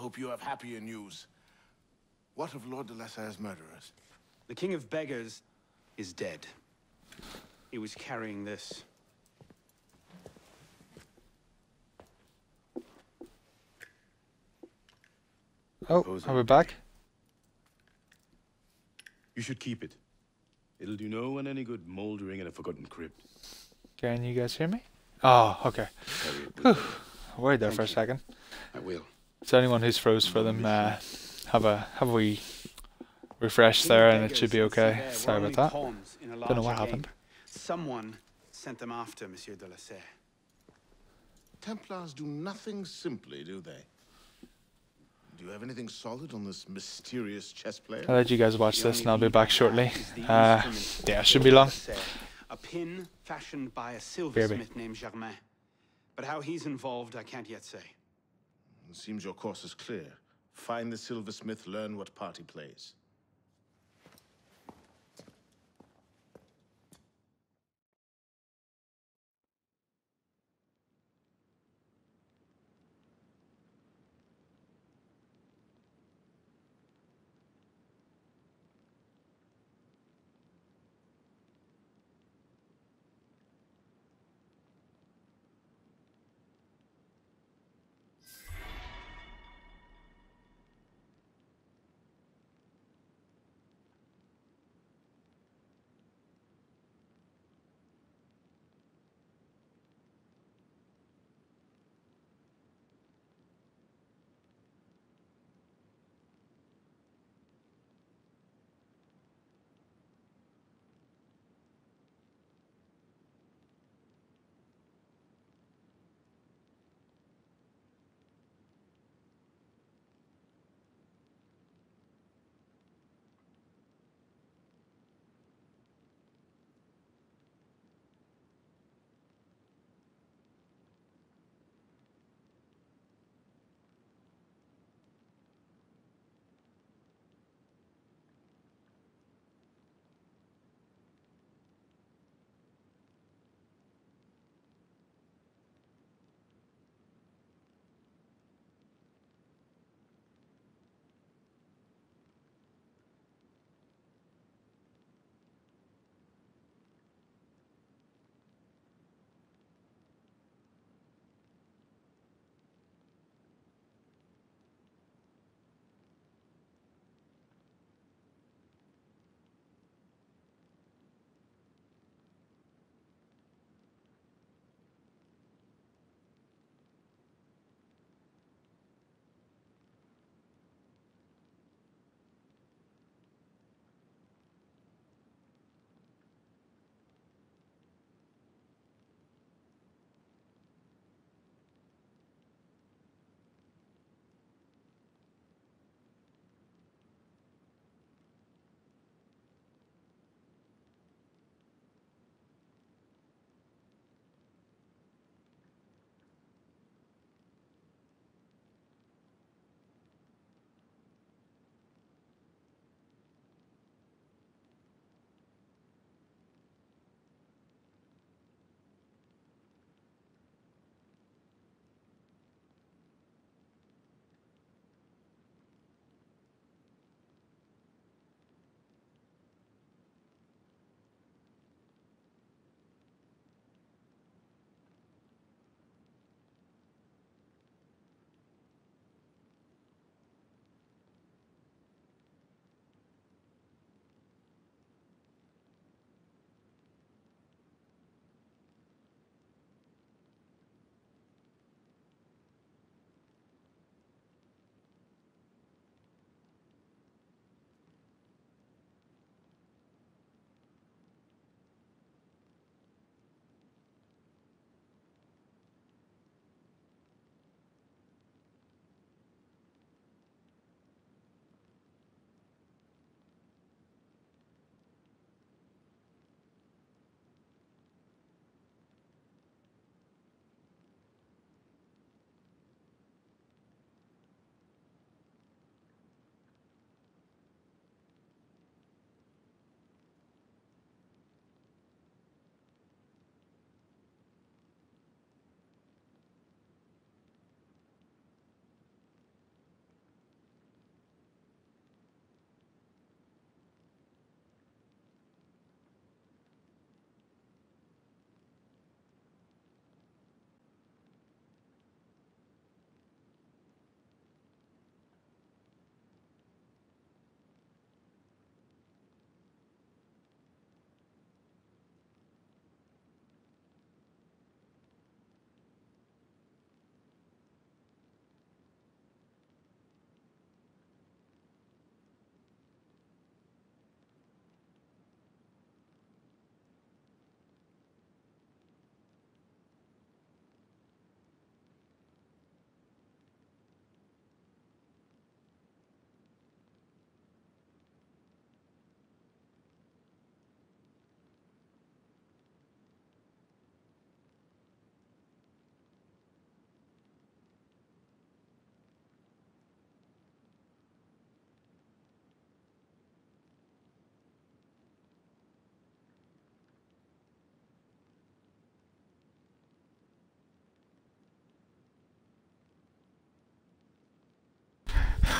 hope you have happier news. What of Lord de la Serre's murderers? The King of Beggars is dead. He was carrying this. Oh, are we back? You should keep it. It'll do no one any good mouldering in a forgotten crypt. Can you guys hear me? Oh, okay. Carry it with you. Worried there Thank for a you. second. I will. So anyone who's froze for them, uh, have a have a wee refresh there, and it should be okay. Sorry about that. pawns Don't know what happened. Someone sent them after Monsieur de la Serre. Templars do nothing simply, do they? Do you have anything solid on this mysterious chess player? I'll let you guys watch this, and I'll be back shortly. have is the Uh, yeah, of should be long. A pin fashioned by a Baby. silversmith named Germain. But how he's involved, I can't yet say. Seems your course is clear. Find the silversmith, learn what part he plays.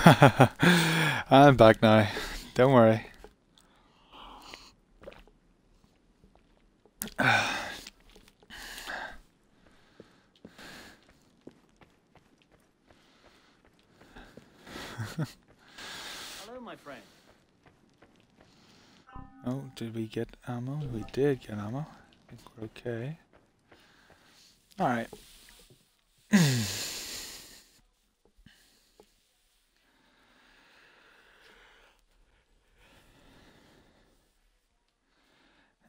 I'm back now. Don't worry. Hello, my friend. Oh, did we get ammo? We did get ammo. I think we're okay. Alright.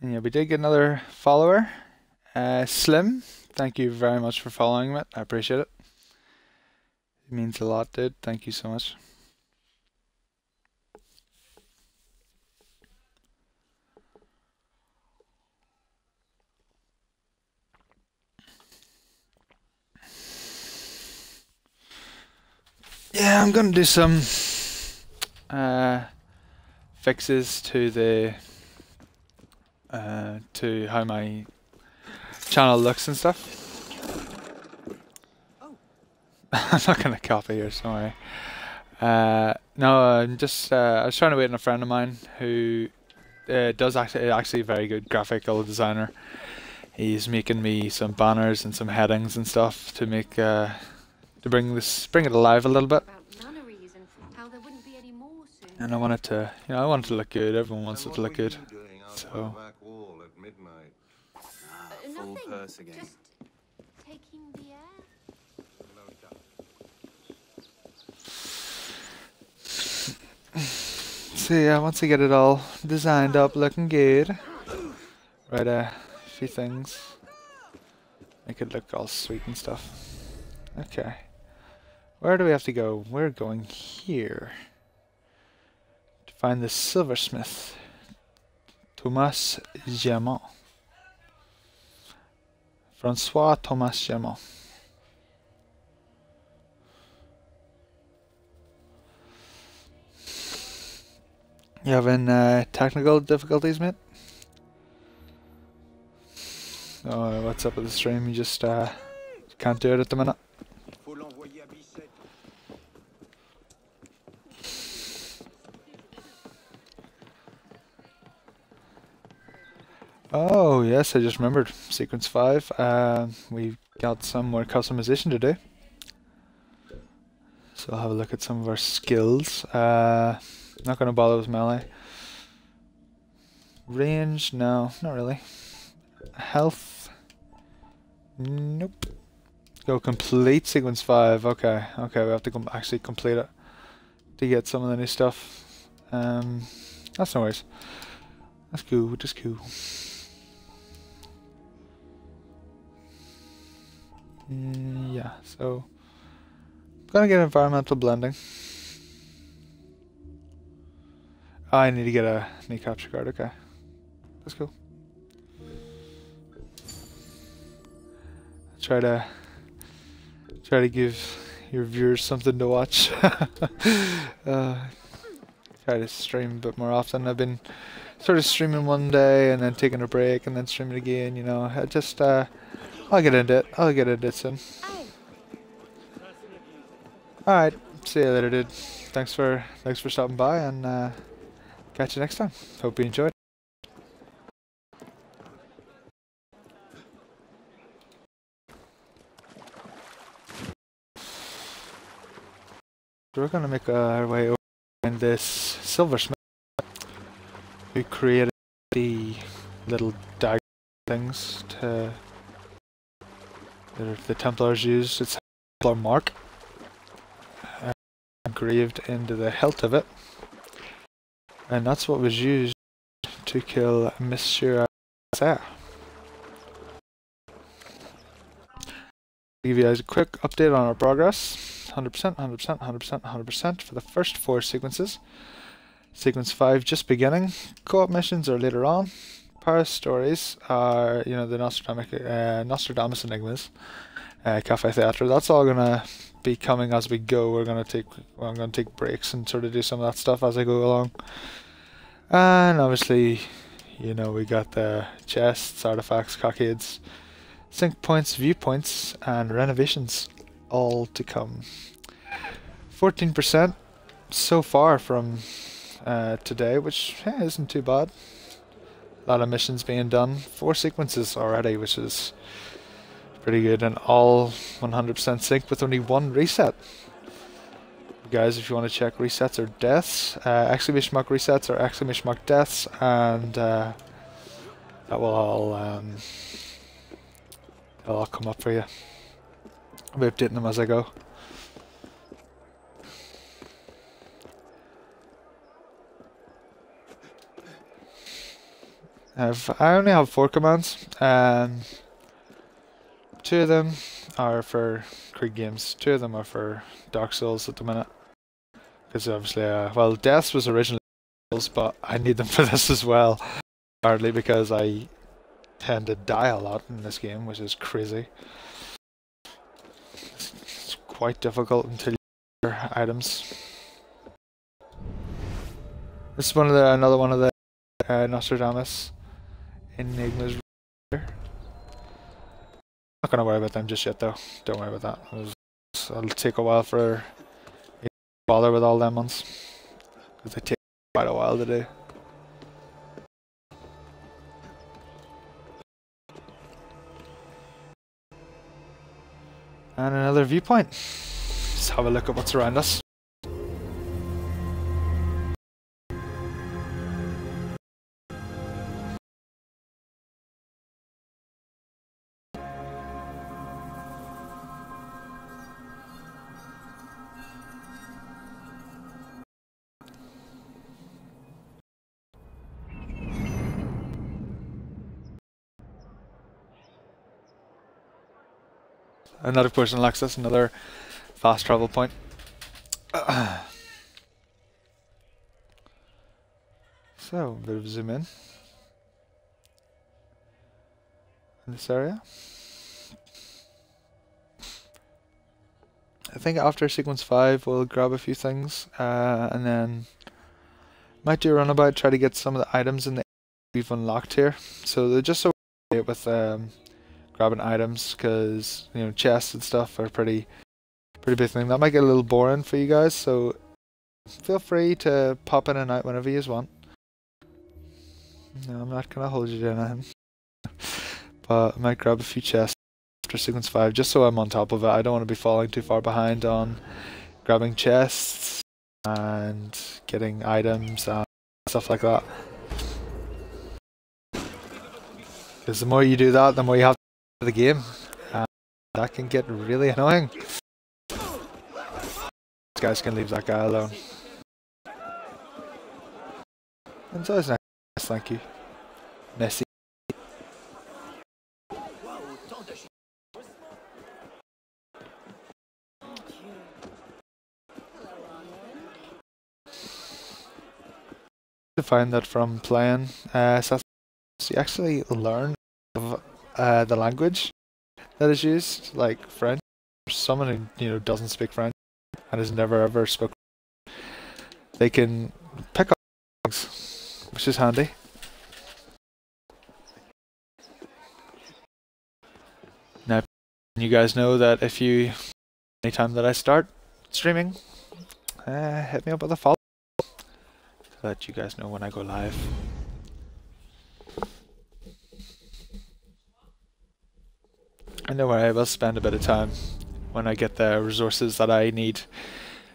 And yeah, we did get another follower. Uh, Slim, thank you very much for following it. I appreciate it. It means a lot, dude. Thank you so much. Yeah, I'm gonna do some uh, fixes to the uh, to how my channel looks and stuff. I'm not gonna copy here, sorry. Uh, no, I'm just uh, I was trying to wait on a friend of mine who uh, does actually actually a very good graphical designer. He's making me some banners and some headings and stuff to make uh, to bring this bring it alive a little bit. and I want it to, you know, I want it to look good. Everyone wants it to look good. So. Purse again. Just taking the air. So yeah, once I get it all designed up, looking good, write a few things, make it look all sweet and stuff. Okay, where do we have to go? We're going here to find the silversmith, Thomas Germain. Francois Thomas Germain. You having uh, technical difficulties, mate? Oh, what's up with the stream? You just uh, can't do it at the minute. Oh yes, I just remembered. Sequence five. Uh, we got some more customization to do. So I'll have a look at some of our skills. Uh, not gonna bother with melee. Range, no, not really. Health, nope. Go complete sequence five. Okay, okay, we have to com actually complete it to get some of the new stuff. Um, that's no worries. That's cool. Just cool. Yeah, so I'm gonna get environmental blending. Oh, I need to get a new capture card. Okay, that's cool. Try to try to give your viewers something to watch. uh, try to stream a bit more often. I've been sort of streaming one day and then taking a break and then streaming again. You know, I just uh, I'll get into it. I'll get into it soon. All right, see you later, dude. Thanks for thanks for stopping by and. Uh, Catch you next time. Hope you enjoyed. We're gonna make our way over in this silversmith. We created the little dagger things to that the Templars used. It's Templar mark engraved into the hilt of it. And that's what was used to kill Monsieur Azar. Give you guys a quick update on our progress. 100%, 100%, 100%, 100% for the first four sequences. Sequence 5 just beginning. Co-op missions are later on. Paris stories are, you know, the Nostradamus, uh, Nostradamus Enigmas, uh, Cafe Theatre. That's all gonna be coming as we go. We're gonna take, well, I'm gonna take breaks and sort of do some of that stuff as I go along. And obviously, you know, we got the chests, artifacts, cockades, sync points, viewpoints, and renovations all to come. 14% so far from uh, today, which yeah, isn't too bad. A lot of missions being done. Four sequences already, which is pretty good, and all 100% sync with only one reset. Guys, if you want to check resets or deaths, uh, exclamation mark resets or exclamation mark deaths, and uh, that will all um, that'll all come up for you. I'll be updating them as I go. I've, I only have four commands. Um, two of them are for Krieg games. Two of them are for Dark Souls at the minute. Because obviously, uh, well, Death was originally Souls, but I need them for this as well. Partly because I tend to die a lot in this game, which is crazy. It's quite difficult until you get your items. This is one of the another one of the uh, Nostradamus Enigmas. there. Not gonna worry about them just yet, though. Don't worry about that. It'll, it'll take a while for you to bother with all them ones, because they take quite a while to do. And another viewpoint. Let's have a look at what's around us. Another personal access, another fast travel point. so, a bit of zoom in. In this area. I think after sequence 5 we'll grab a few things uh, and then might do a runabout, try to get some of the items in the we've unlocked here. So they're just so with um, grabbing items because you know chests and stuff are pretty pretty big thing. That might get a little boring for you guys, so feel free to pop in and out whenever you want. No, I'm not gonna hold you to anything, but I might grab a few chests after sequence five just so I'm on top of it. I don't want to be falling too far behind on grabbing chests and getting items and stuff like that. Because the more you do that, the more you have the game. And that can get really annoying. These guys can leave that guy alone. And so it's nice, thank you. Messi. To find that from playing uh, you actually learn of uh, the language that is used, like French. Someone who you know doesn't speak French and has never ever spoken, they can pick up things, which is handy. Now, you guys know that if you, anytime that I start streaming, uh, hit me up with a follow, so that you guys know when I go live. I know where I will spend a bit of time when I get the resources that I need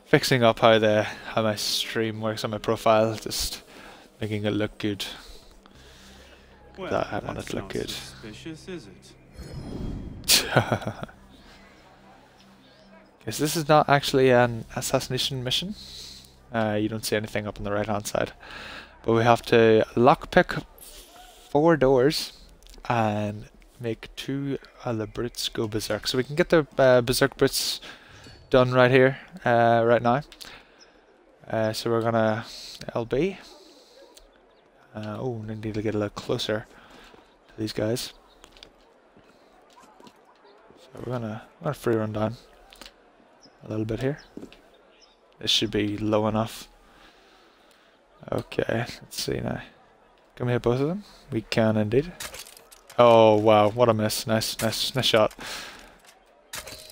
fixing up how the how my stream works on my profile, just making it look good. Well, that I want it to look good. Suspicious, is it? Guess this is not actually an assassination mission. Uh, you don't see anything up on the right hand side. But we have to lockpick four doors and make two of the Brits go berserk. So we can get the uh, berserk Brits done right here, uh, right now. Uh, so we're gonna LB. Uh, oh, need to get a little closer to these guys. So we're gonna, we're gonna free run down a little bit here. This should be low enough. Okay, let's see now. Can we hit both of them? We can indeed. Oh wow, what a miss. Nice, nice, nice shot.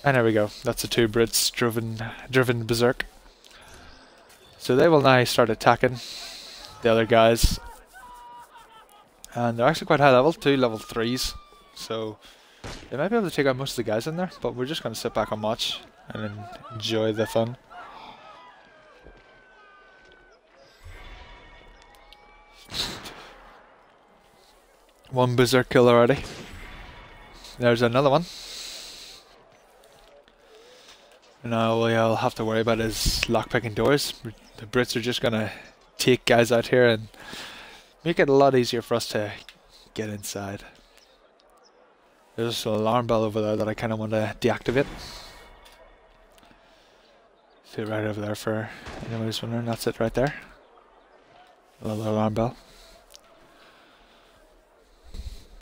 And there we go. That's the two Brits driven driven berserk. So they will now start attacking the other guys. And they're actually quite high level, two level 3s. So they might be able to take out most of the guys in there, but we're just going to sit back and watch and enjoy the fun. One berserk kill already. There's another one. Now all we'll have to worry about is lockpicking doors. The Brits are just gonna take guys out here and make it a lot easier for us to get inside. There's an alarm bell over there that I kind of want to deactivate. See it right over there for anyone who's wondering. That's it right there. Another alarm bell.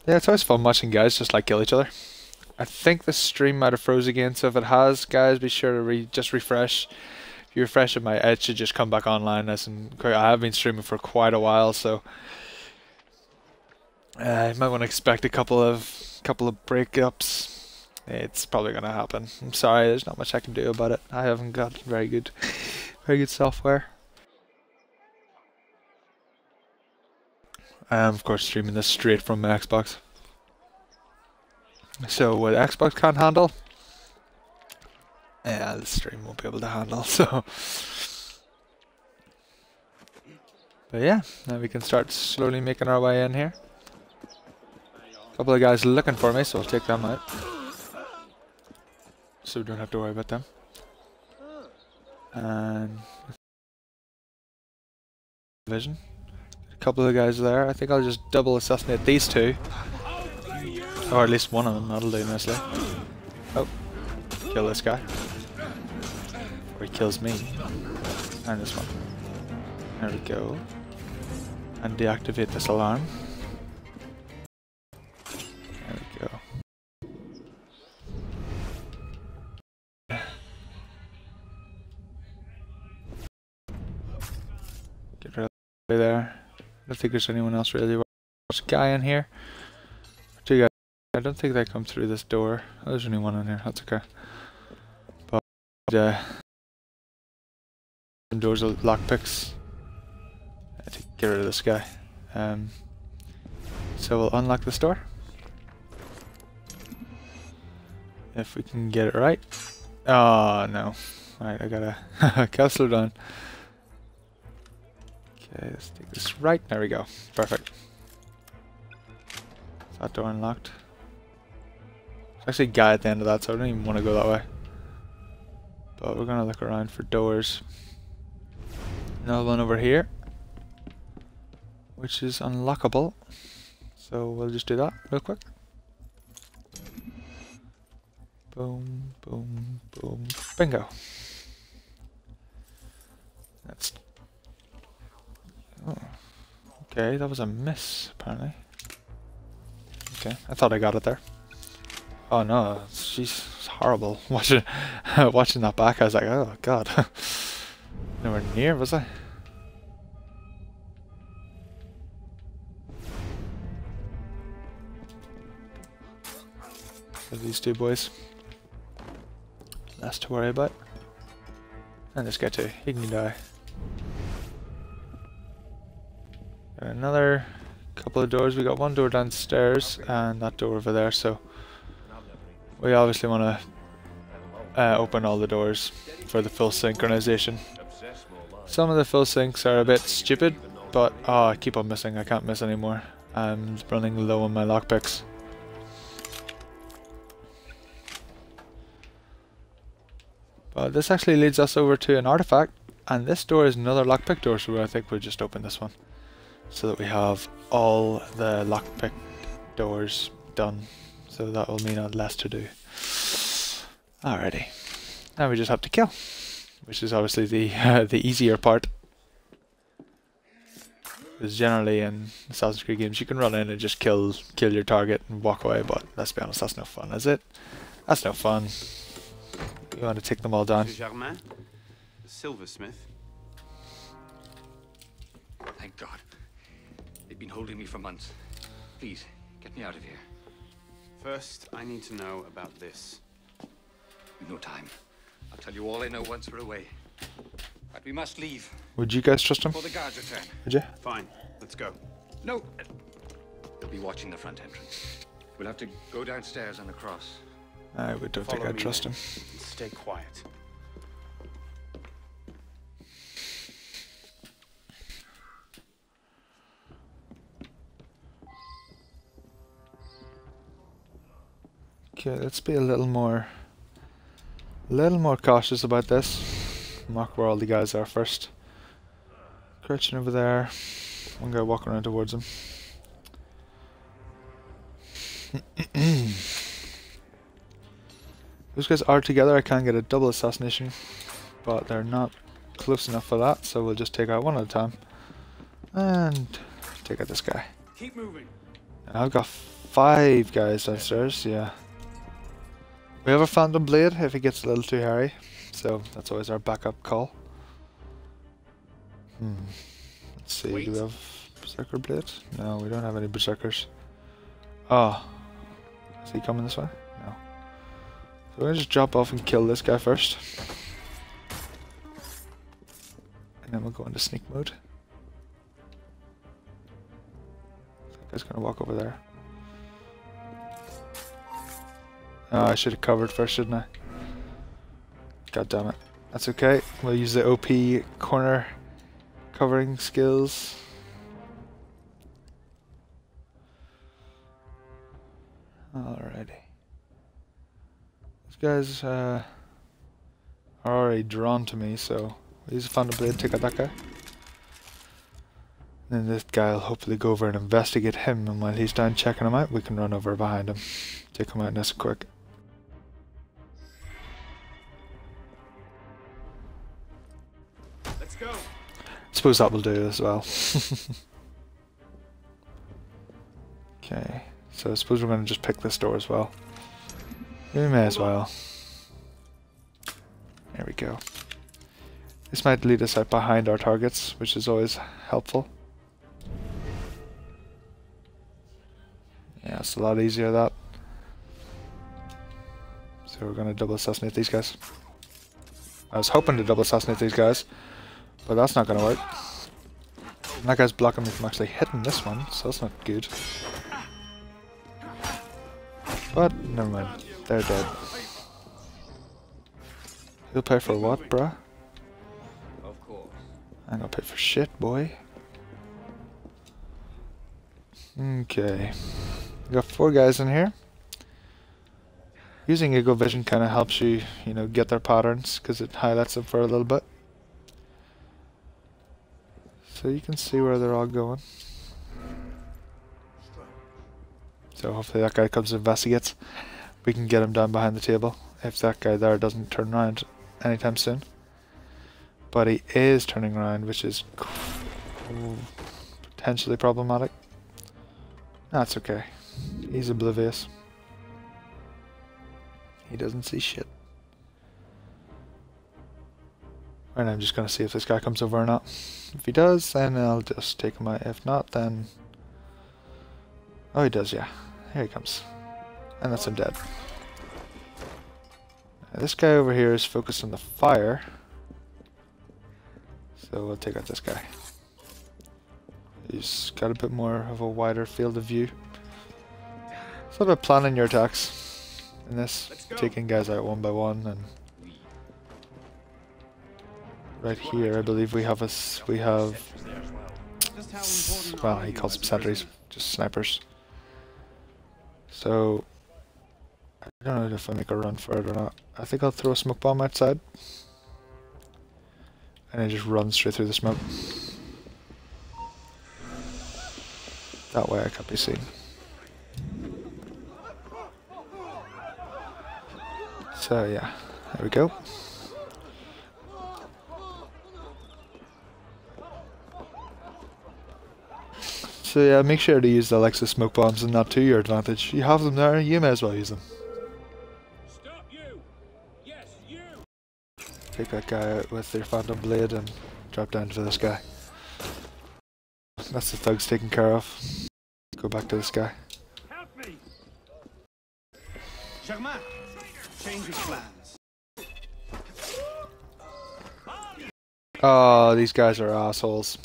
Yeah, it's always fun watching guys just like kill each other. I think the stream might have froze again, so if it has, guys, be sure to re just refresh. If you refresh it, my it should just come back online. Nice and. I have been streaming for quite a while, so uh, you might want to expect a couple of couple of breakups. It's probably gonna happen. I'm sorry, there's not much I can do about it. I haven't got very good, very good software. I am, of course, streaming this straight from my Xbox. So what Xbox can't handle, yeah, the stream won't be able to handle. So, but yeah, now we can start slowly making our way in here. A couple of guys looking for me, so I'll take them out. So we don't have to worry about them. And vision. Couple of guys there. I think I'll just double assassinate these two. Or at least one of them, that'll do nicely. Oh, kill this guy. Or he kills me. And this one. There we go. And deactivate this alarm. There we go. Get rid of there. I don't think there's anyone else really. There's a guy in here. Two guys. I don't think they come through this door. Oh, there's only one in here. That's okay. But uh, some doors are lockpicks. To get rid of this guy. Um, so we'll unlock this door. If we can get it right. Oh no. Alright, I gotta castle down. Let's take this right. There we go. Perfect. Is that door unlocked? There's actually a guy at the end of that, so I don't even want to go that way. But we're gonna look around for doors. Another one over here. Which is unlockable. So we'll just do that real quick. Boom, boom, boom. Bingo. That's... Oh. Okay, that was a miss, apparently. Okay, I thought I got it there. Oh no, she's horrible. Watching, watching that back, I was like, oh god. Nowhere near, was I? these two boys. Less to worry about. And this guy too. He can die. Another couple of doors. We got one door downstairs and that door over there. So we obviously want to uh, open all the doors for the full synchronization. Some of the full syncs are a bit stupid, but oh, I keep on missing. I can't miss anymore. I'm running low on my lockpicks. But this actually leads us over to an artifact, and this door is another lockpick door, so I think we'll just open this one. So that we have all the lockpick doors done. So that will mean less to do. Alrighty. Now we just have to kill. Which is obviously the uh, the easier part. Because generally in Assassin's Creed games you can run in and just kill kill your target and walk away, but let's be honest, that's no fun, is it? That's no fun. You want to take them all down. Germain, silversmith. Thank God. They've been holding me for months. Please, get me out of here. First, I need to know about this. We've no time. I'll tell you all I know once we're away. But We must leave Would you guys trust him? before the guards return. Would you? Fine, let's go. No. They'll be watching the front entrance. We'll have to go downstairs and across. I would don't think I'd trust him. Stay quiet. Okay, let's be a little more, a little more cautious about this. Mark where all the guys are first. Crouching over there. One guy walking around towards him. Those guys are together. I can get a double assassination, but they're not close enough for that. So we'll just take out one at a time, and take out this guy. Keep moving. I've got five guys downstairs, yeah. We have a Phantom Blade if it gets a little too hairy, so that's always our backup call. Hmm. Let's see, do we have Berserker Blade? No, we don't have any Berserkers. Oh. Is he coming this way? No. So we're gonna just drop off and kill this guy first. And then we'll go into sneak mode. That guy's gonna walk over there. Oh, I should have covered first, shouldn't I? God damn it. That's okay. We'll use the OP corner covering skills. Alrighty. These guys uh, are already drawn to me, so we'll use a Phantom Blade, take out that guy. Then this guy will hopefully go over and investigate him, and while he's done checking him out, we can run over behind him. Take him out nice and quick. Suppose that will do as well. okay, so I suppose we're going to just pick this door as well. We may as well. There we go. This might lead us out behind our targets, which is always helpful. Yeah, it's a lot easier that. So we're going to double assassinate these guys. I was hoping to double assassinate these guys, but that's not going to work. And that guy's blocking me from actually hitting this one, so that's not good. But, never mind. They're dead. You'll pay for what, bruh? Of course. I'm gonna pay for shit, boy. Okay. We got four guys in here. Using Eagle Vision kind of helps you, you know, get their patterns because it highlights them for a little bit. So you can see where they're all going. So hopefully that guy comes and investigates. We can get him down behind the table if that guy there doesn't turn around anytime soon. But he is turning around, which is potentially problematic. That's okay. He's oblivious. He doesn't see shit. And I'm just gonna see if this guy comes over or not. If he does, then I'll just take him out. If not, then... Oh, he does, yeah. Here he comes. And that's him dead. Now, this guy over here is focused on the fire. So we'll take out this guy. He's got a bit more of a wider field of view. It's a bit planning your attacks in this, taking guys out one by one, and right here I believe we have us we have well he calls them sentries, just snipers. So I don't know if I make a run for it or not. I think I'll throw a smoke bomb outside. And I just run straight through the smoke. That way I can't be seen. So yeah, there we go. So yeah, make sure to use the Alexa smoke bombs and not to your advantage. You have them there, you may as well use them. Stop you! Yes, you! Take that guy out with their phantom blade and drop down to this guy. That's the thugs taken care of. Go back to this guy. Help me! Germain, change of plans. Oh, these guys are assholes.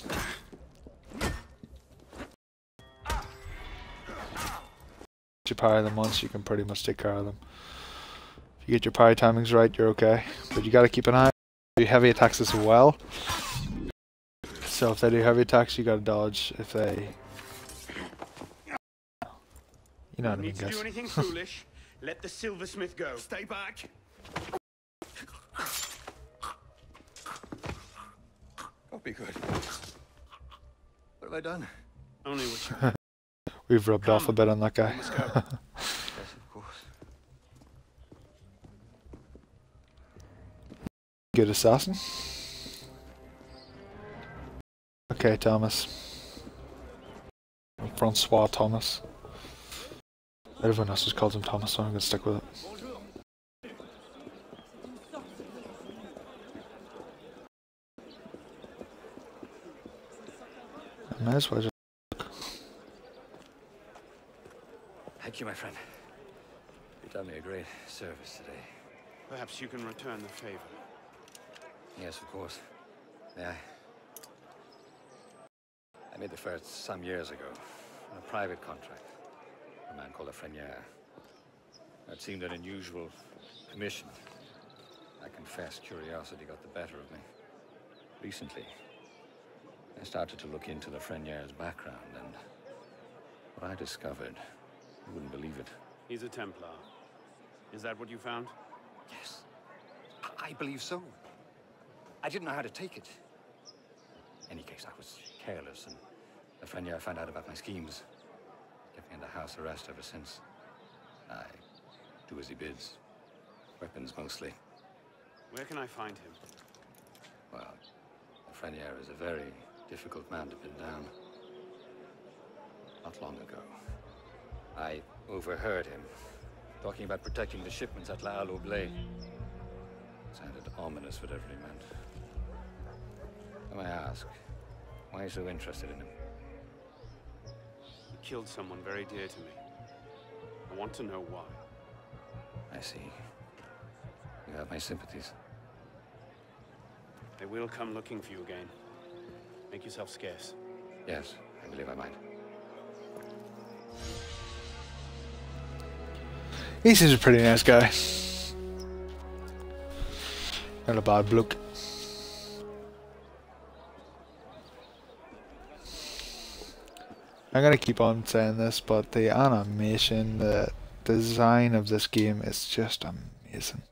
If you parry them once, you can pretty much take care of them. If you get your parry timings right, you're okay. But you gotta keep an eye. Do heavy attacks as well. So if they do heavy attacks, you gotta dodge. If they, you know what I mean, guys. do anything foolish? Let the silversmith go. Stay back. Don't be good. What have I done? Only what you We've rubbed off a bit on that guy. Yes, of course. Good assassin. Okay, Thomas. Francois Thomas. Everyone else just calls him Thomas, so I'm gonna stick with it. I might as well just Thank you, my friend. You've done me a great service today. Perhaps you can return the favor. Yes, of course. May I? I made the first some years ago on a private contract. A man called Lafreniere. That seemed an unusual commission. I confess curiosity got the better of me. Recently, I started to look into Lafreniere's background, and what I discovered, you wouldn't believe it. He's a Templar. Is that what you found? Yes. I- I believe so. I didn't know how to take it. any case, I was careless, and Lafreniere found out about my schemes. Kept me under house arrest ever since. I do as he bids. Weapons mostly. Where can I find him? Well, Lafreniere is a very difficult man to pin down. Not long ago, I overheard him talking about protecting the shipments at La Blé. Sounded ominous, whatever he meant. Now I ask, why are you so interested in him? He killed someone very dear to me. I want to know why. I see. You have my sympathies. They will come looking for you again. Make yourself scarce. Yes, I believe I might. He seems a pretty nice guy. Not a bad bloke. I'm gonna keep on saying this, but the animation, the design of this game is just amazing.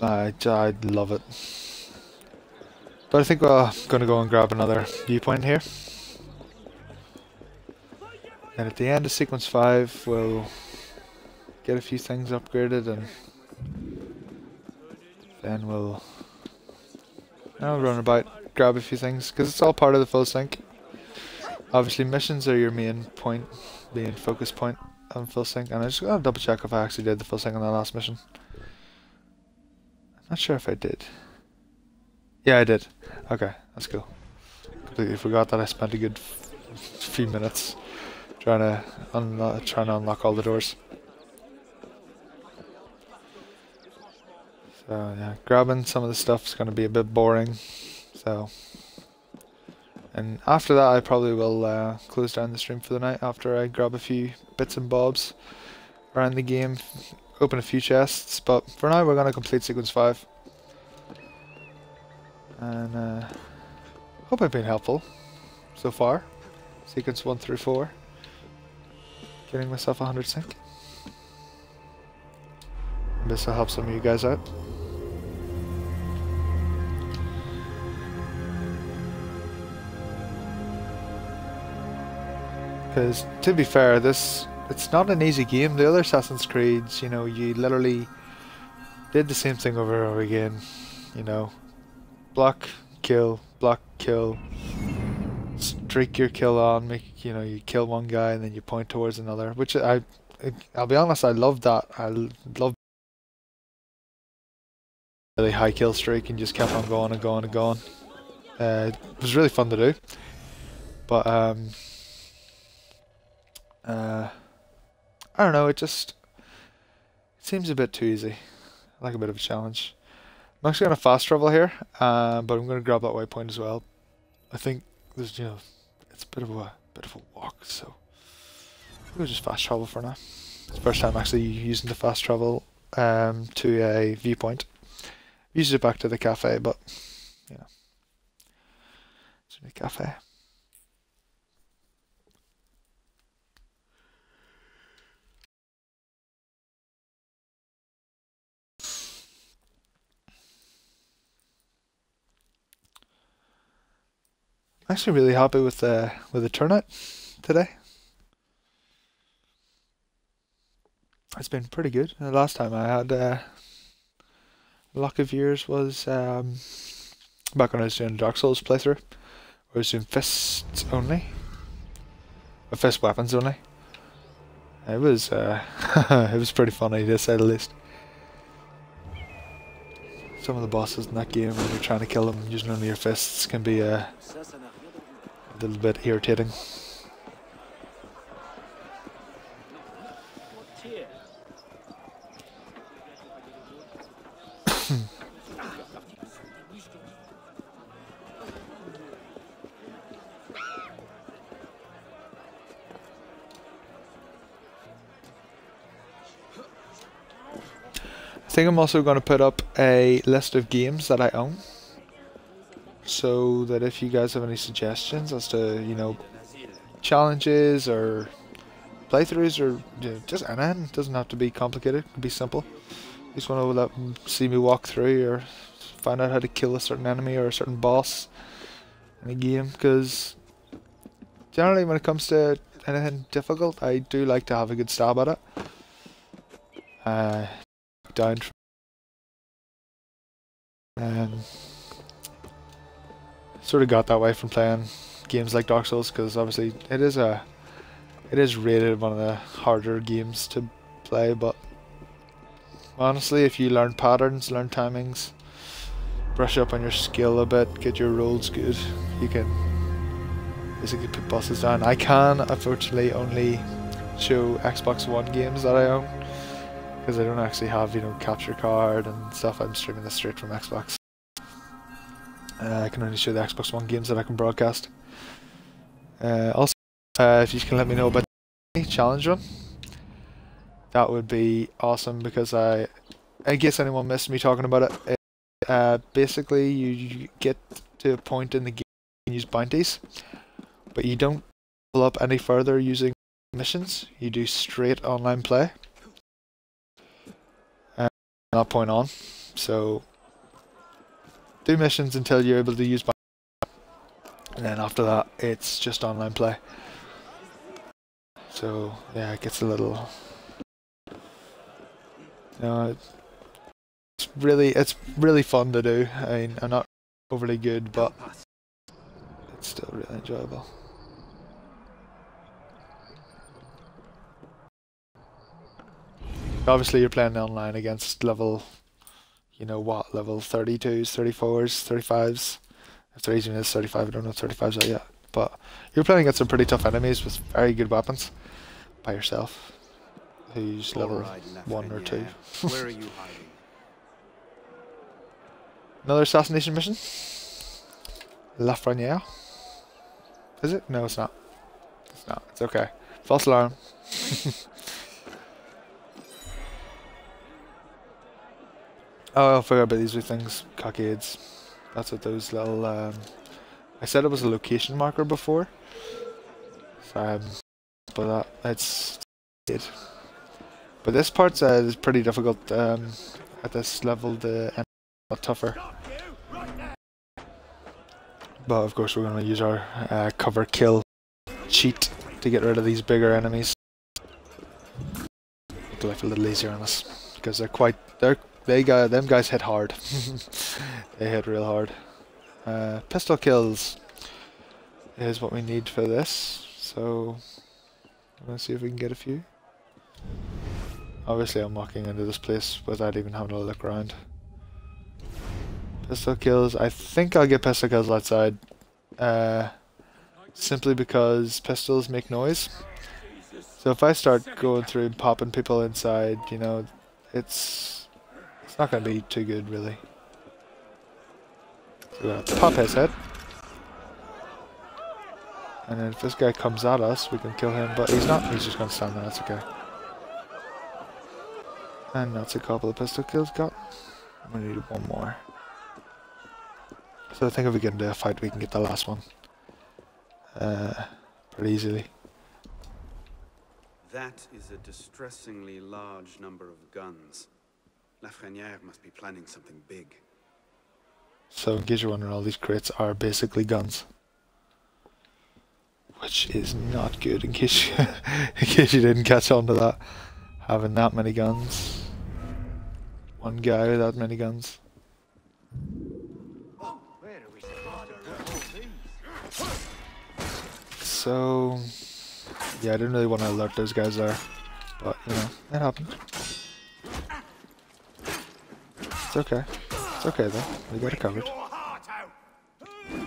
I, I love it. But I think we're gonna go and grab another viewpoint here. And at the end of sequence 5, we'll get a few things upgraded and then we'll I'll run about, grab a few things, because it's all part of the full sync. Obviously missions are your main point, main focus point on full sync, and I just gotta double check if I actually did the full sync on that last mission. I'm not sure if I did. Yeah, I did. Okay, that's cool. Completely forgot that I spent a good few minutes trying to unlock, trying to unlock all the doors. So yeah, grabbing some of the stuff is going to be a bit boring. So, and after that, I probably will uh, close down the stream for the night after I grab a few bits and bobs around the game, open a few chests. But for now, we're going to complete sequence five. And uh, hope I've been helpful so far. Sequence one through four. Getting myself a 100 sync. This will help some of you guys out. Because, to be fair, this it's not an easy game. The other Assassin's Creeds, you know, you literally did the same thing over and over again. You know, block, kill, block, kill, streak your kill on, make you know you kill one guy and then you point towards another. Which I, I'll be honest, I love that. I love really high kill streak and just kept on going and going and going. Uh, it was really fun to do, but um, uh, I don't know. It just it seems a bit too easy. I like a bit of a challenge. I'm actually to fast travel here, uh, but I'm to grab that waypoint as well. I think there's, you know, it's a bit of a bit of a walk, so we'll just fast travel for now. It's the first time actually using the fast travel um, to a viewpoint. Usually back to the cafe, but you know, it's a cafe. Actually really happy with the with the turnout today. It's been pretty good. The last time I had uh, luck of years was um, back when I was doing Dark Souls playthrough. I was doing fists only, or fist weapons only. It was uh, it was pretty funny to say the least. Some of the bosses in that game, when you're trying to kill them using only your fists, can be uh, a little bit irritating. I think I'm also going to put up a list of games that I own so that if you guys have any suggestions as to you know challenges or playthroughs or you know, just anything, it doesn't have to be complicated. It can be simple. You just want to let see me walk through or find out how to kill a certain enemy or a certain boss in a game. Because generally, when it comes to anything difficult, I do like to have a good stab at it. Uh, down. Um, sort of got that way from playing games like Dark Souls because obviously it is a it is rated one of the harder games to play but honestly if you learn patterns learn timings brush up on your skill a bit get your rolls good you can basically put bosses down. I can unfortunately only show Xbox One games that I own because I don't actually have you know capture card and stuff. I'm streaming this straight from Xbox uh, I can only show the Xbox One games that I can broadcast. Uh, also, uh, if you can let me know about the challenge run, that would be awesome because I, I guess anyone missed me talking about it. Uh, basically, you, you get to a point in the game and use bounties, but you don't pull up any further using missions. You do straight online play. And from that point on, so do missions until you're able to use and then after that it's just online play. So yeah it gets a little you know, it's really it's really fun to do. I mean I'm not overly good but it's still really enjoyable. Obviously you're playing online against level you know what, level 32s, 34s, 35s. If there even is 35, I don't know if 35s are yet. But you're playing against some pretty tough enemies with very good weapons by yourself. Who's level 1 or 2. Where are you hiding? Another assassination mission? Lafreniere? Is it? No, it's not. It's not. It's okay. False alarm. Oh, I forgot about these things. Cockades. That's what those little. Um, I said it was a location marker before. So, um, but that it's it. But this part uh, is pretty difficult um, at this level. The end a lot tougher. But of course, we're going to use our uh, cover kill cheat to get rid of these bigger enemies. Make life a little easier on us because they're quite they're they got them guys hit hard. they hit real hard. Uh, pistol kills is what we need for this. So let's see if we can get a few. Obviously, I'm walking into this place without even having a look around. Pistol kills. I think I'll get pistol kills outside. Uh, simply because pistols make noise. So if I start going through and popping people inside, you know, it's it's not going to be too good, really. So we're gonna pop his head. And then if this guy comes at us, we can kill him, but he's not, he's just gonna stand there, that's okay. And that's a couple of pistol kills got. We need one more. So I think if we get into a fight, we can get the last one. Uh, pretty easily. That is a distressingly large number of guns. Lafreniere must be planning something big. So you're wondering, all these crates are basically guns. Which is not good in case you, in case you didn't catch on to that. Having that many guns. One guy with that many guns. So yeah, I didn't really want to alert those guys there. But you know, it happened. It's okay. It's okay though. We got it covered. I'm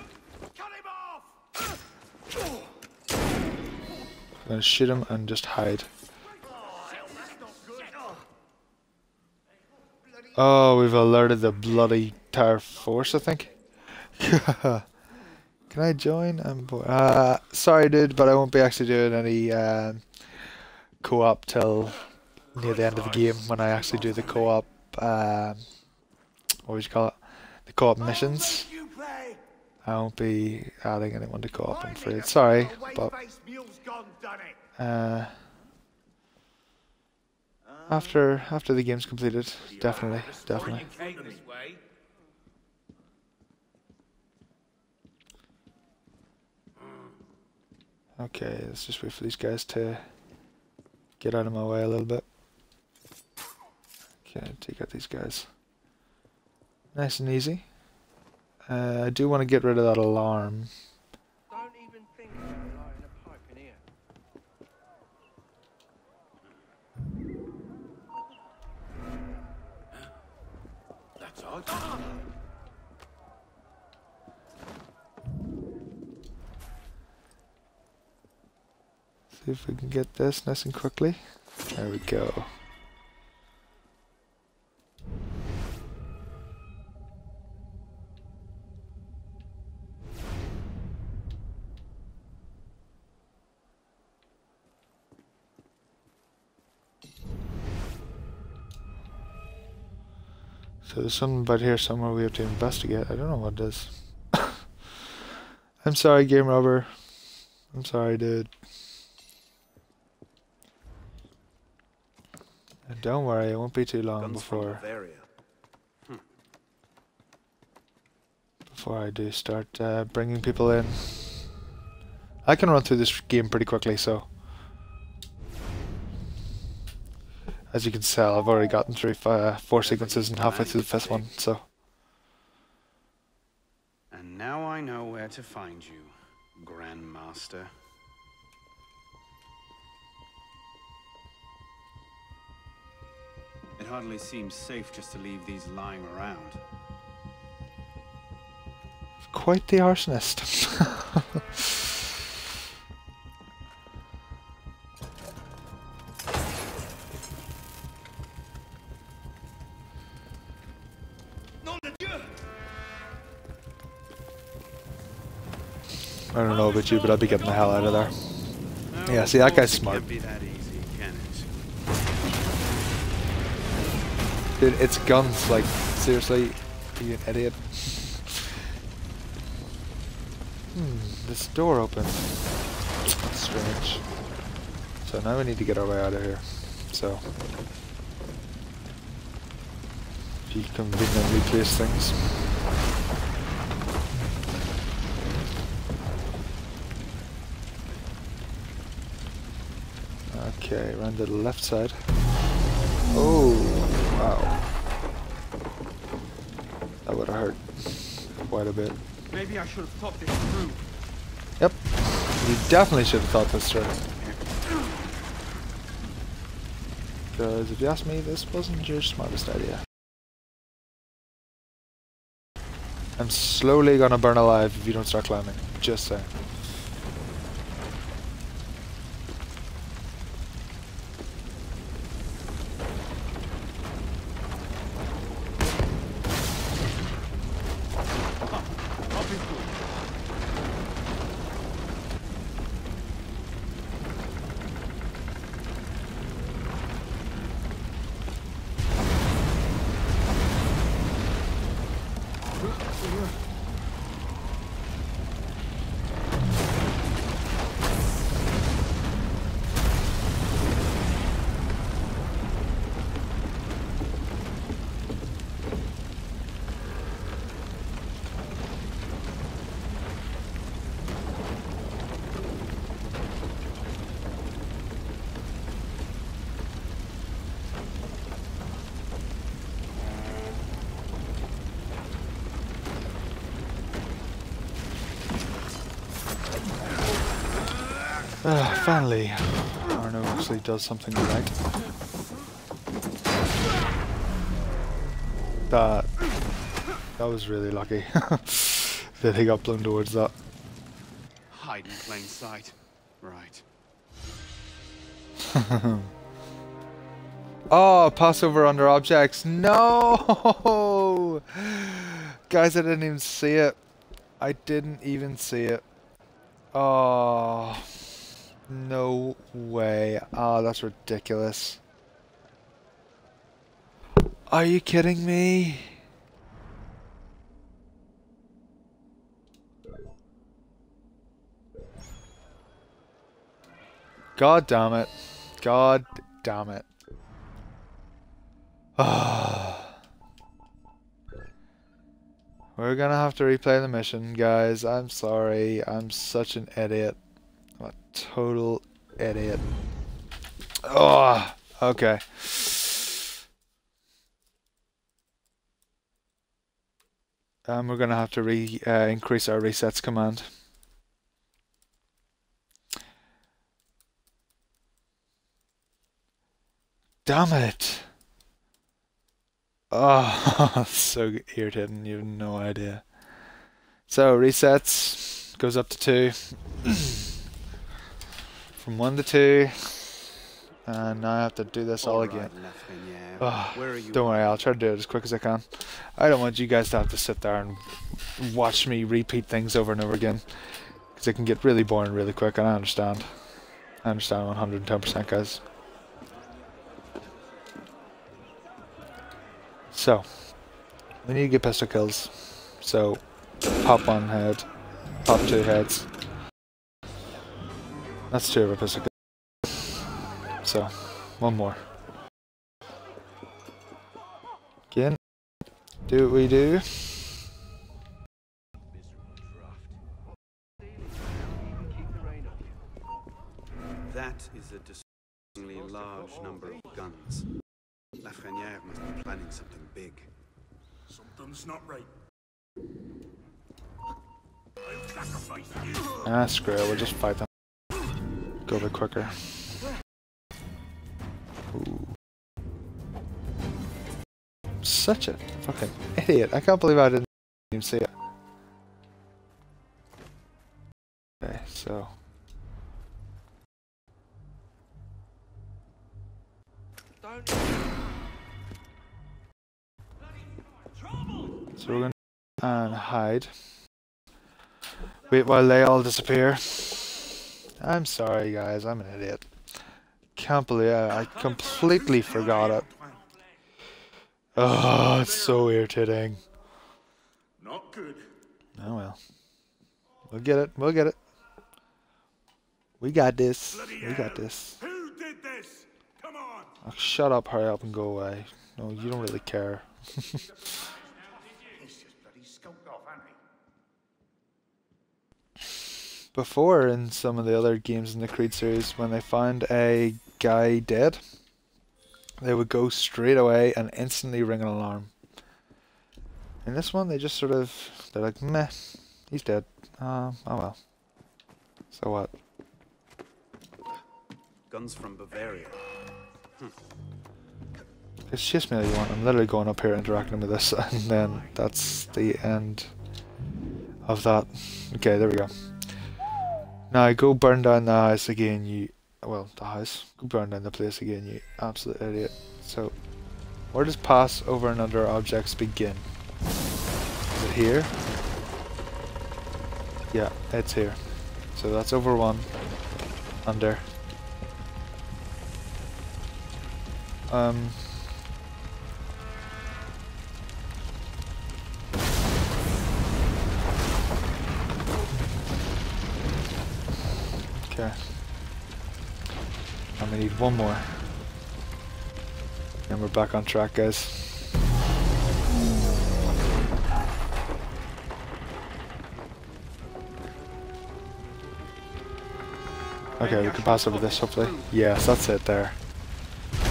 gonna shoot him and just hide. Oh, we've alerted the bloody entire force, I think. Can I join? I'm uh, sorry, dude, but I won't be actually doing any um, co-op till near the end of the game when I actually do the co-op. Um, what would you call it? The co-op missions. I won't be adding anyone to co-op. I'm afraid. Sorry, but uh, after after the game's completed, definitely, definitely. Okay, let's just wait for these guys to get out of my way a little bit. Okay, take out these guys. Nice and easy. Uh, I do want to get rid of that alarm. Don't even think about a pipe in here. That's odd. See if we can get this nice and quickly. There we go. So there's something about here somewhere we have to investigate. I don't know what it is. I'm sorry, game robber. I'm sorry, dude. And don't worry, it won't be too long Guns before Bavaria. before I do start uh, bringing people in. I can run through this game pretty quickly, so as you can tell, I've already gotten through uh, four sequences and halfway through the fifth one. So And now I know where to find you, Grandmaster. It hardly seems safe just to leave these lying around. quite the arsonist. About you, but I'd be getting the hell out of there. No, Yeah, see, that guy's smart. That easy, it? Dude, it's guns, like, seriously, you an idiot? Hmm, this door opens. That's strange. So now we need to get our way out of here. So. If you conveniently place things. Okay, around to the left side. Oh, wow. That would have hurt quite a bit. Maybe I should have thought this through. Yep. You definitely should have thought this through. Because if you ask me, this wasn't your smartest idea. I'm slowly gonna burn alive if you don't start climbing. Just saying. Uh, Arno actually does something like. That that was really lucky that he got blown towards that. Hide in plain sight. Right. Oh, Passover under objects. No! Guys, I didn't even see it. I didn't even see it. Oh, no way. Oh, that's ridiculous. Are you kidding me? God damn it. God damn it. Ah. We're gonna have to replay the mission, guys. I'm sorry. I'm such an idiot. Total idiot. Oh, okay. Um, we're gonna have to re uh, increase our resets command. Damn it! Oh, so irritating. You have no idea. So resets goes up to two, from one to two, and now I have to do this all right, again. Lafreniere. Where are you? Don't worry, I'll try to do it as quick as I can. I don't want you guys to have to sit there and watch me repeat things over and over again, because it can get really boring really quick, and I understand. I understand 110%, guys. So, we need to get pistol kills. So, pop one head, pop two heads. That's two of our pistol kills. So, one more. Again, do what we do. Keep the rain off you. That is a disturbingly large number of guns. Lafreniere must be planning something big. Something's not right. Ah, screw it, we'll just fight them. Go bit quicker. Ooh. Such a fucking idiot. I can't believe I didn't even see it. Okay, so. So we're gonna and hide. Wait while they all disappear. I'm sorry guys, I'm an idiot. Can't believe I, I completely forgot it. Oh, it's so irritating. Not good. Oh well. We'll get it. We'll get it. We got this. We got this. Who did this? Come on. Shut up, hurry up and go away. No, you don't really care. He's just bloody skulked off, hasn't he? Before, in some of the other games in the Creed series, when they found a guy dead, they would go straight away and instantly ring an alarm. In this one, they just sort of, they're like, meh, he's dead. Uh, oh well. So what? Guns from Bavaria. It's just me that you want. I'm literally going up here interacting with this, and then that's the end of that. Okay, there we go. Now go burn down the house again, you. Well, the house. Go burn down the place again, you absolute idiot. So, where does pass over and under objects begin? Is it here? Yeah, it's here. So that's over one, under. Um. Okay. And we need one more. And we're back on track, guys. Okay, we can pass over this, hopefully. Yes, that's it there.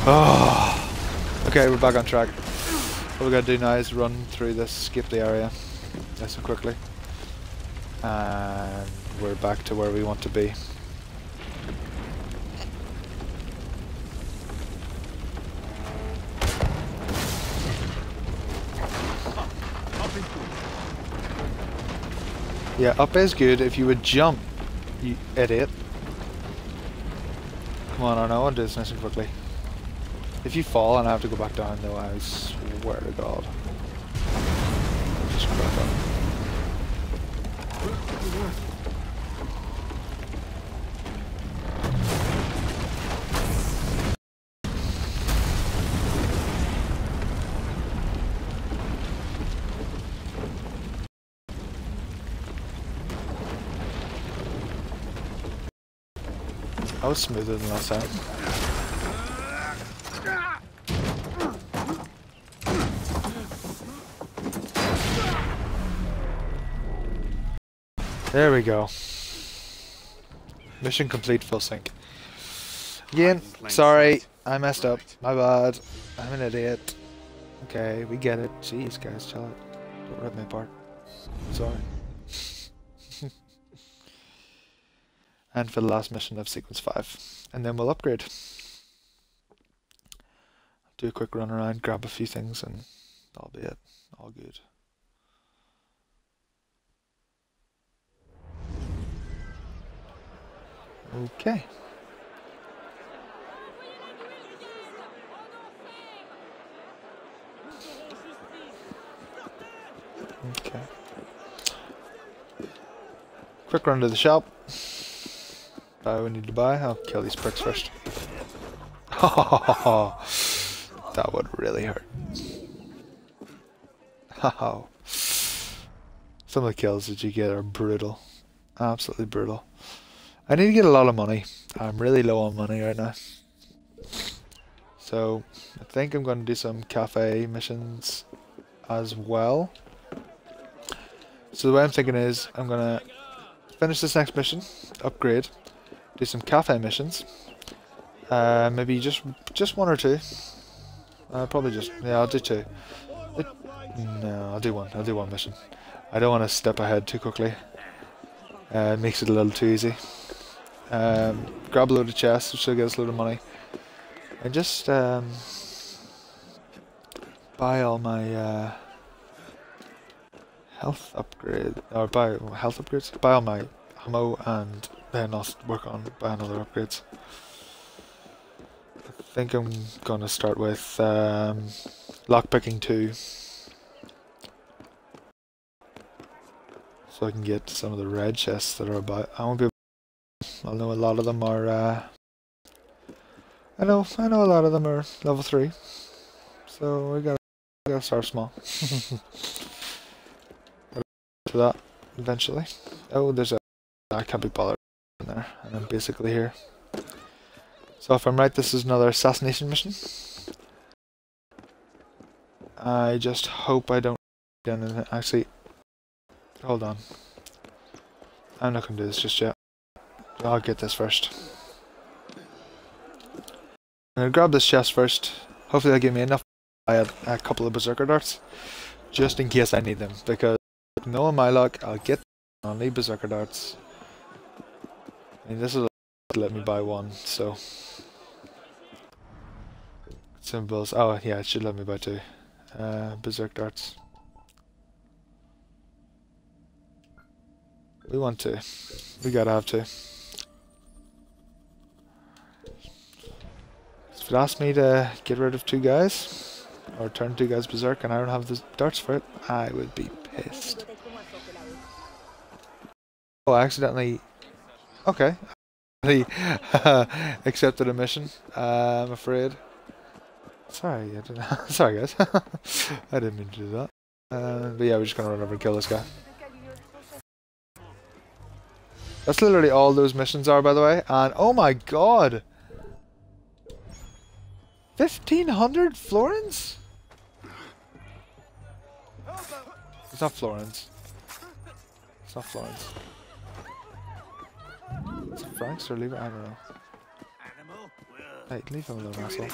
Oh. Okay, we're back on track. What we gotta do now is run through this, skip the area nice and quickly. And we're back to where we want to be. Yeah, up is good. If you would jump, you idiot. Come on, I know I want to do this nice and quickly. If you fall and I have to go back down though, I swear to God. Just crap up. Last time. There we go. Mission complete, full sync. Plain sorry. I messed up. My bad. I'm an idiot. Okay, we get it. Jeez, guys, chill out. Don't rip me apart. Sorry. And for the last mission of sequence 5. And then we'll upgrade. Do a quick run around, grab a few things, and that'll be it. All good. Okay. Okay. Quick run to the shop. Buy what we need to buy. I'll kill these pricks first. that would really hurt. Oh. Some of the kills that you get are brutal. Absolutely brutal. I need to get a lot of money. I'm really low on money right now. So, I think I'm going to do some cafe missions as well. So the way I'm thinking is, I'm going to finish this next mission, upgrade, do some cafe missions. Uh, maybe just just one or two. Uh, probably just, yeah, I'll do two. It, no, I'll do one. I'll do one mission. I don't want to step ahead too quickly. Uh, it makes it a little too easy. Um, grab a load of chests, which will get us a load of money. And just um, buy all my uh, health upgrade or buy health upgrades. Buy all my ammo and then I'll work on buying other upgrades. I think I'm gonna start with um, lockpicking two, so I can get some of the red chests that are about. I won't be. I know a lot of them are. Uh, I know. I know a lot of them are level three, so we gotta, we gotta start small. For that, eventually. Oh, there's a. I can't be bothered there, and I'm basically here. So if I'm right, this is another assassination mission. I just hope I don't get anything. Actually, hold on. I'm not gonna do this just yet. I'll get this first. I'm gonna grab this chest first. Hopefully that'll give me enough to buy a, a couple of berserker darts. Just in case I need them. Because knowing my luck, I'll get only berserker darts. I mean this is let me buy one, so symbols. Oh yeah, it should let me buy two. Uh, berserk darts. We want to. We gotta have to. If it asked me to get rid of two guys, or turn two guys berserk, and I don't have the darts for it, I would be pissed. Oh, I accidentally. Okay. I accepted a mission. Uh, I'm afraid. Sorry, I didn't. Sorry, guys. I didn't mean to do that. Uh, but yeah, we're just gonna run over and kill this guy. That's literally all those missions are, by the way. And oh my god! 1500 florins? It's not florins. It's not florins. It francs or leave it? I don't know. Hey, leave him alone, asshole.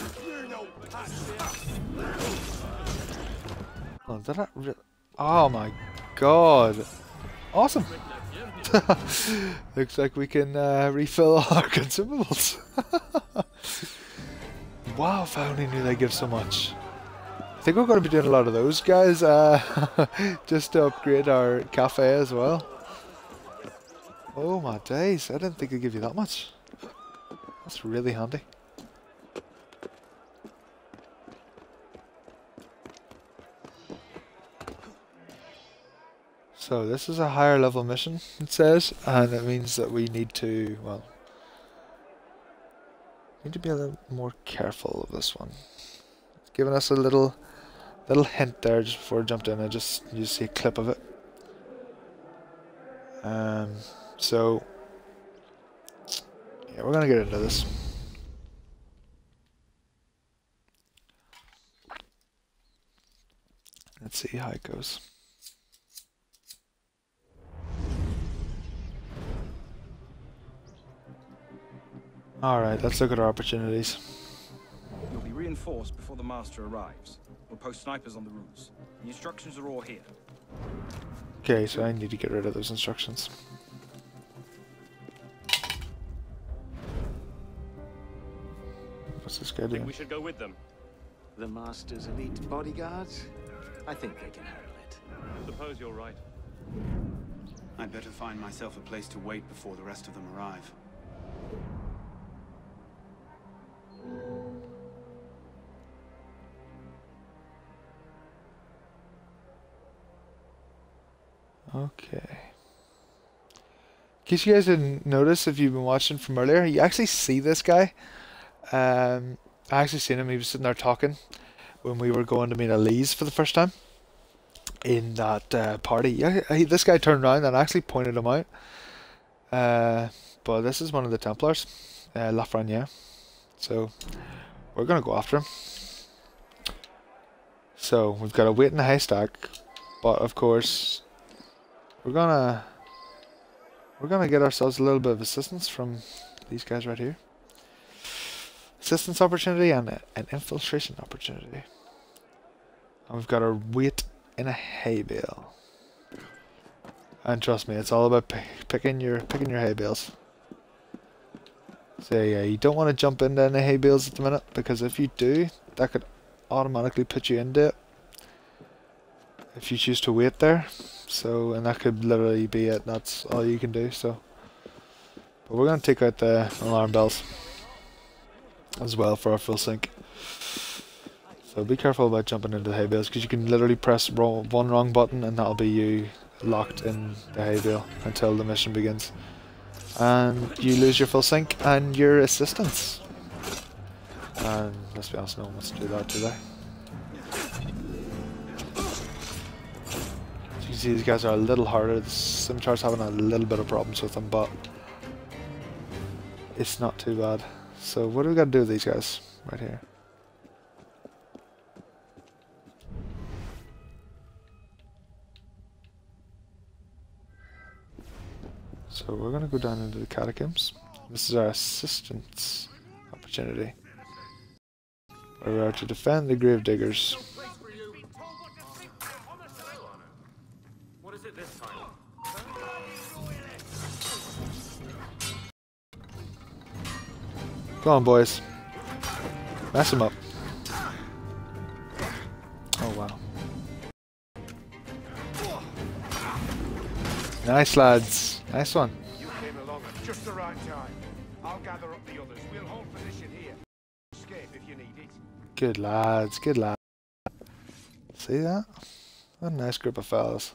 Oh, did oh my god. Awesome. Looks like we can uh, refill our consumables. wow, if I only knew they give so much. I think we're going to be doing a lot of those guys, uh, just to upgrade our cafe as well. Oh my days, I didn't think they'd give you that much. That's really handy. So this is a higher level mission, it says, and it means that we need to, well, need to be a little more careful of this one. It's giving us a little, little hint there just before I jumped in. I just you see a clip of it. Um, so yeah, we're gonna get into this. Let's see how it goes. Alright, let's look at our opportunities. You'll be reinforced before the Master arrives. We'll post snipers on the roofs. The instructions are all here. Okay, so I need to get rid of those instructions. What's this guy doing? We should go with them. The Master's elite bodyguards? I think they can handle it. Suppose you're right. I'd better find myself a place to wait before the rest of them arrive. Okay. In case you guys didn't notice, if you've been watching from earlier, you actually see this guy. Um, I actually seen him. He was sitting there talking when we were going to meet Elise for the first time in that uh, party. Yeah, he, this guy turned around and actually pointed him out. Uh, but this is one of the Templars, uh, Lafreniere. So we're gonna go after him. So we've got to wait in the haystack, but of course we're gonna we're gonna get ourselves a little bit of assistance from these guys right here. Assistance opportunity and a, an infiltration opportunity. And we've got a wait in a hay bale. And trust me, it's all about picking your picking your hay bales. So yeah, you don't want to jump into any hay bales at the minute because if you do, that could automatically put you into it. If you choose to wait there, so and that could literally be it. That's all you can do. So, but we're gonna take out the alarm bells as well for our full sync. So be careful about jumping into the hay bales because you can literally press wrong, one wrong button and that'll be you locked in the hay bale until the mission begins and you lose your full sync and your assistance. And let's be honest, no one wants to do that, do? So you can see these guys are a little harder. The scimitar's having a little bit of problems with them, but it's not too bad. So what do we got to do with these guys right here? So we're going to go down into the catacombs. This is our assistance opportunity. We are out to defend the grave diggers. Come on, boys. Mess them up. Oh, wow. Nice, lads. Nice one. You came along at just the right time. I'll gather up the others. We'll hold position here. Escape if you need it. Good lads, good lads. See that? What a nice group of fellas.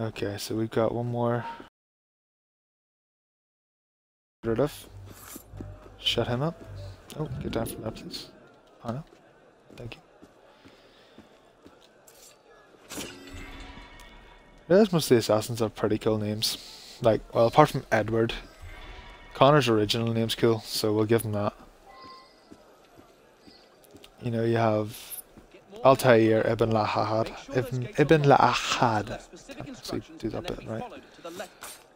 Okay, so we've got one more. Rid of. Shut him up. Oh, get down from that, please. Oh no. Thank you. Realize most of the assassins have pretty cool names. Like, well, apart from Edward. Connor's original name's cool, so we'll give him that. You know, you have Altair ibn Lahad. Ibn, ibn Lahad. Actually, do that bit right.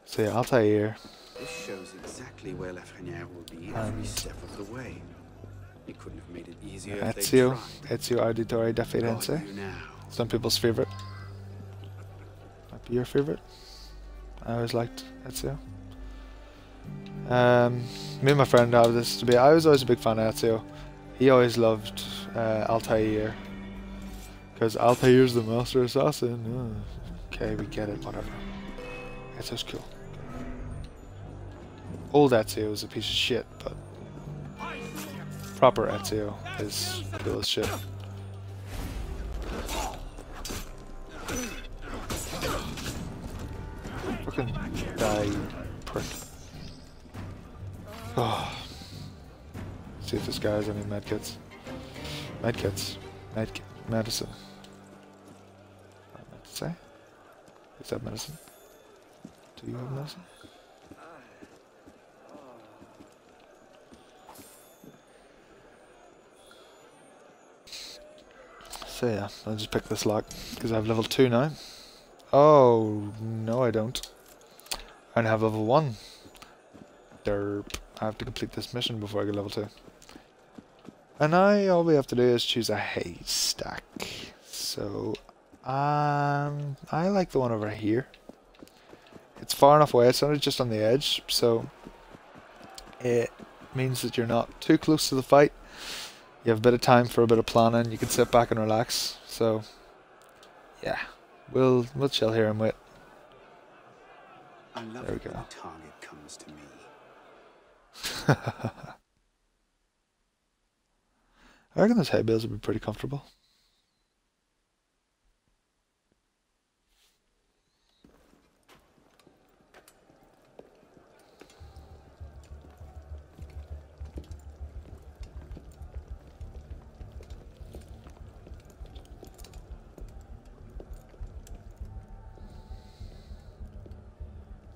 So yeah, Altair. This shows exactly where Lafreniere will be every And- step of the way. You couldn't have made it easier Ezio. Ezio Auditore da Firenze. Some people's favorite. Might be your favorite. I always liked Ezio. Um, me and my friend have this to be. I was always a big fan of Ezio. He always loved uh, Altair. Because Altair's the master assassin. Uh, okay, we get it, whatever. Ezio's cool. Old Ezio is a piece of shit, but proper Ezio is cool as shit. Fucking die, prick. Oh. See if this guy has any medkits. Medkits. Medkit. Medicine. What I say? Is that medicine? Do you have medicine? So yeah, I'll just pick this lock because I have level 2 now. Oh, no I don't. I only have level 1. Derp. I have to complete this mission before I get level 2. And now all we have to do is choose a haystack. So, um, I like the one over here. It's far enough away, it's only just on the edge, so it means that you're not too close to the fight. You have a bit of time for a bit of planning, you can sit back and relax, so yeah. We'll we'll chill here and wait. I love There we when go. the target comes to me. I reckon those hay bales would be pretty comfortable.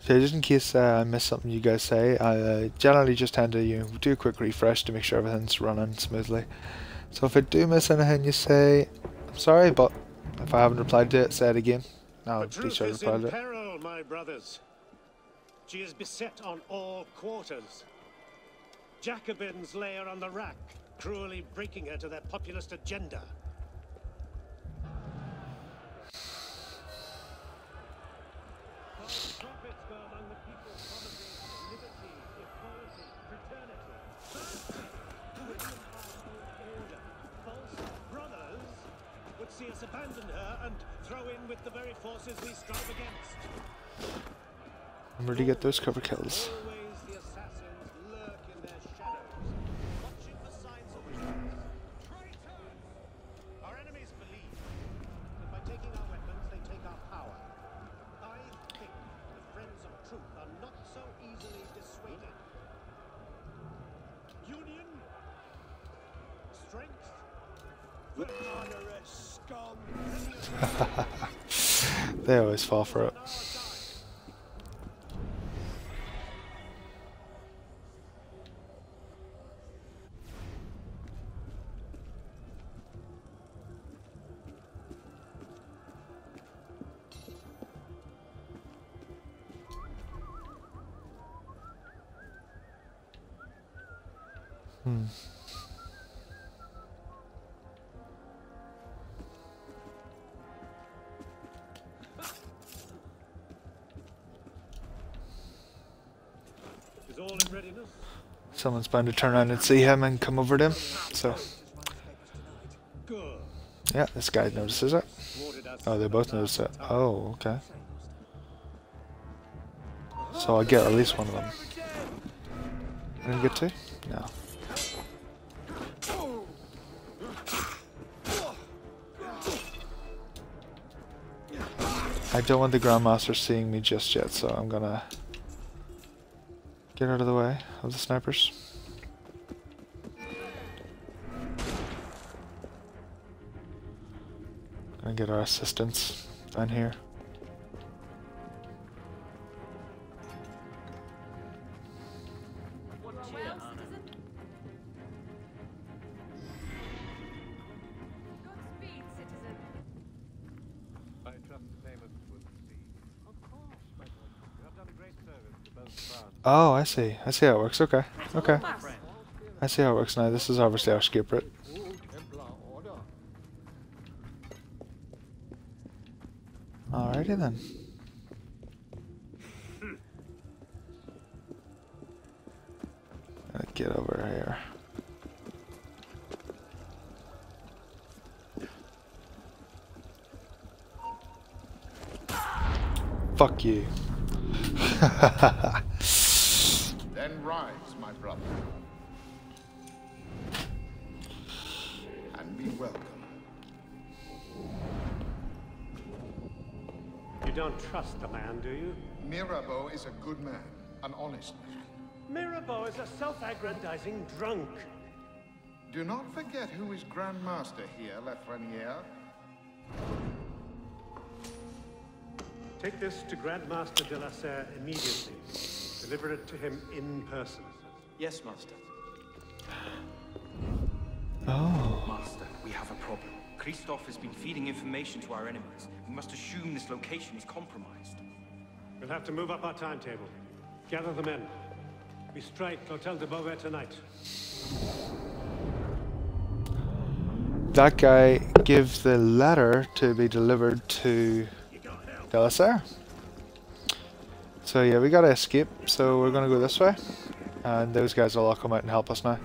So just in case uh, I miss something you guys say, I uh, generally just tend to you know, do a quick refresh to make sure everything's running smoothly. So if I do miss anything you say, I'm sorry, but if I haven't replied to it, say it again. I'll The be sure to reply to it. peril, my brothers. She is beset on all quarters. Jacobins lay her on the rack, cruelly breaking her to their populist agenda. With the very forces we strive against. Remember to get those cover kills. Always the assassins lurk in their shadows, watching for signs of weakness. Traitors! Our enemies believe that by taking our weapons, they take our power. I think the friends of truth are not so easily dissuaded. Union, strength, the honorous scum. They always fall for it. Someone's bound to turn around and see him and come over to him. So, yeah, this guy notices it. Oh, they both notice it. Oh, okay. So I get at least one of them. I get two? No. I don't want the Grandmaster seeing me just yet, so I'm gonna get out of the way of the snipers. and get our assistance on here. Oh, I see. I see how it works. Okay. Okay. I see how it works now. This is obviously our skip route. Alrighty then. Gotta get over here. Fuck you. don't trust the man, do you? Mirabeau is a good man, an honest man. Mirabeau is a self-aggrandizing drunk. Do not forget who is Grand Master here, Lafreniere. Take this to Grandmaster de la Serre immediately. Deliver it to him in person. Yes, Master. Oh. Master, we have a problem. Christoph has been feeding information to our enemies. We must assume this location is compromised. We'll have to move up our timetable. Gather the men. We strike Hotel de Beauvais tonight. That guy gives the letter to be delivered to de la Serre. So yeah, we gotta escape. So we're gonna go this way, and those guys will all come out and help us now.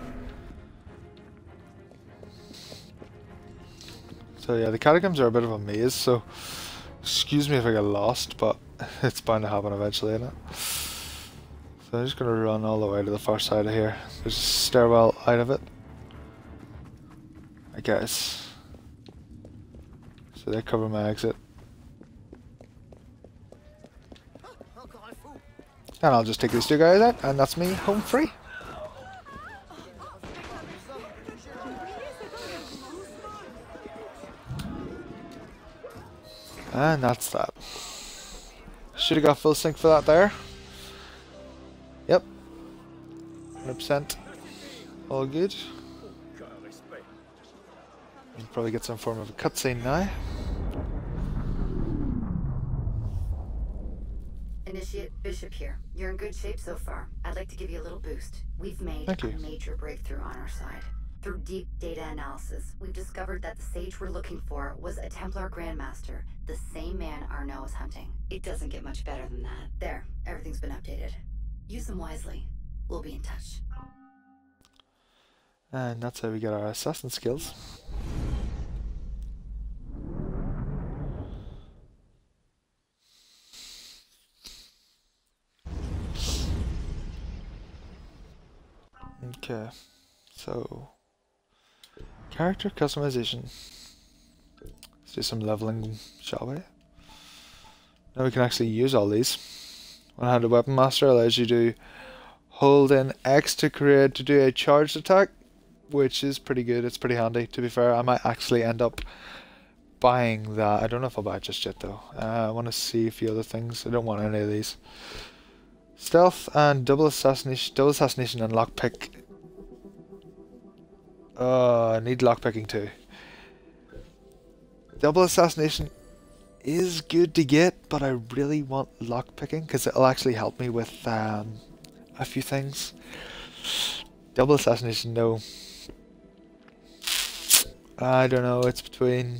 So yeah, the catacombs are a bit of a maze. So excuse me if I get lost, but it's bound to happen eventually, isn't it? So I'm just gonna run all the way to the far side of here. There's a stairwell out of it. I guess. So they cover my exit. And I'll just take these two guys out, and that's me home free. And that's that. Should have got full sync for that there. Yep. 100%. All good. We'll probably get some form of a cutscene now. Initiate Bishop here. You're in good shape so far. I'd like to give you a little boost. We've made a major breakthrough on our side. Through deep data analysis, we've discovered that the sage we're looking for was a Templar Grandmaster, the same man Arno is hunting. It doesn't get much better than that. There, everything's been updated. Use them wisely. We'll be in touch. And that's how we get our assassin skills. Okay, so character customization. Let's do some leveling, shall we? Now we can actually use all these. One-handed weapon master allows you to hold in X to create to do a charged attack, which is pretty good. It's pretty handy. To be fair, I might actually end up buying that. I don't know if I'll buy it just yet though. Uh, I want to see a few other things. I don't want any of these. Stealth and double assassination, double assassination and lockpick. Uh, I need lockpicking too. Double assassination is good to get, but I really want lockpicking because it'll actually help me with um, a few things. Double assassination, no. I don't know. It's between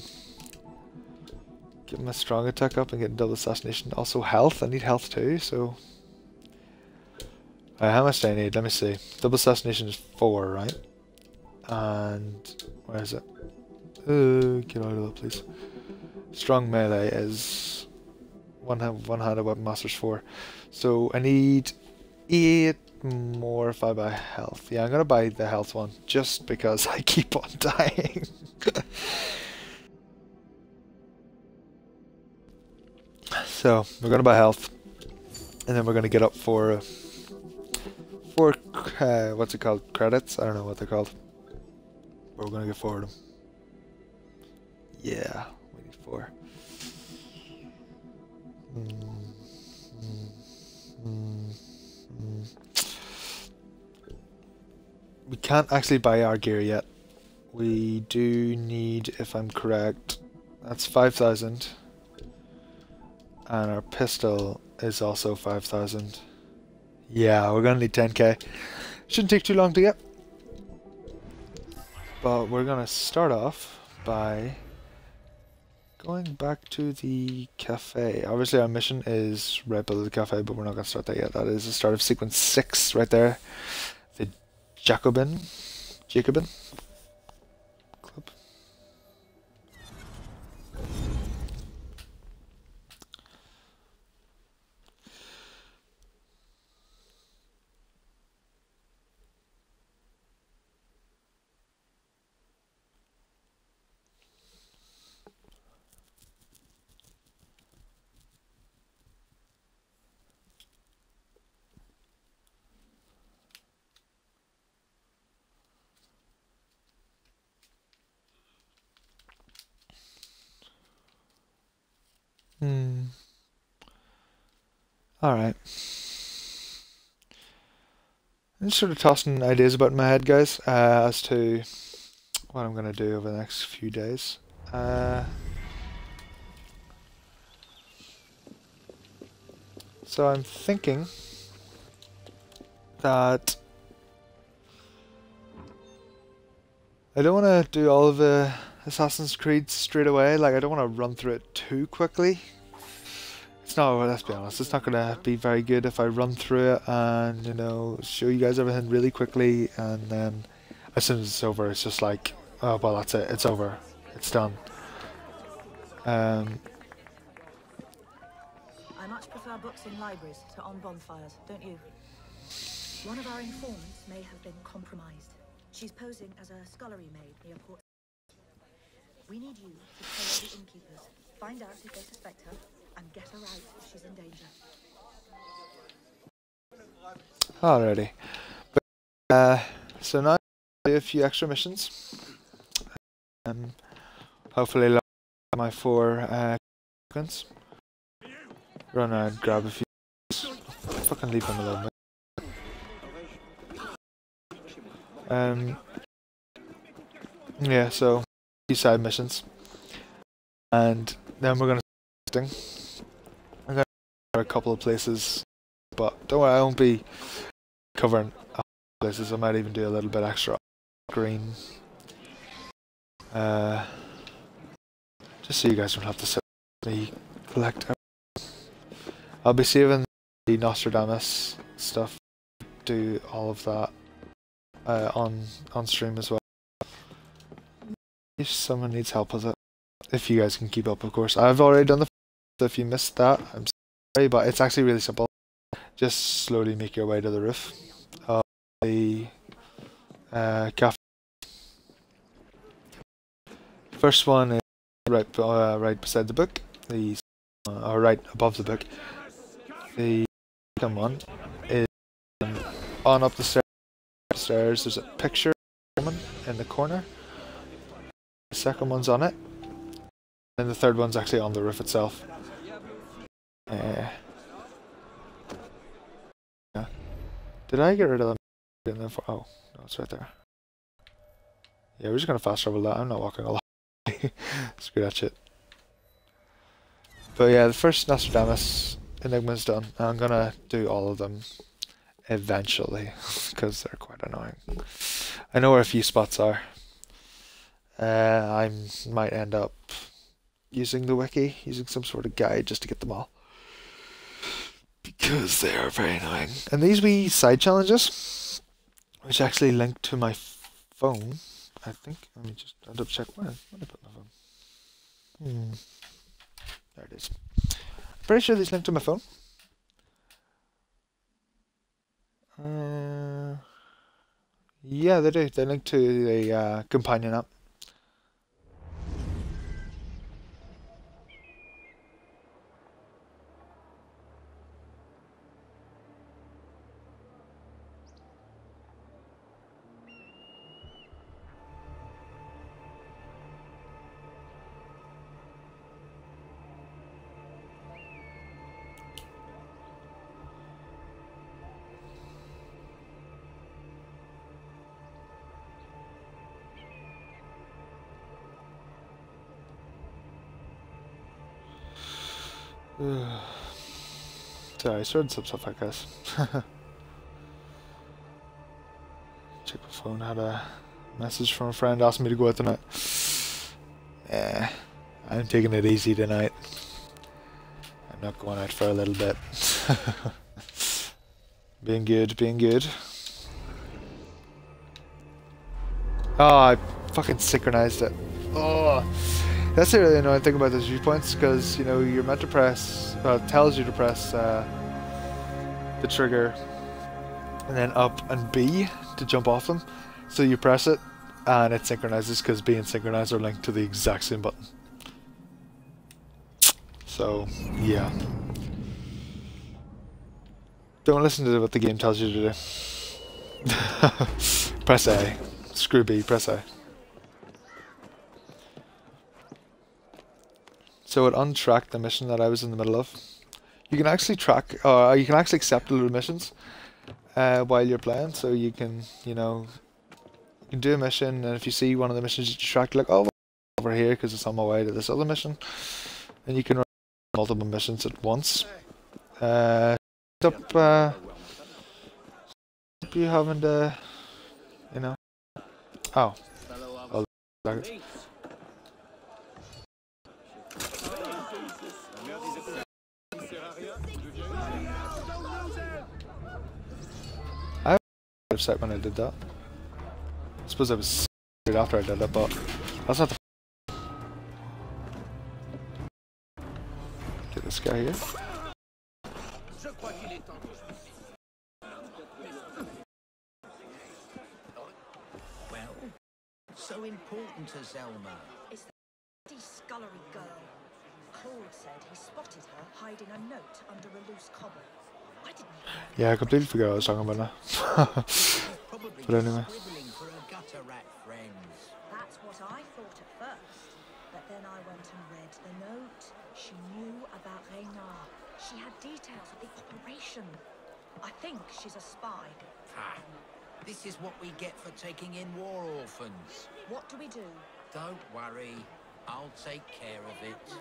getting my strong attack up and getting double assassination. Also health. I need health too. So, how much do I need? Let me see. Double assassination is four, right? And where is it? Uh, get out of that, please. Strong melee is one hand, one handed weapon masters four. So I need eight more if I buy health. Yeah, I'm gonna buy the health one just because I keep on dying. so we're gonna buy health, and then we're gonna get up for uh, for uh, what's it called? Credits? I don't know what they're called. But we're gonna get forward them. Yeah, we need four. Mm, mm, mm, mm. We can't actually buy our gear yet. We do need, if I'm correct, that's 5,000. And our pistol is also 5,000. Yeah, we're gonna need 10k. Shouldn't take too long to get. But we're gonna start off by going back to the cafe. Obviously our mission is right below the cafe, but we're not gonna start that yet. That is the start of sequence 6 right there. The Jacobin. Jacobin. Club. Hmm. Alright. I'm just sort of tossing ideas about my head, guys, uh, as to what I'm going to do over the next few days. Uh, so I'm thinking that I don't want to do all of the Assassin's Creed straight away. Like, I don't want to run through it too quickly. It's not, let's be honest, it's not going to be very good if I run through it and, you know, show you guys everything really quickly and then as soon as it's over, it's just like, oh, well, that's it, it's over, it's done. Um, I much prefer books in libraries to on bonfires, don't you? One of our informants may have been compromised. She's posing as a scullery maid near Port. We need you to follow the innkeepers, find out if they suspect her, and get her out if she's in danger. Alrighty. But, uh, so now do a few extra missions. Um, hopefully my four uh, seconds. Run around, grab a few. Fucking leave them alone. Um. Yeah, so few side missions, and then we're gonna. A couple of places, but don't worry, I won't be covering places. I might even do a little bit extra green. Uh, just so you guys don't have to sit me collect. everything. I'll be saving the Nostradamus stuff. Do all of that uh, on on stream as well. If someone needs help with it, if you guys can keep up, of course. I've already done the. So if you missed that, I'm but it's actually really simple. Just slowly make your way to the roof of the uh, cafe. First one is right, uh, right beside the book. The uh, or right above the book. The second one is um, on up the stair- stairs. There's a picture of a woman in the corner. The second one's on it. And the third one's actually on the roof itself. Uh, yeah. Did I get rid of them? in there for- Oh, no, it's right there. Yeah, we're just gonna fast travel that. I'm not walking a lot. Screw that shit. But yeah, the first Nostradamus Enigma's done. I'm gonna do all of them eventually, because they're quite annoying. I know where a few spots are. Uh, I might end up using the wiki, using some sort of guide just to get them all. Because they are very annoying. And these wee side challenges, which actually link to my phone, I think. Let me just double check where, where did I put my phone. Hmm. There it is. Pretty sure these link to my phone. Uh, yeah, they do. They link to the uh, companion app. Sorry, I started some stuff, I guess. check my phone. Had a message from a friend asking me to go out tonight. Eh, I'm taking it easy tonight. I'm not going out for a little bit. being good, being good. Oh, I fucking synchronized it. Oh, that's the really annoying thing about those viewpoints because you know you're meant to press. Well, tells you to press uh, the trigger and then up and B to jump off them. So you press it and it synchronizes because B and synchronize are linked to the exact same button. So yeah. Don't listen to what the game tells you to do. press A. Screw B, press A. So it untracked the mission that I was in the middle of. You can actually track, uh, you can actually accept little missions uh, while you're playing. So you can, you know, you can do a mission, and if you see one of the missions you track, like, oh, over here because it's on my way to this other mission, and you can run multiple missions at once. Uh, up, uh, you having to, you know. Oh. oh upset when I did that. I suppose I was after I did it, but that's not the. Get this guy here. Well, so important to Zelma. It's the scullery girl. Claude said he spotted her hiding a note under a loose cobble. I didn't Yeah, I completely forgot what I was talking about now. but anyway. For her gutter rat friends. That's what I thought at first. But then I went and read the note. She knew about Reynard. She had details of the operation. I think she's a spy. Ha! This is what we get for taking in war orphans. What do we do? Don't worry. I'll take care of it.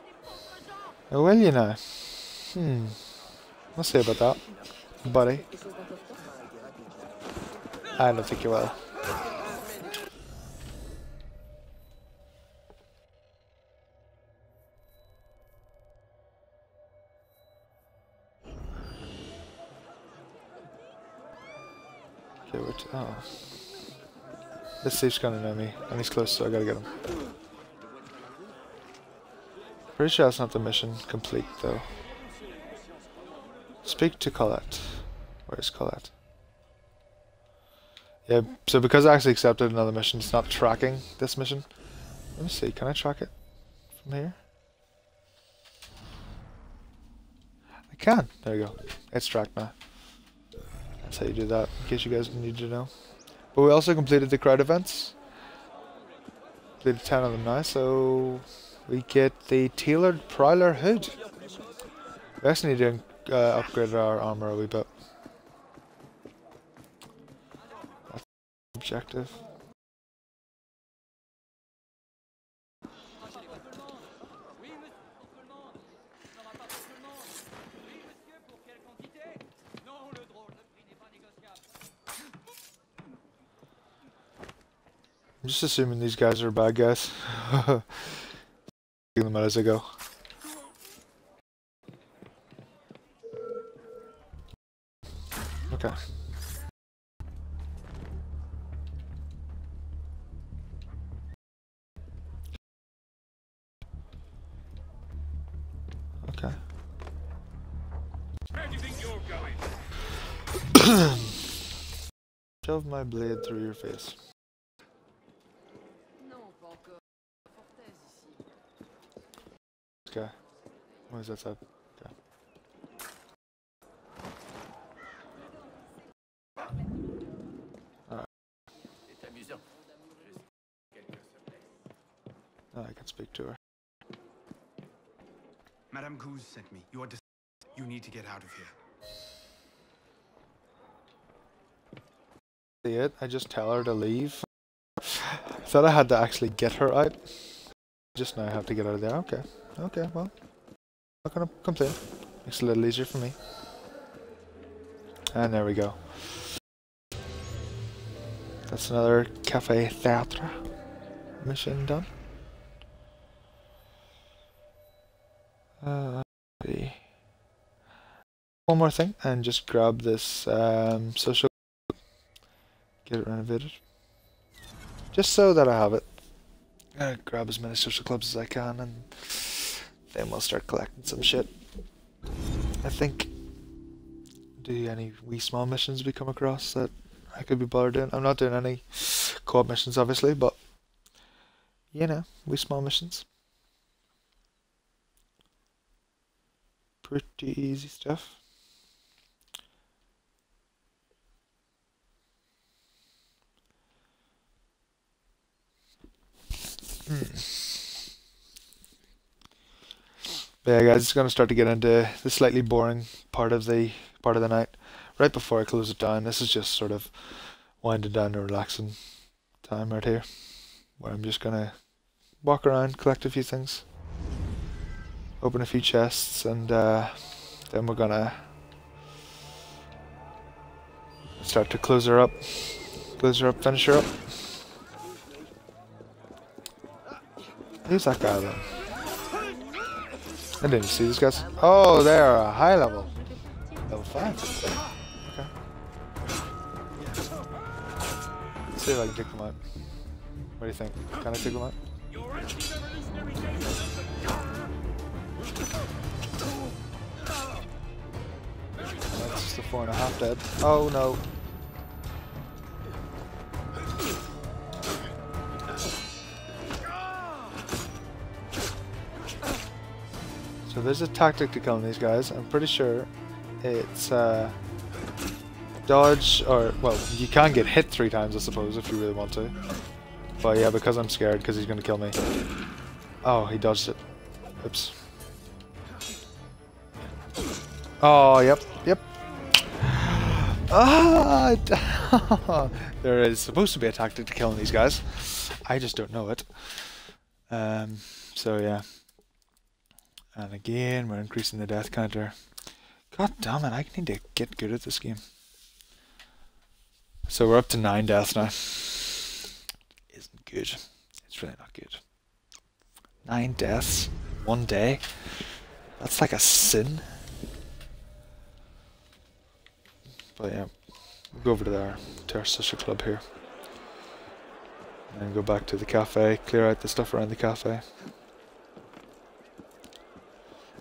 Oh, well, you know. Hmm. We'll see about that, buddy. I don't think you will. Okay, which, oh. This Steve's gonna know me, and he's close, so I gotta get him. Pretty sure that's not the mission complete, though. Speak to Colette. Where's Colette? Yeah, so because I actually accepted another mission, it's not tracking this mission. Let me see, can I track it from here? I can. There you go. It's tracked now. That's how you do that, in case you guys need to know. But we also completed the crowd events. Completed 10 of them now, so we get the tailored Prowler hood. We actually need to uh, upgrade our armor a wee bit. That's objective. I'm just assuming these guys are bad guys. Taking them out as I go. Okay. Okay. Where do you think you're going? Shove my blade through your face. Okay. What is that side? Okay. Alright. Now I can speak to her. Madame Goose sent me. You are You need to get out of here. See it? I just tell her to leave. I Thought I had to actually get her out. Just now I have to get out of there. Okay. Okay, well. Not gonna complain. Makes it a little easier for me. And there we go. That's another Cafe Theatre mission done. Uh, one more thing and just grab this um, social get it renovated. Just so that I have it. Gonna grab as many social clubs as I can and then we'll start collecting some shit. I think do any wee small missions we come across that I could be bothered doing? I'm not doing any co-op missions obviously but you know wee small missions pretty easy stuff Hmm. But yeah, guys, it's going to start to get into the slightly boring part of the part of the night. Right before I close it down, this is just sort of winding down and relaxing time right here, where I'm just gonna walk around, collect a few things, open a few chests, and uh, then we're gonna start to close her up, close her up, finish her up. Who's that guy then? I didn't see these guys. Oh, they're a high level. Level 5. Okay. Let's see if I can take them out. What do you think? Can I take them out? A four and a half dead. Oh no. So there's a tactic to killing these guys. I'm pretty sure it's uh, dodge, or, well, you can get hit three times, I suppose, if you really want to. But yeah, because I'm scared, because he's going to kill me. Oh, he dodged it. Oops. Oh, yep. Ah! there is supposed to be a tactic to killing these guys. I just don't know it. Um, so yeah. And again, we're increasing the death counter. God damn it, I need to get good at this game. So we're up to 9 deaths now. Isn't good. It's really not good. 9 deaths, one day. That's like a sin. But yeah, we'll go over to our, to our sister club here. And go back to the cafe, clear out the stuff around the cafe.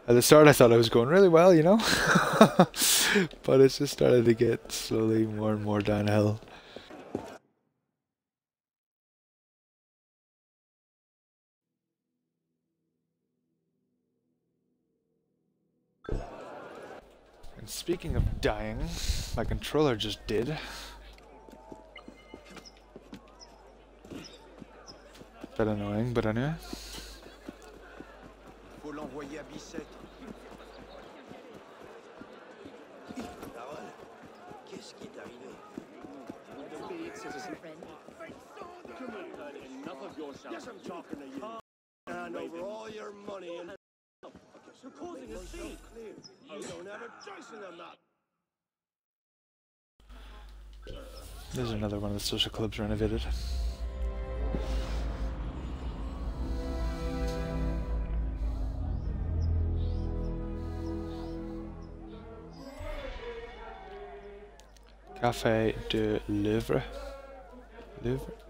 At the start I thought I was going really well, you know? but it's just started to get slowly more and more downhill. And speaking of dying, my controller just did. Bit annoying, but anyway. Faut l'envoyer à Bicêtre. Qu'est-ce qui est arrivé? Enough of your Yes, I'm talking to you. Hand over all your money and... You're causing a scene. You don't have a choice in the matter. There's another one of the social clubs renovated. Café de Louvre. Louvre.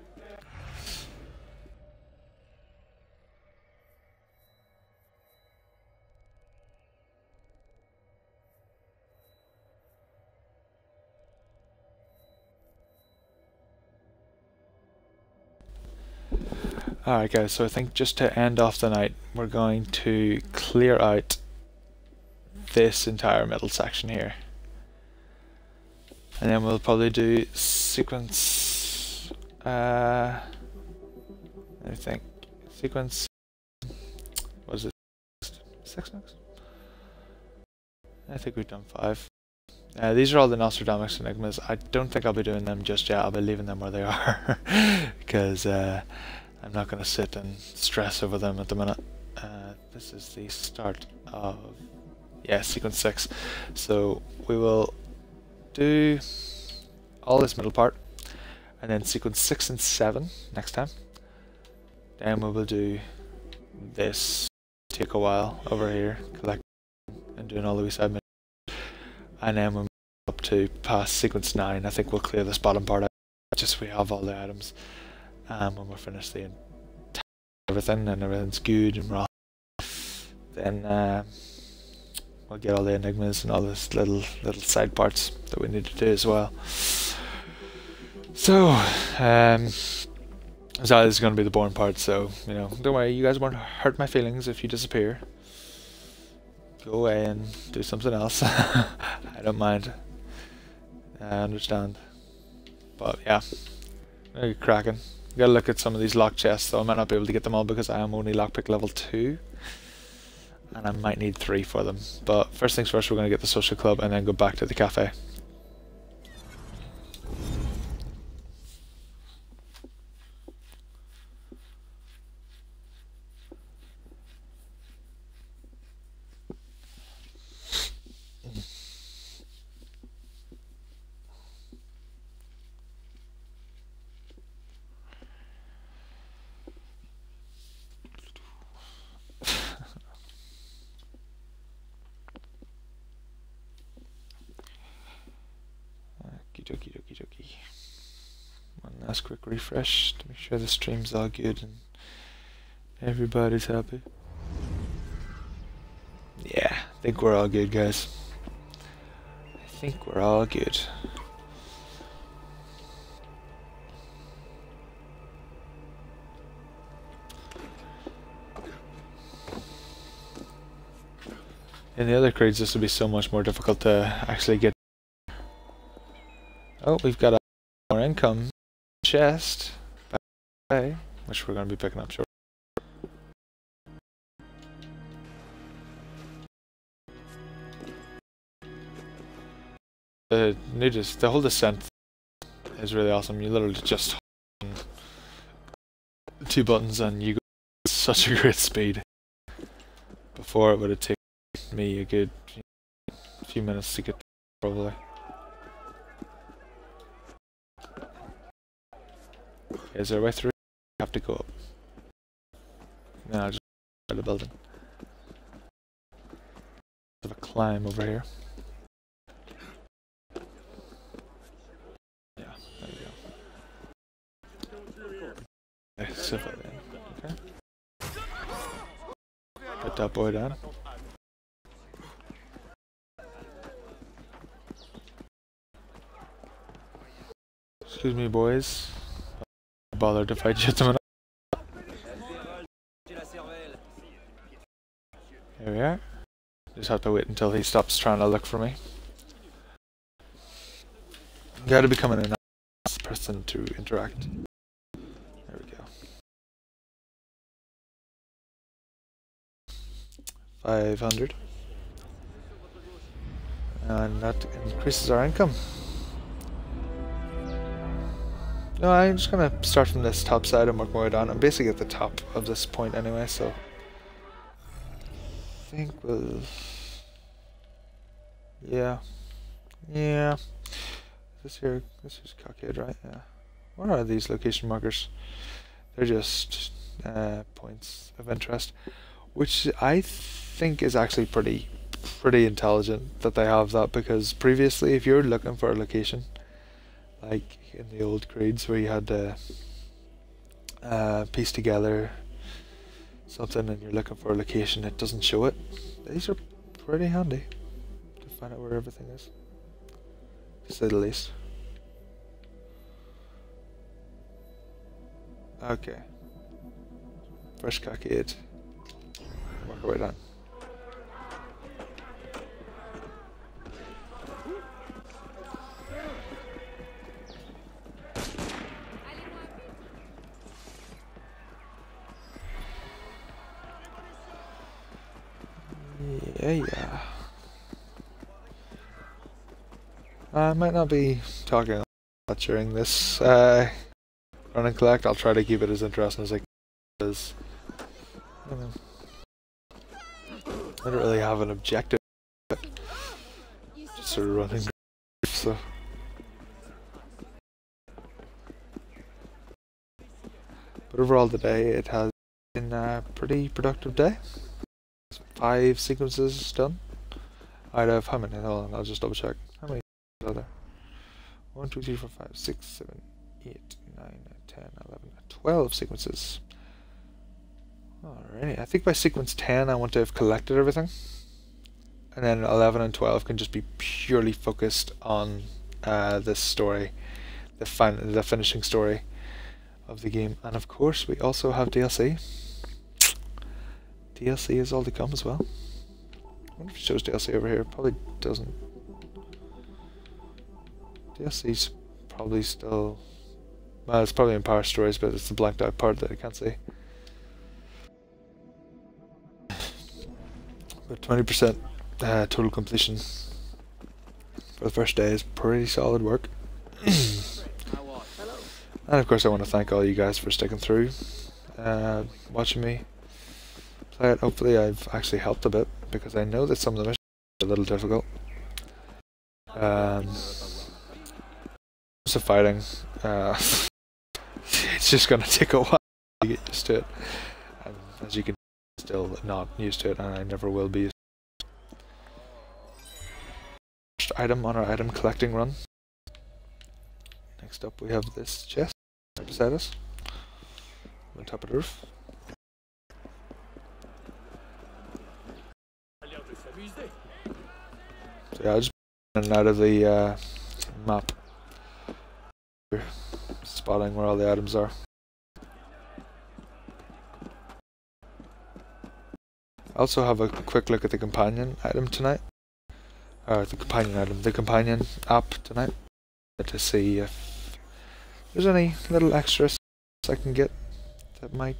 Alright guys, so I think just to end off the night, we're going to clear out this entire middle section here. And then we'll probably do sequence, uh, I think, sequence, was it six next? I think we've done five. Uh, these are all the Nostradamus Enigmas. I don't think I'll be doing them just yet. I'll be leaving them where they are. Because uh, I'm not going to sit and stress over them at the minute. Uh, this is the start of, yeah, sequence 6. So we will do all this middle part and then sequence 6 and 7 next time. Then we will do this, take a while over here, collect and doing all the wee side. And then we'll up to past sequence 9, I think we'll clear this bottom part out, just we have all the items. And when we're finished the everything and everything's good and raw, then uh, we'll get all the enigmas and all those little little side parts that we need to do as well. So, um, so this is going to be the boring part. So you know, don't worry, you guys won't hurt my feelings if you disappear. Go away and do something else. I don't mind. I understand. But yeah, maybe cracking. Gotta look at some of these lock chests though. I might not be able to get them all because I am only lockpick level 2. And I might need 3 for them. But first things first, we're going to get the social club and then go back to the cafe. Okie dokie dokie dokie. One last quick refresh to make sure the stream's all good and everybody's happy. Yeah, I think we're all good, guys. I think we're all good. In the other crates, this would be so much more difficult to actually get Oh, we've got more income chest, which we're going to be picking up shortly. The new the whole descent is really awesome. You literally just two buttons and you go at such a great speed. Before it would have taken me a good few minutes to get probably. Is there a way through? I have to go up. No, I'll just the building. Have a climb over here. Yeah, there we go. Okay, civilian. Okay. Put that boy down. Excuse me, boys bother to fight you Here we are. Just have to wait until he stops trying to look for me. Gotta become an nice person to interact. There we go. Five hundred. And that increases our income. No, I'm just gonna start from this top side and work my way down. I'm basically at the top of this point anyway, so I think we'll yeah. Yeah. This here this is cockade, right? Yeah. What are these location markers? They're just uh, points of interest. Which I think is actually pretty pretty intelligent that they have that because previously if you're looking for a location like in the old creeds where you had to uh, piece together something and you're looking for a location that doesn't show it. These are pretty handy to find out where everything is, to say the least. Okay. Fresh cockade. Work our way down. Yeah, yeah. I might not be talking lot during this uh, run and collect. I'll try to keep it as interesting as I can. Because, I don't. I don't really have an objective. Just sort of running. So. But overall today it has been a pretty productive day. Five sequences done. Out of how many? Hold on, I'll just double check. How many are there? 1, 2, 3, 4, 5, 6, 7, 8, 9, 10, 11, 12 sequences. Alrighty, I think by sequence 10 I want to have collected everything. And then 11 and 12 can just be purely focused on uh, this story, the, fin the finishing story of the game. And of course we also have DLC. DLC is all to come as well. I wonder if it shows DLC over here. Probably doesn't. DLC's probably still... Well, it's probably in Paris Stories, but it's the blanked out part that I can't see. But 20% uh, total completion for the first day is pretty solid work. and of course I want to thank all you guys for sticking through, uh, watching me play it. Hopefully I've actually helped a bit, because I know that some of the missions are a little difficult. Um, of fighting, uh, it's just going to take a while to get used to it. And as you can see, still not used to it, and I never will be. First item on our item collecting run. Next up we have this chest beside us. On top of the roof. So yeah, I'll just in and out of the uh, map. Spotting where all the items are. I also have a quick look at the companion item tonight. Or the companion item, the companion app tonight. To see if there's any little extras I can get that might,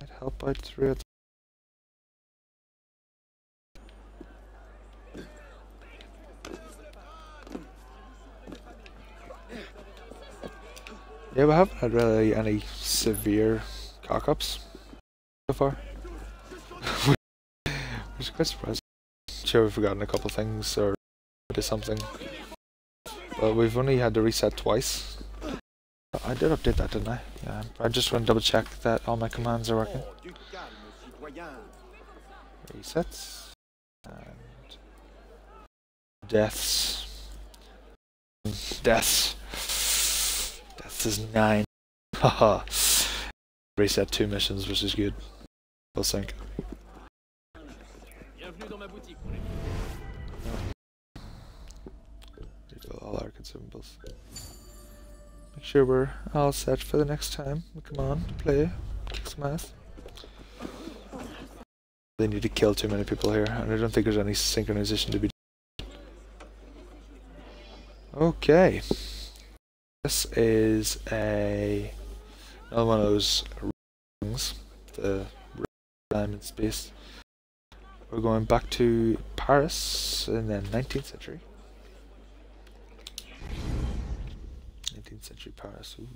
might help out through it. Yeah, we haven't had really any severe cock-ups so far. Which is quite surprising. Sure we've forgotten a couple things or did something. But we've only had to reset twice. I did update that, didn't I? Yeah, I just want to double check that all my commands are working. Resets. And deaths. Deaths. Deaths is nine. Haha. Reset two missions, which is good. Full sync. all our consumables. Make sure we're all set for the next time we come on to play, kick some ass. They need to kill too many people here, and I don't think there's any synchronization to be done. Okay. This is a another one of those rings, the diamond space. We're going back to Paris in the 19th century. 19th century Paris. Ooh.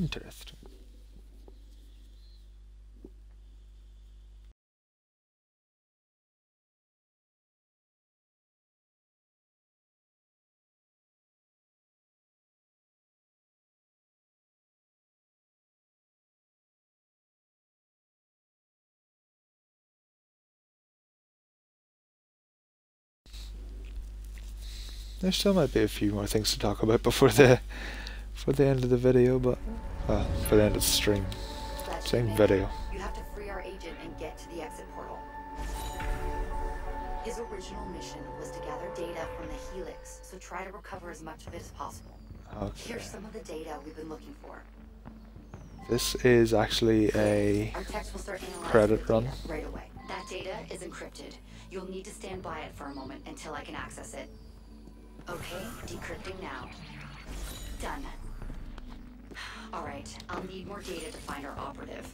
Interesting. There still might be a few more things to talk about before the for the end of the video, but well, for the end of the stream. Same video. You have to free our agent and get to the exit portal. His original mission was to gather data from the Helix, so try to recover as much of it as possible. Okay. Here's some of the data we've been looking for. This is actually a Our techs will start analyzing credit run. right away. That data is encrypted. You'll need to stand by it for a moment until I can access it. Okay, decrypting now. Done. Alright, I'll need more data to find our operative.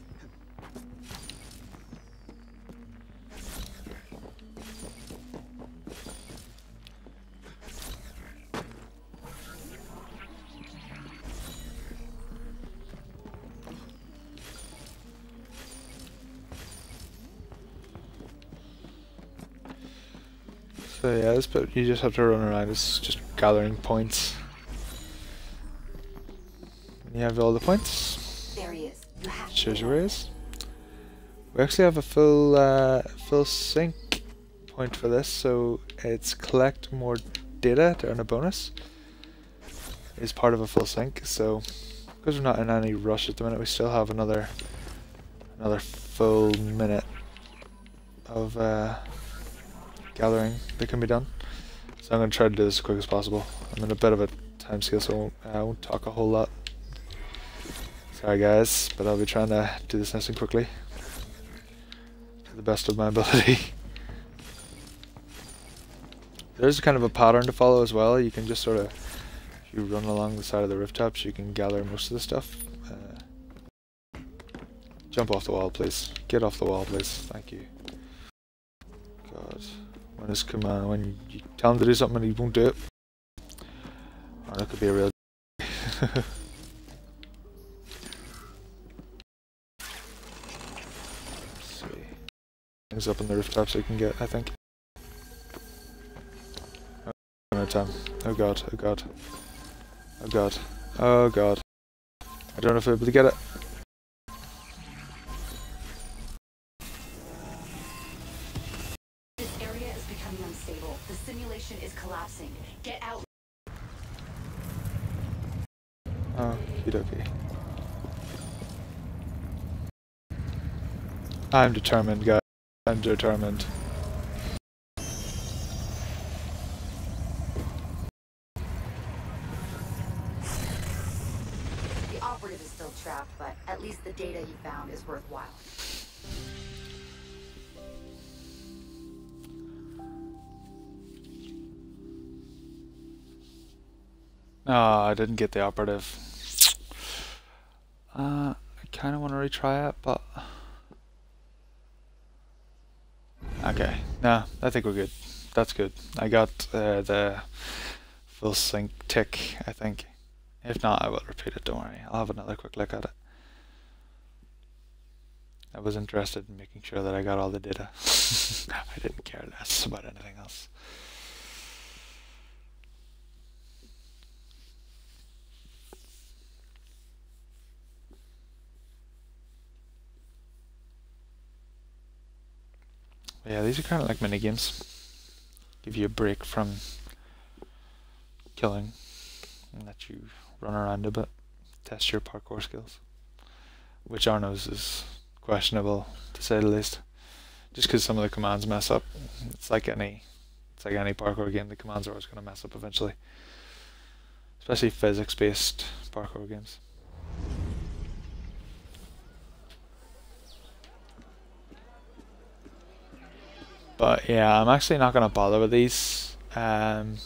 So yeah, this bit you just have to run around. It's just gathering points. When you have all the points, shows you where he is. We actually have a full uh, full sync point for this, so it's collect more data to earn a bonus. Is part of a full sync, so because we're not in any rush at the minute, we still have another another full minute of uh, gathering that can be done. So I'm going to try to do this as quick as possible. I'm in a bit of a time scale, so I won't, talk a whole lot. Sorry guys, but I'll be trying to do this nice and quickly. To the best of my ability. There's kind of a pattern to follow as well. You can just sort of, if you run along the side of the rooftops, you can gather most of the stuff. Uh, jump off the wall, please. Get off the wall, please. Thank you. God. When his command, when you tell him to do something and he won't do it. Oh, that could be a real see. Things up on the rooftop so you can get, I think. Oh, time. Oh god, oh god. Oh god. Oh god. I don't know if I'll be able to get it. Simulation is collapsing. Get out. Ah, oh, okie I'm determined, guys. I'm determined. The operative is still trapped, but at least the data he found is worthwhile. Oh, I didn't get the operative. Uh, I kind of want to retry it, but... Okay, no, I think we're good. That's good. I got uh, the full sync tick, I think. If not, I will repeat it, don't worry. I'll have another quick look at it. I was interested in making sure that I got all the data. I didn't care less about anything else. Yeah, these are kind of like mini games. Give you a break from killing and let you run around a bit, test your parkour skills. Which Arno's is questionable to say the least. Just because some of the commands mess up. It's like any it's like any parkour game, the commands are always going to mess up eventually. Especially physics based parkour games. But yeah, I'm actually not going to bother with these um,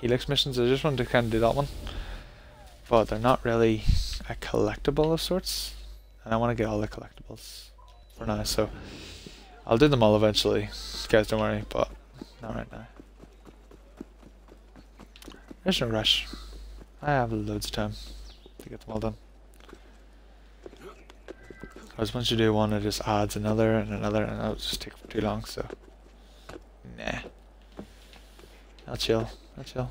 Helix missions. I just wanted to kind of do that one. But they're not really a collectible of sorts. And I want to get all the collectibles for now. So I'll do them all eventually. Guys, don't worry. But not right now. There's no rush. I have loads of time to get them all done. Because once you do one, it just adds another and another, and it'll just take too long, so... Nah. I'll chill. I'll chill.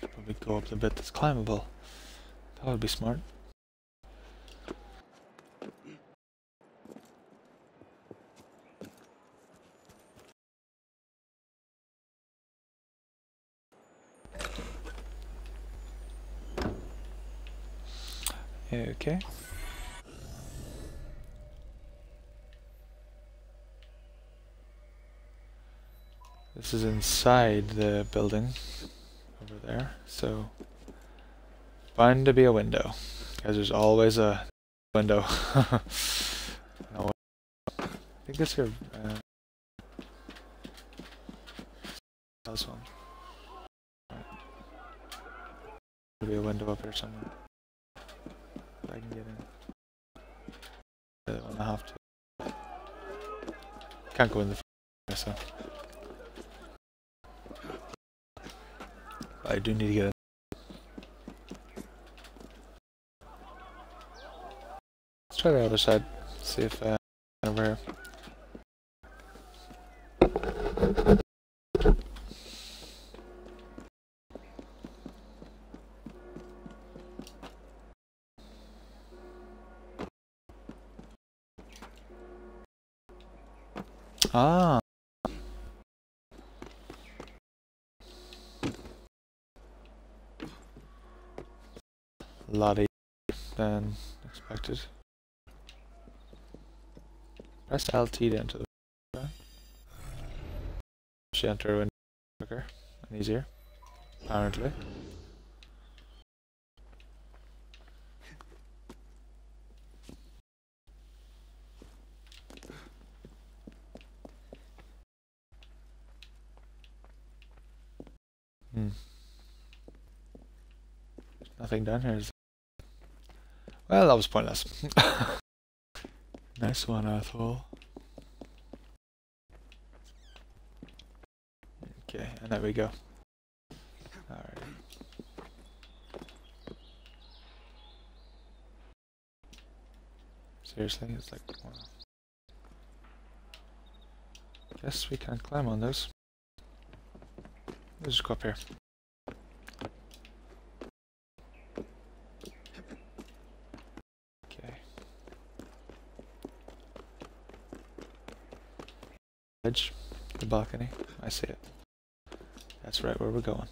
Probably go up the bit that's climbable. That would be smart. Okay. This is inside the building over there, so bound to be a window, because there's always a window. I think this here. Uh, this one. Right. There'll be a window up here somewhere. I can get in. Really I have to. Can't go in the f so. I do need to get in. Let's try the other side. See if uh, over here. Ah. Lot easier than expected. Press LT to enter the window. Should enter a window quicker and easier, apparently. Hmm. Nothing down here. Well, that was pointless. nice one, Athol. Okay, and there we go. Alright. Seriously, it's like, wow. Guess we can't climb on those. Let's just go up here. Okay. Edge, the balcony. I see it. That's right where we're going.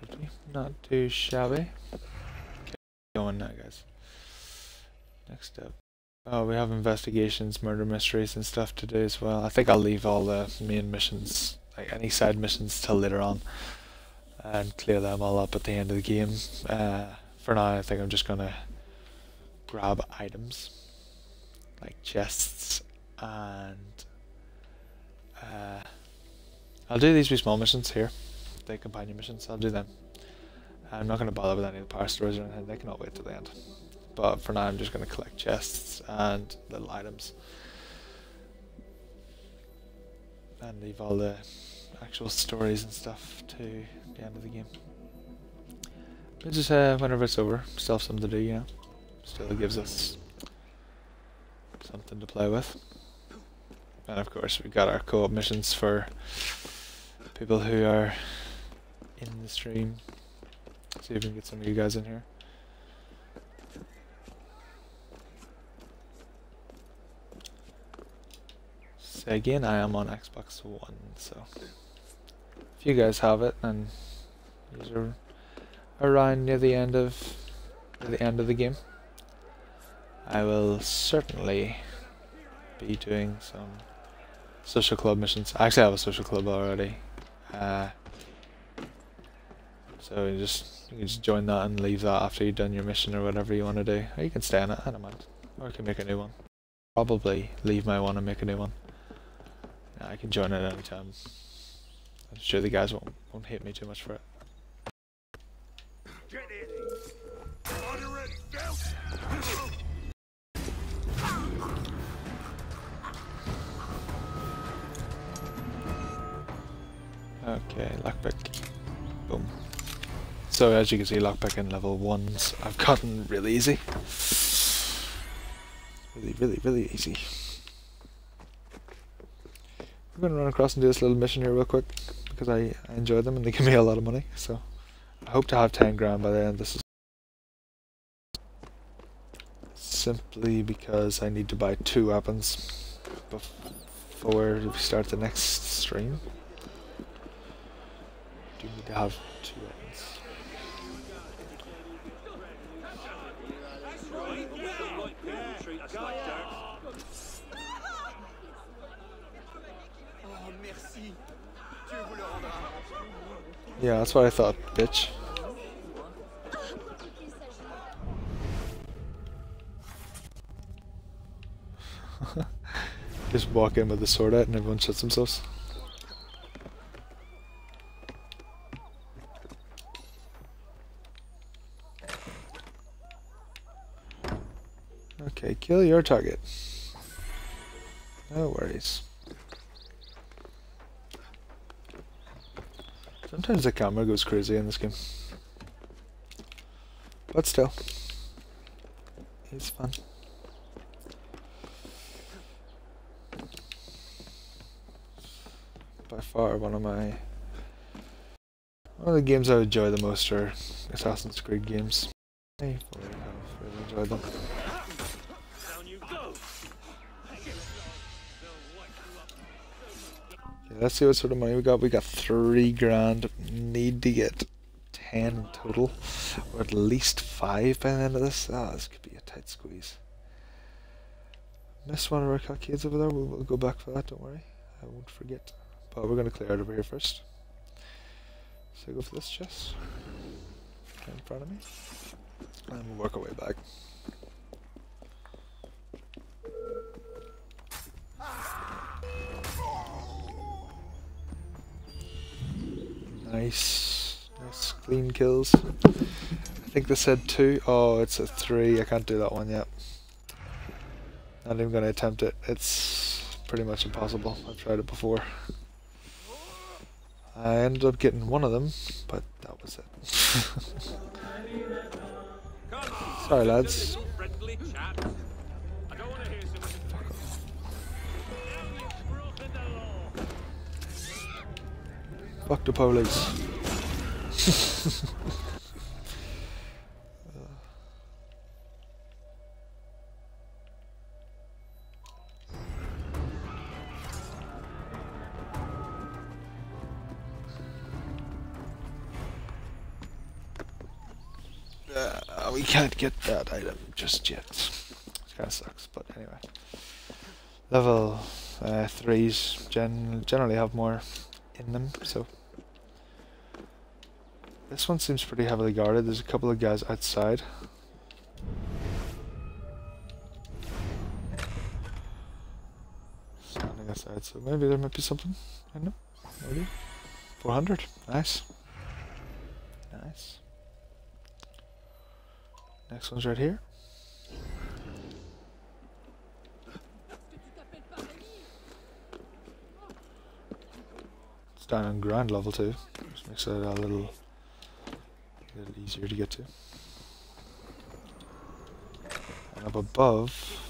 Two hundred and fifty, not too shabby. Okay, going now, guys. Next up, oh, we have investigations, murder mysteries, and stuff to do as well. I think I'll leave all the main missions, like any side missions, till later on, and clear them all up at the end of the game. Uh, for now, I think I'm just gonna grab items like chests and uh, I'll do these wee small missions here the companion missions, I'll do them. I'm not going to bother with any of the Paris Stories or anything, they can all wait till the end. But for now I'm just going to collect chests and little items. And leave all the actual stories and stuff to the end of the game. But just uh, whenever it's over, still have something to do, you know. Still gives us something to play with. And of course we've got our co-op missions for people who are in the stream. See if we can get some of you guys in here. So again, I am on Xbox One, so if you guys have it then you're around near the end of the end of the game, I will certainly be doing some social club missions. I actually have a social club already. Uh, so you just you just join that and leave that after you've done your mission or whatever you want to do. Or you can stay in it, I don't mind. Or you can make a new one. Probably leave my one and make a new one. I can join it anytime. I'm sure the guys won't won't hate me too much for it. Okay, lockpick. So as you can see, lockpicking level 1s I've gotten really easy. Really, really, really easy. We're going to run across and do this little mission here real quick, because I, I enjoy them and they give me a lot of money, so I hope to have 10 grand by the end. This is simply because I need to buy two weapons before we start the next stream. Do need to have two Yeah, that's what I thought, bitch. Just walk in with the sword out and everyone shuts themselves. Okay, kill your target. No worries. Sometimes the camera goes crazy in this game. But still, it's fun. By far one of my one of the games I enjoy the most are Assassin's Creed games. I really enjoyed them. Let's see what sort of money we got. We got three grand. Need to get ten total, or at least five by the end of this. Ah, this could be a tight squeeze. Missed one of our cockades over there. We'll, we'll go back for that. Don't worry, I won't forget. But we're gonna clear out over here first. So go for this chest in front of me, and we'll work our way back. Nice. Nice clean kills. I think they said two. Oh, it's a three. I can't do that one yet. Not even going to attempt it. It's pretty much impossible. I've tried it before. I ended up getting one of them, but that was it. Sorry, lads. Fuck the police. Uh, we can't get that item just yet. It kind of sucks, but anyway. Level uh, 3s gen generally have more in them, so... This one seems pretty heavily guarded. There's a couple of guys outside. Standing outside, so maybe there might be something. I don't know. Maybe. 400. Nice. Nice. Next one's right here. It's down on ground level too. Just makes it a little, a little easier to get to. And up above.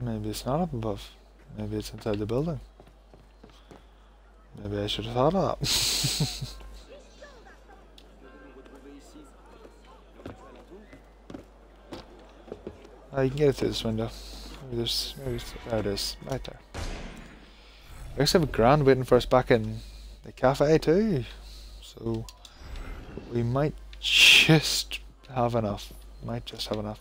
Maybe it's not up above. Maybe it's inside the building. Maybe I should have thought of that. oh, you can get it through this window. Maybe there's, maybe there it is, right there. We actually have a grand waiting for us back in the cafe too. So we might just have enough. Might just have enough.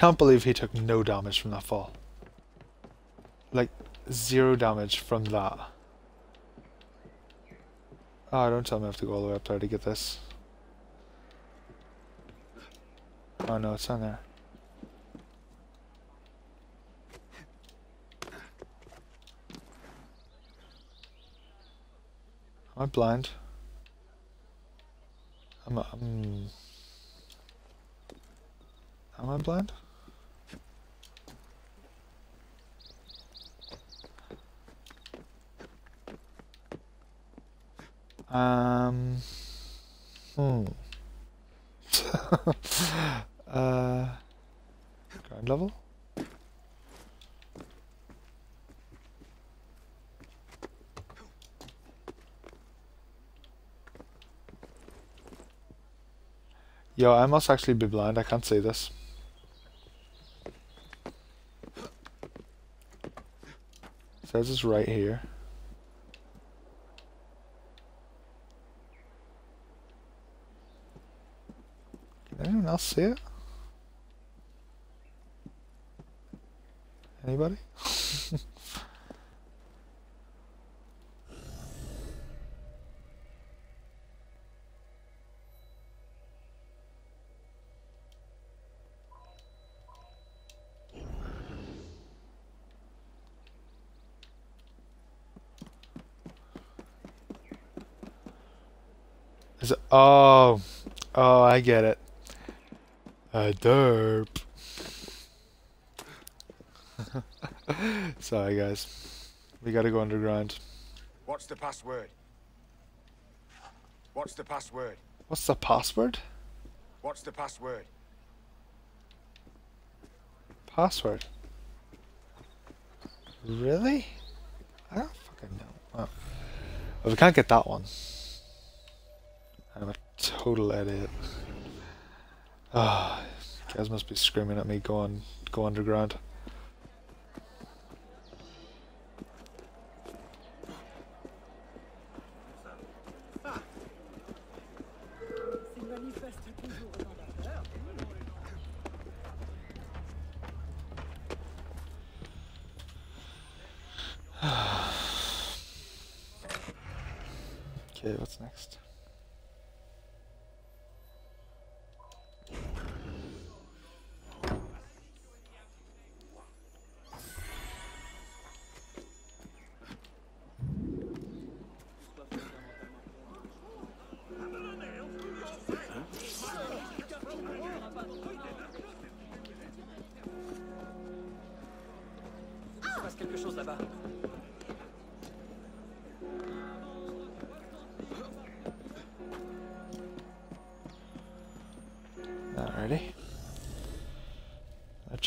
Can't believe he took no damage from that fall. Like, zero damage from that. Oh, don't tell me I have to go all the way up there to get this. Oh no, it's on there. Am I blind? I'm, I'm hmm. Am I blind? Um. Hmm. uh. Ground level? Yo, I must actually be blind. I can't see this. says it's right here. else here? Anybody? Is it, oh, oh, I get it. A derp. Sorry, guys. We gotta go underground. What's the password? What's the password? What's the password? What's the password? Password. Really? I don't fucking know. Oh. Well, we can't get that one. I'm a total idiot. Ah, oh, guys must be screaming at me. Go on, go underground.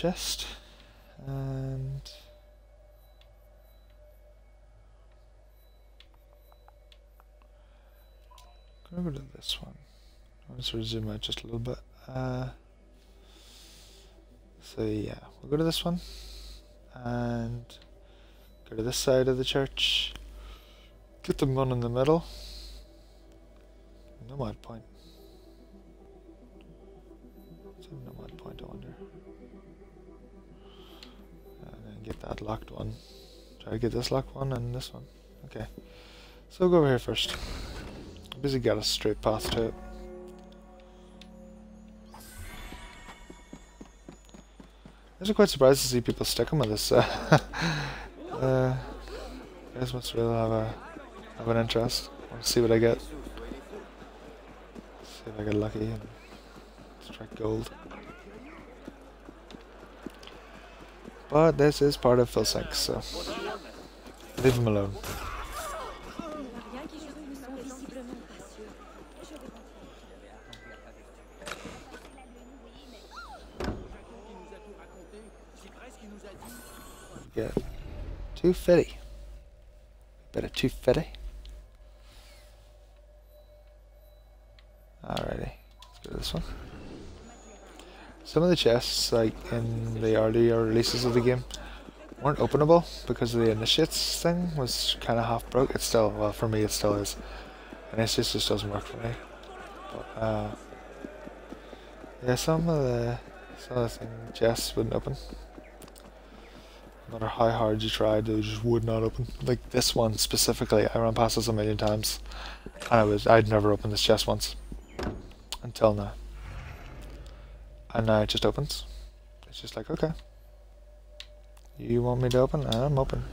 Chest. And... Go to this one. Let's resume it just a little bit. Uh, so yeah, we'll go to this one. And go to this side of the church. Get the one in the middle. Get that locked one. Try to get this locked one and this one. Okay. So go over here first. Busy got a straight path to it. I was quite surprised to see people sticking with this. Uh, uh, guys must really have a have an interest. Want to see what I get. See if I get lucky and strike gold. But this is part of full sync, so leave him alone. Get 250. Bit of 250. Alrighty, let's go to this one. Some of the chests, like in the earlier releases of the game, weren't openable because the initiates thing was kind of half broke. It's still, well, for me, it still is. Initiates just just doesn't work for me. But, uh, yeah, some of the some of the thing, chests wouldn't open. No matter how hard you tried, they just would not open. Like this one specifically, I ran past this a million times, and I was I'd never opened this chest once until now. And now it just opens. It's just like okay, you want me to open? I'm open.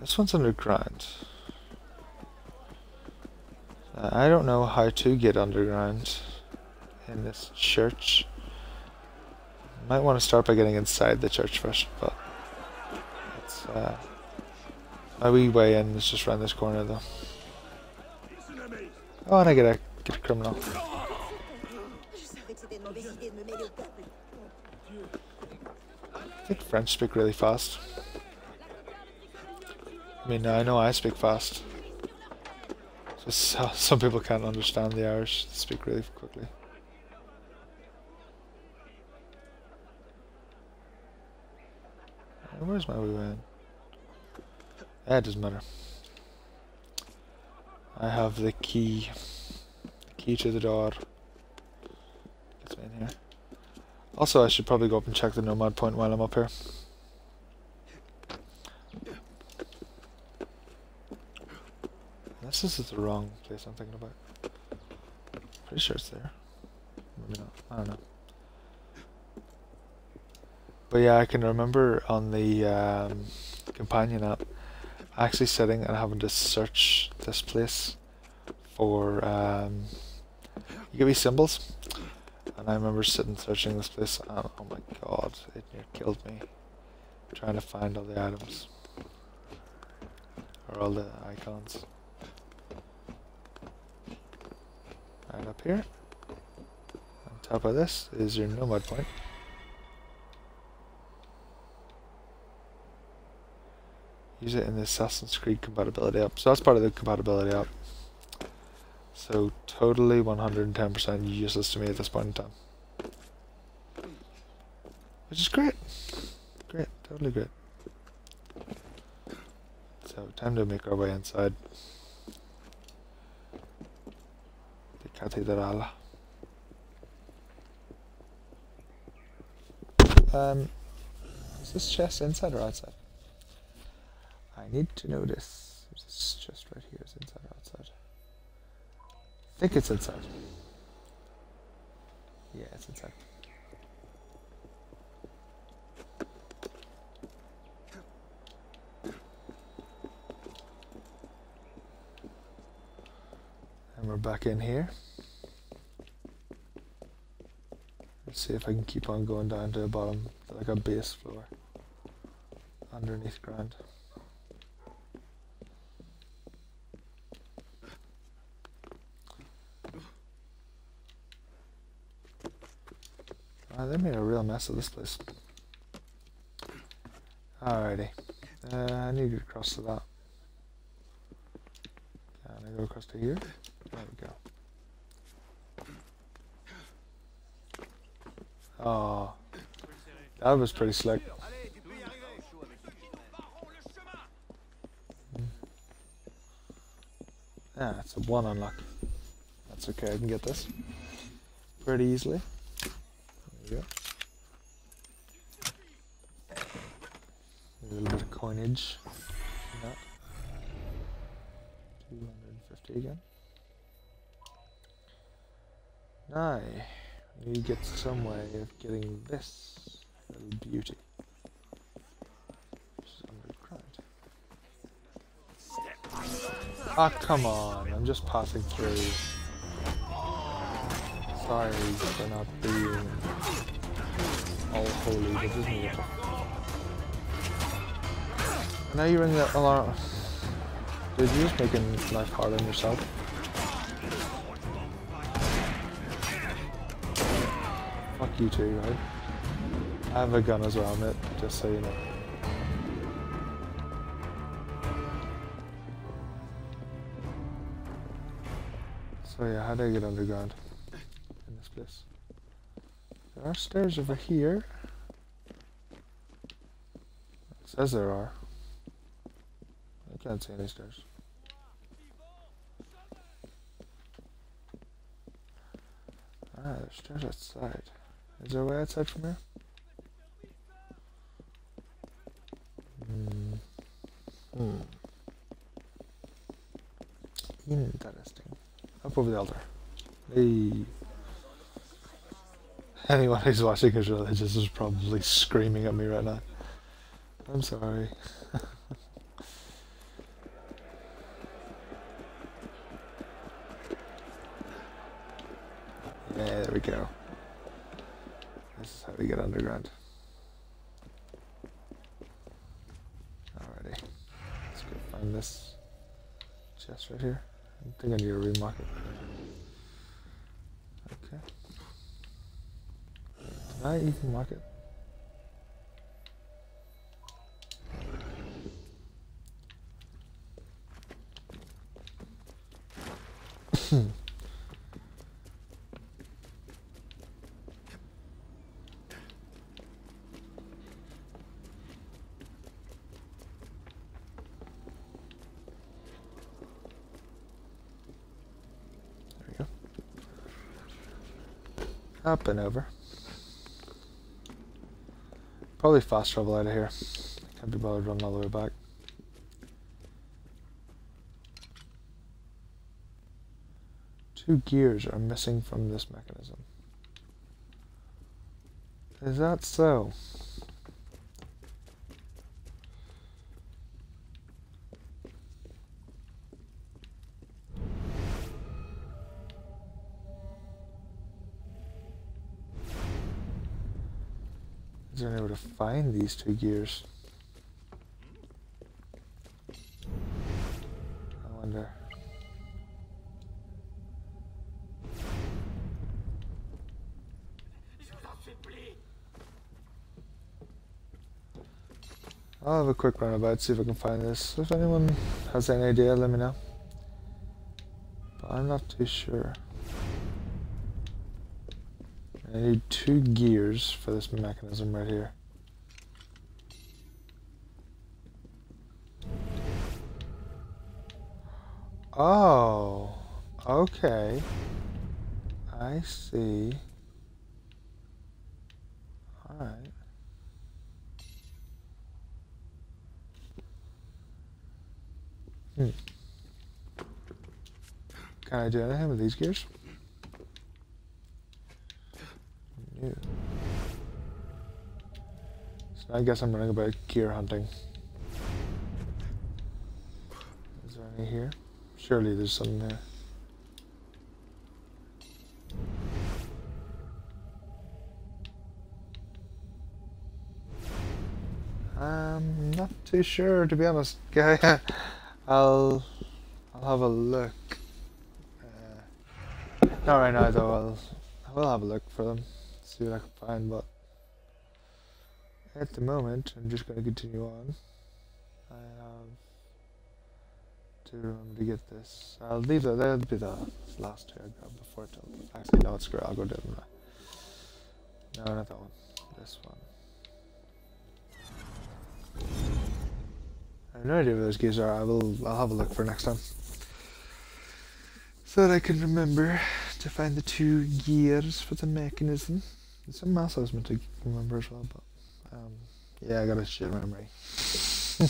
This one's underground. I don't know how to get underground in this church. Might want to start by getting inside the church first, but it's uh, my wee way in is just around this corner though. Oh, and I get a get a criminal. I think French speak really fast. I mean, I know I speak fast. Just some people can't understand the Irish. They speak really quickly. Where's my way in? That doesn't matter. I have the key. The key to the door. Gets me in here. Also, I should probably go up and check the nomad point while I'm up here. This is the wrong place I'm thinking about. Pretty sure it's there. Maybe not. I don't know. But yeah, I can remember on the um, companion app, actually sitting and having to search this place for um, you give me symbols? And I remember sitting searching this place and oh my god it near killed me. Trying to find all the items. Or all the icons. Right up here. On top of this is your nomad point use it in the Assassin's Creed compatibility app. So that's part of the compatibility app. So totally 110% useless to me at this point in time. Which is great. Great, totally great. So time to make our way inside. The Catedral. Um, is this chest inside or outside? I need to know this. Is this chest right here? Is inside or outside? I think it's inside. Yeah, it's inside. And we're back in here. Let's see if I can keep on going down to the bottom, like a base floor, underneath ground. Uh, they made a real mess of this place. Alrighty. Uh, I need to get across to that. Can I go across to here? There we go. Oh, that was pretty slick. Yeah, it's a one unlock. That's okay, I can get this pretty easily. There A That. 250 again. Now, we get some way of getting this little beauty. Ah, oh, come on, I'm just passing through. Sorry for not being all holy, but isn't it? Now you ring the alarm. Dude, you're just making life hard on yourself. Fuck you too, right? I have a gun as well, mate, just so you know. So yeah, how do I get underground? In this. Place? There are stairs over here. It says there are. Can't see any stairs. Ah, there's stairs outside. Is there a way outside from here? Hmm. Hmm. Interesting. Up over the altar. Hey. Anyone who's watching is religious is probably screaming at me right now. I'm sorry. yeah, there we go. This is how we get underground. Alrighty. Let's go find this chest right here. I think I need to remark it. Okay. Right, you can mark it. Up and over. Probably fast travel out of here. Can't be bothered running all the way back. Two gears are missing from this mechanism. Is that so? These two gears? I wonder. I'll have a quick runabout, see if I can find this. If anyone has any idea, let me know. But I'm not too sure. I need two gears for this mechanism right here. Okay. I see. Alright. Hmm. Can I do anything with these gears? No. So I guess I'm running about gear hunting. Is there any here? Surely there's some there. Too sure, to be honest, guy. I'll I'll have a look. Uh, not right now, though. I'll I will have a look for them, see what I can find. But at the moment, I'm just going to continue on. I have to remember to get this. I'll leave that. That'll be the last two I grab before it. Actually, no, it's great. I'll go do them. No, not that one. This one. I have no idea where those gears are. I will. I'll have a look for next time, so that I can remember to find the two gears for the mechanism. There's something else I was meant to remember as well, but um, yeah, I got a shit memory. I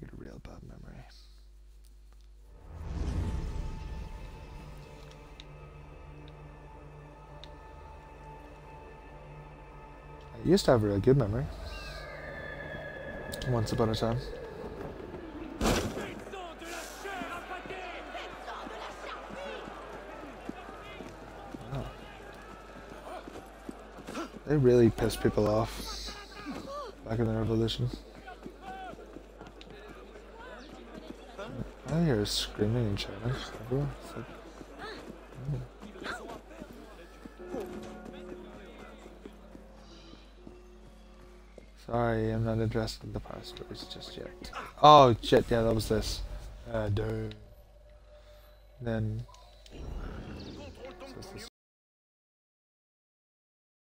get a real bad memory. I used to have a real good memory. Once upon a time. Wow. They really pissed people off back in the revolution. I hear screaming shouting everywhere. Sorry, I'm not in the Paris Stories just yet. Oh shit, yeah, that was this. Uh, duh. Then.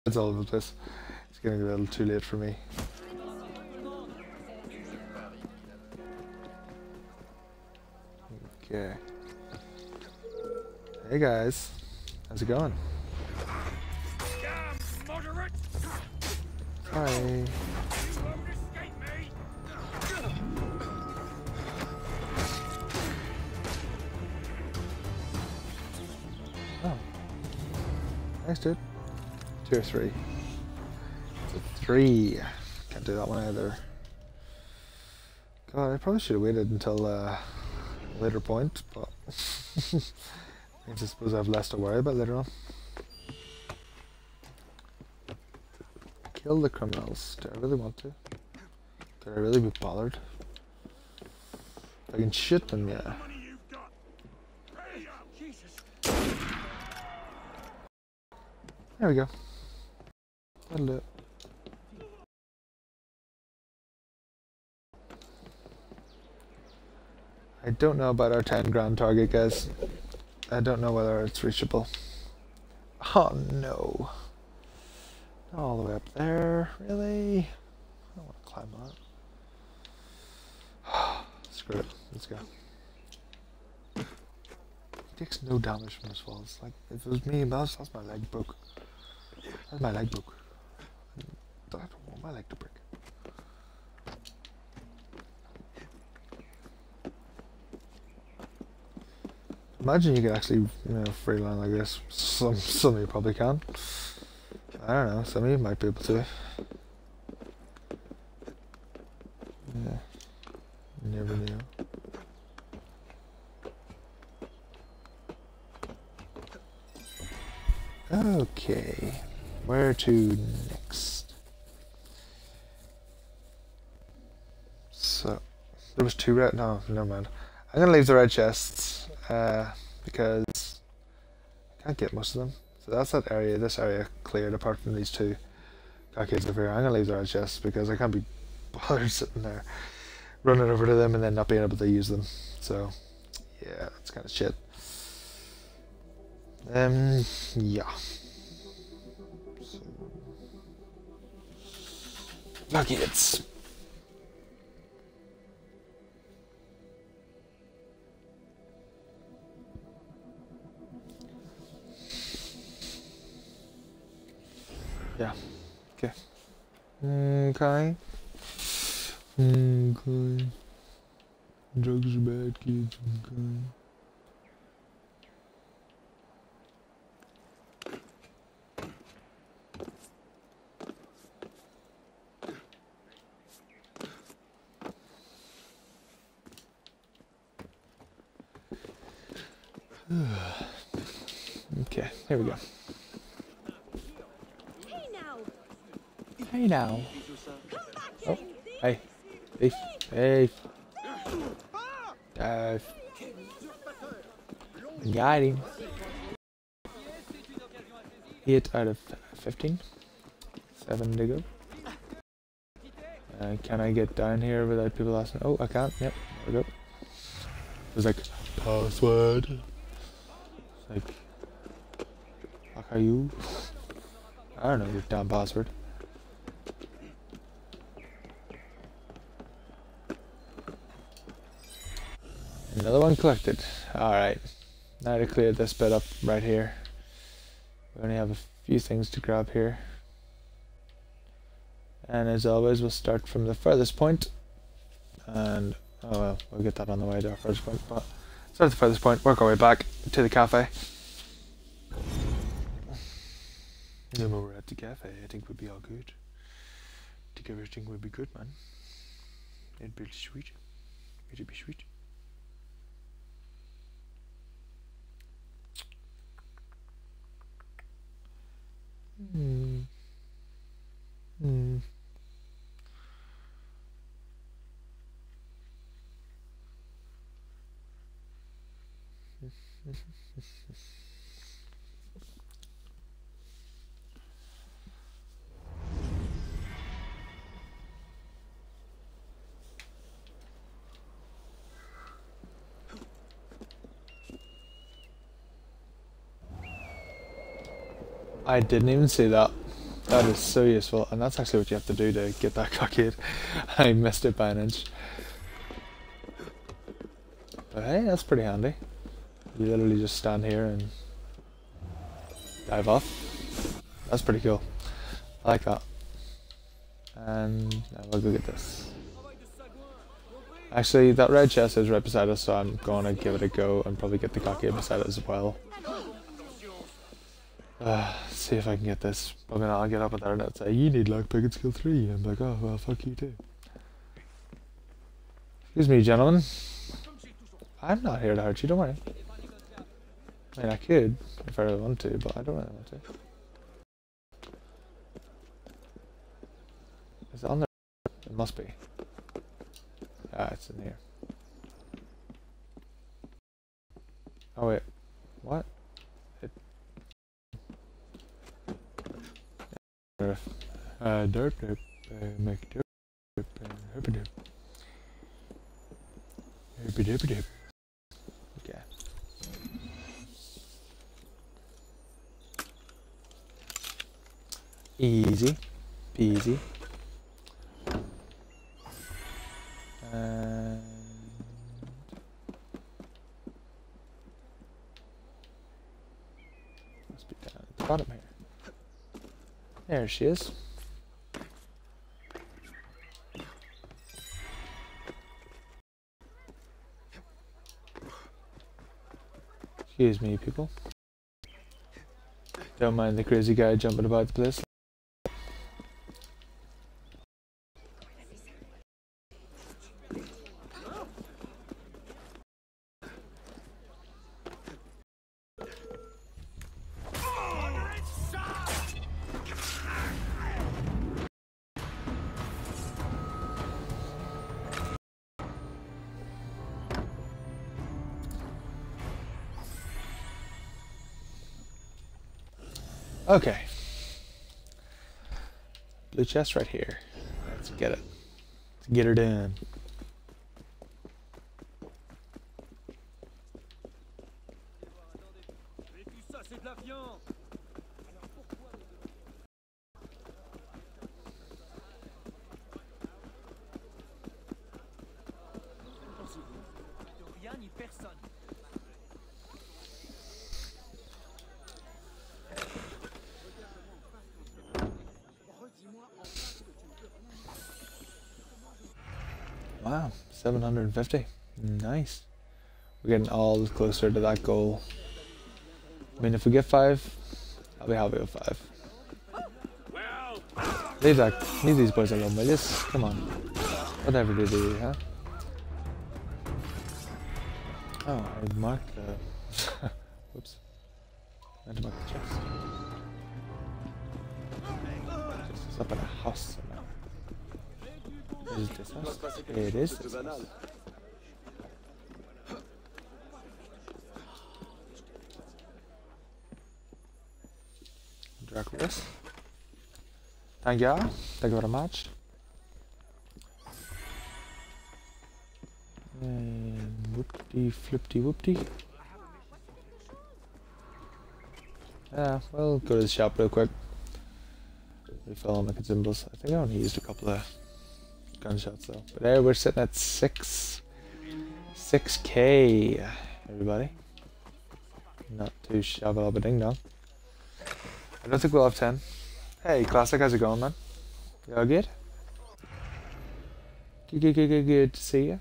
It's all over the place. It's getting a little too late for me. Okay. Hey guys, how's it going? Hi. Thanks, dude. Two or three. Three. Can't do that one either. God, I probably should have waited until uh, a later point, but I suppose I have less to worry about later on. Kill the criminals. Do I really want to? Could I really be bothered? If I can shoot them, yeah. There we go. That'll do it. I don't know about our 10 grand target, guys. I don't know whether it's reachable. Oh no. All the way up there, really? I don't want to climb that. Screw it, let's go. He takes no damage from his falls. Like, if it was me, that's my leg broke. That's my leg broke. Want my leg to break. Imagine you could actually, you know, freeline like this. Some, some of you probably can. I don't know, some of you might be able to. Yeah. Never knew. Okay. Where to next? So, there was two red. No, never mind. I'm gonna leave the red chests uh, because I can't get most of them. So that's that area. This area cleared apart from these two cockades over here. I'm gonna leave the red chests because I can't be bothered sitting there running over to them and then not being able to use them. So yeah, that's kind of shit. Um, yeah. Nuggets. Yeah. Okay. Mm, okay. Okay. Mm, Drugs are bad, kids. Mm, okay. okay, here we go. Hey now. Hey Oh, hey. Thief. Thief. Dive. Got him. Hit out of 15. 7 to go. Uh, can I get down here without people asking? Oh, I can't. Yep, there we go. There's like, password. Like, fuck are you? I don't know your damn password. Another one collected. Alright. Now to clear this bit up right here. We only have a few things to grab here. And as always, we'll start from the furthest point. And, oh well, we'll get that on the way to our first point. But start at the furthest point, work our way back to the cafe. Then when we're at the cafe, I think we'd be all good. I think everything would be good, man. It'd be sweet. It'd be sweet. Hmm. Hmm. I didn't even see that. That is so useful, and that's actually what you have to do to get that cockade. I missed it by an inch. But hey, that's pretty handy. You literally just stand here and dive off. That's pretty cool. I like that. And now we'll go get this. Actually, that red chest is right beside us, so I'm gonna give it a go and probably get the cockade beside it as well. Uh, see if I can get this. I mean, I'll get up with there and say, you need lockpick skill 3. I'm like, oh, well, fuck you too. Excuse me, gentlemen. I'm not here to hurt you, don't worry. I mean, I could, if I really want to, but I don't really want to. Is it on there? It must be. Ah, it's in here. Oh, wait. What? Uh, derp derp, uh, make derp derp, uh, herp derp. Herp derp derp. Okay. Easy, peasy. And must be down at the bottom here. There she is. Excuse me, people. Don't mind the crazy guy jumping about the place. Okay. Blue chest right here. Let's get it. Let's get her done. Wow, 750. Nice. We're getting all closer to that goal. I mean, if we get five, I'll be happy with five. Leave that, leave these boys alone, will you? Come on. Whatever they do, huh? Oh, I marked the... Whoops. I meant to mark the chest. Is up in a house somewhere. Is this house? It is Draculus. Thank you. Thank you very much. And whoopty flipty whoopty. Yeah, we'll go to the shop real quick. Refill on the consumables. I think I only used a couple of gunshots though. But there we're sitting at six six K everybody. Not too shabba a ding dong. I don't think we'll have ten. Hey classic, how's it going man? You all good? Good good good good good to see you.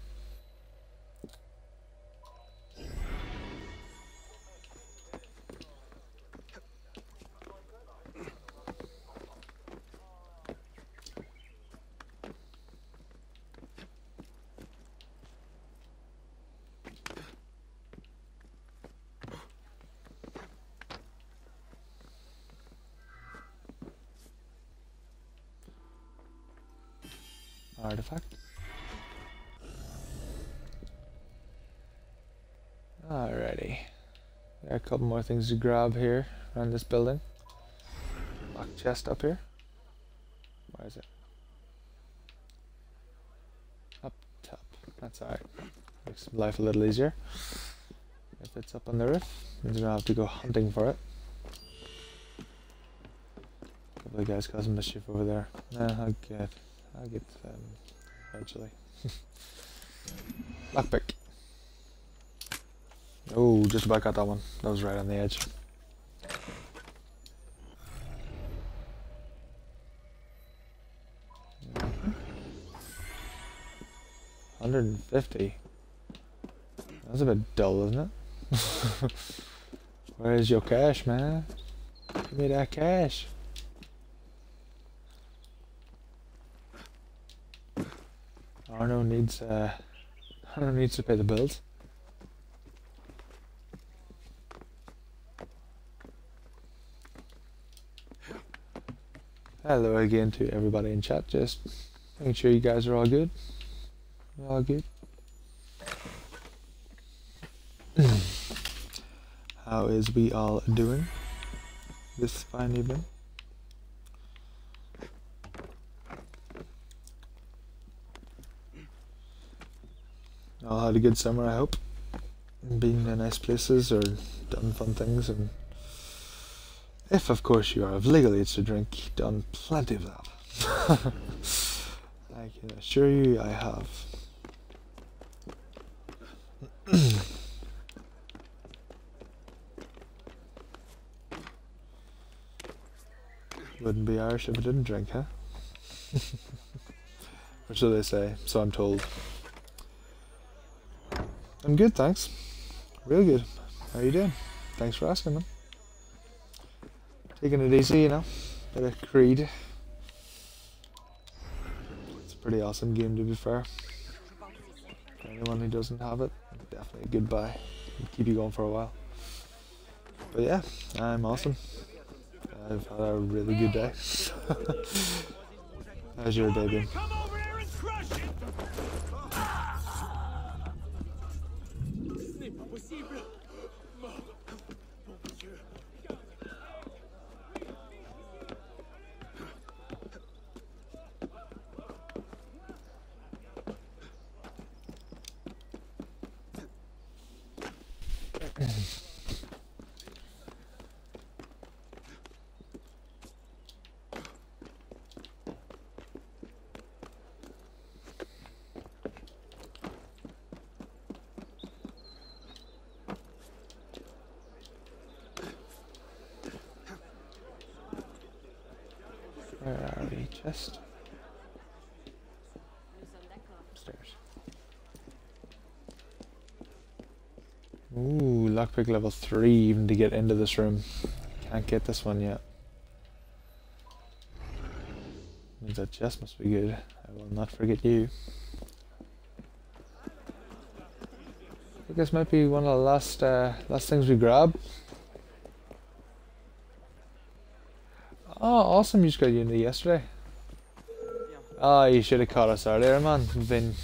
Things to grab here around this building. Lock chest up here. Where is it? Up top. That's alright. Makes life a little easier. If it's up on the roof, we don't have to go hunting for it. A couple of guys causing mischief over there. Nah, I'll get I'll get them eventually. Lockpick. Oh, just about got that one. That was right on the edge. Hundred and fifty. That's a bit dull, isn't it? Where's your cash, man? Give me that cash. Arno needs uh, Arno needs to pay the bills. Hello again to everybody in chat. Just making sure you guys are all good. You're all good. How is we all doing this fine evening? all had a good summer, I hope. Been in nice places or done fun things, and if, of course, you are of legal age to drink, done plenty of that. I can assure you I have. Wouldn't be Irish if I didn't drink, huh? or so they say, so I'm told. I'm good, thanks. Real good. How you doing? Thanks for asking, man. Taking it easy, you know. Bit of Creed. It's a pretty awesome game, to be fair. For anyone who doesn't have it, definitely a good buy. Keep you going for a while. But yeah, I'm awesome. I've had a really good day. How's your day been? Where are we? Chest. Upstairs. Ooh, lockpick level 3 even to get into this room. Can't get this one yet. Means that chest must be good. I will not forget you. I think this might be one of the last uh, last things we grab. Awesome! You just got Unity yesterday. Oh, you should have caught us earlier, man. Been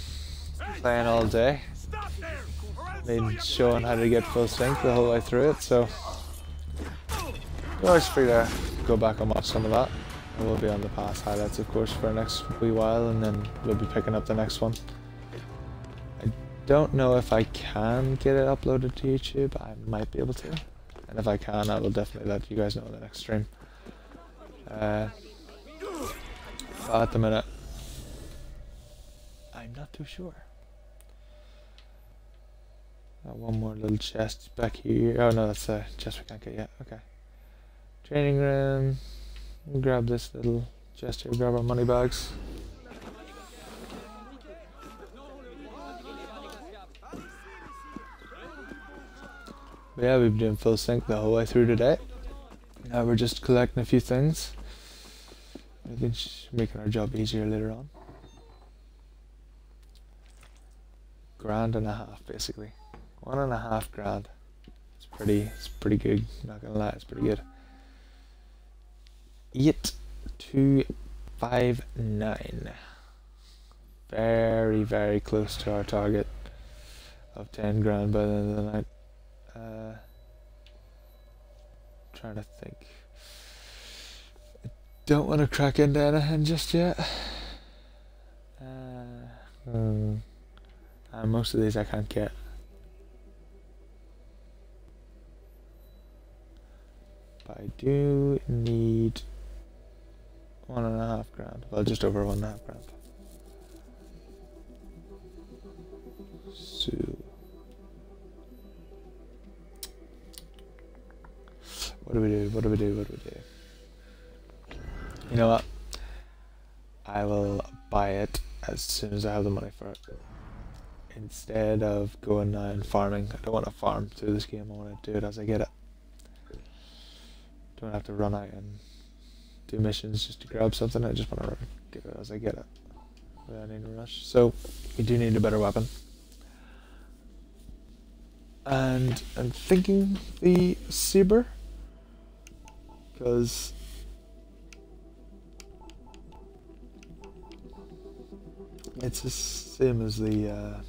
playing all day. Been showing how to get full sync the whole way through it, so always free to go back and watch some of that. And we'll be on the past highlights, of course, for the next wee while, and then we'll be picking up the next one. I don't know if I can get it uploaded to YouTube. I might be able to, and if I can, I will definitely let you guys know in the next stream. Uh, at the minute, I'm not too sure. Got one more little chest back here. Oh no, that's a chest we can't get yet. Okay. Training room. We'll grab this little chest here, grab our money bags. But yeah, we've been doing full sync the whole way through today. Now we're just collecting a few things. Making, making our job easier later on. Grand and a half, basically. One and a half grand. It's pretty, it's pretty good. Not gonna lie, it's pretty good. Eight, two, five, nine. Very, very close to our target of ten grand by the end of the night. Uh, trying to think. Don't want to crack into anything just yet. Uh, hmm. Uh, most of these I can't get. But I do need one and a half grand. Well, just over one and a half grand. So. What do we do? What do we do? What do we do? You know what? I will buy it as soon as I have the money for it. Instead of going now and farming. I don't want to farm through this game. I want to do it as I get it. Don't have to run out and do missions just to grab something. I just want to get it as I get it. Without any rush. So, we do need a better weapon. And I'm thinking the Saber because it's the same as the uh,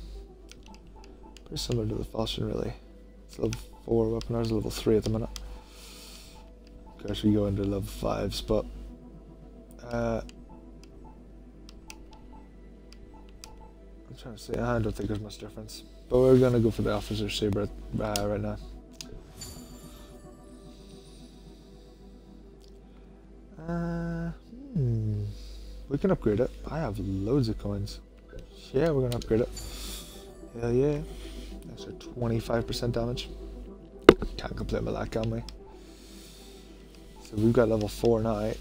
pretty similar to the Falchion really. It's level 4 weapon, is level 3 at the minute. Of course we go into level 5s, but uh, I'm trying to say, I don't think there's much difference. But we're gonna go for the Officer Saber uh, right now. Uh, hmm. We can upgrade it. I have loads of coins. Yeah, we're gonna upgrade it. Hell yeah. Extra 25% damage. Can't complain with that, can we? So we've got level 4 now.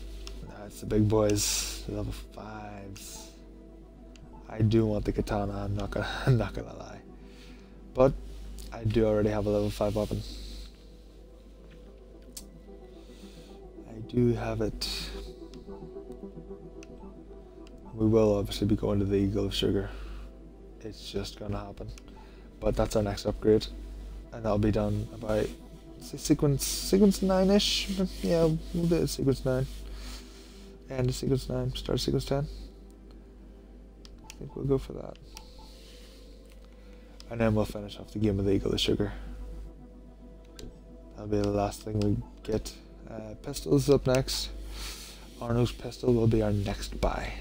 That's the big boys. Level 5s. I do want the katana, I'm not gonna I'm not gonna lie. But I do already have a level 5 weapon. I do have it. We will obviously be going to the Eagle of Suger. It's just gonna happen. But that's our next upgrade. And that'll be done about sequence sequence nine ish. Yeah, we'll do sequence nine. And sequence nine, start sequence ten. I think we'll go for that. And then we'll finish off the game with the Eagle of Suger. That'll be the last thing we get. Uh, pistols up next. Arno's pistol will be our next buy.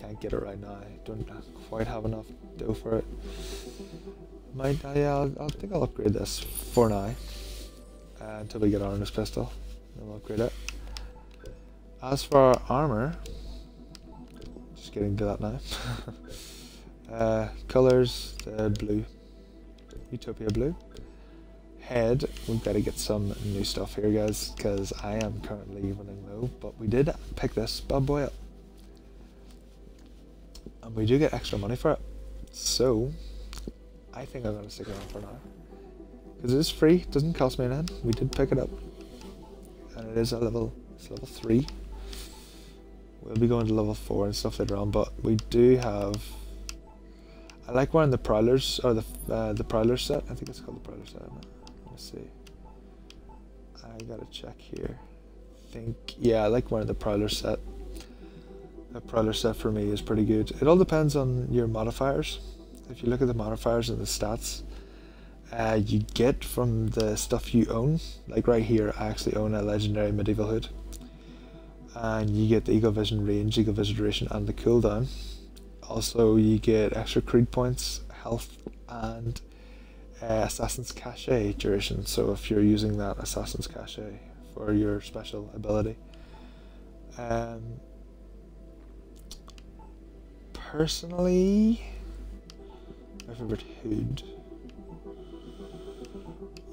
Can't get it right now. I don't quite have enough dough for it. Might I? I'll, I'll think I'll upgrade this for now uh, until we get our this pistol. Then we'll upgrade it. As for our armor, just getting to that now. uh, colors, the blue, Utopia blue. Head, we've got to get some new stuff here, guys, because I am currently running low. But we did pick this bad boy up, and we do get extra money for it. So, I think I'm gonna stick around for now. Because it is free, doesn't cost me anything. We did pick it up. And it is a level it's level three. We'll be going to level four and stuff later on, but we do have I like wearing the prowlers or the uh, the prowler set. I think it's called the prowler set. Let's see. I gotta check here. I think yeah, I like wearing the prowler set. The prowler set for me is pretty good. It all depends on your modifiers. If you look at the modifiers and the stats, uh, you get from the stuff you own. Like right here, I actually own a legendary medieval hood. And you get the Eagle Vision range, Eagle Vision duration, and the cooldown. Also, you get extra creed points, health, and uh, Assassin's Cachet duration. So if you're using that Assassin's Cachet for your special ability. Um, personally, my favorite hood.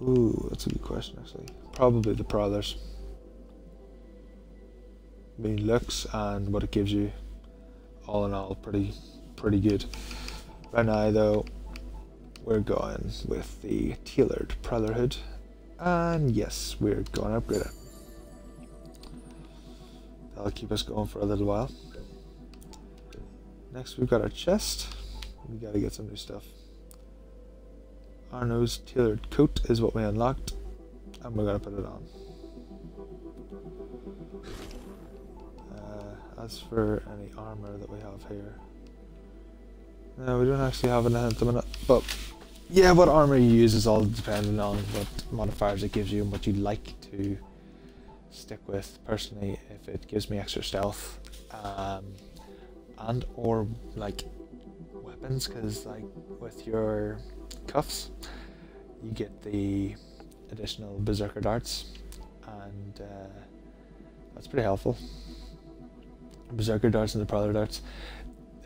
Ooh, that's a good question actually. Probably the Prowlers. I mean, looks and what it gives you, all in all, pretty, pretty good. Right now, though, we're going with the tailored Prowler hood, and yes, we're going to upgrade it. That'll keep us going for a little while. Next, we've got our chest. We gotta get some new stuff. Arno's tailored coat is what we unlocked, and we're gonna put it on. Uh, as for any armor that we have here, no, we don't actually have anything at. But yeah, what armor you use is all dependent on what modifiers it gives you and what you like to stick with. Personally, if it gives me extra stealth, um, and or like weapons because like with your cuffs you get the additional berserker darts and uh, that's pretty helpful. Berserker darts and the prowler darts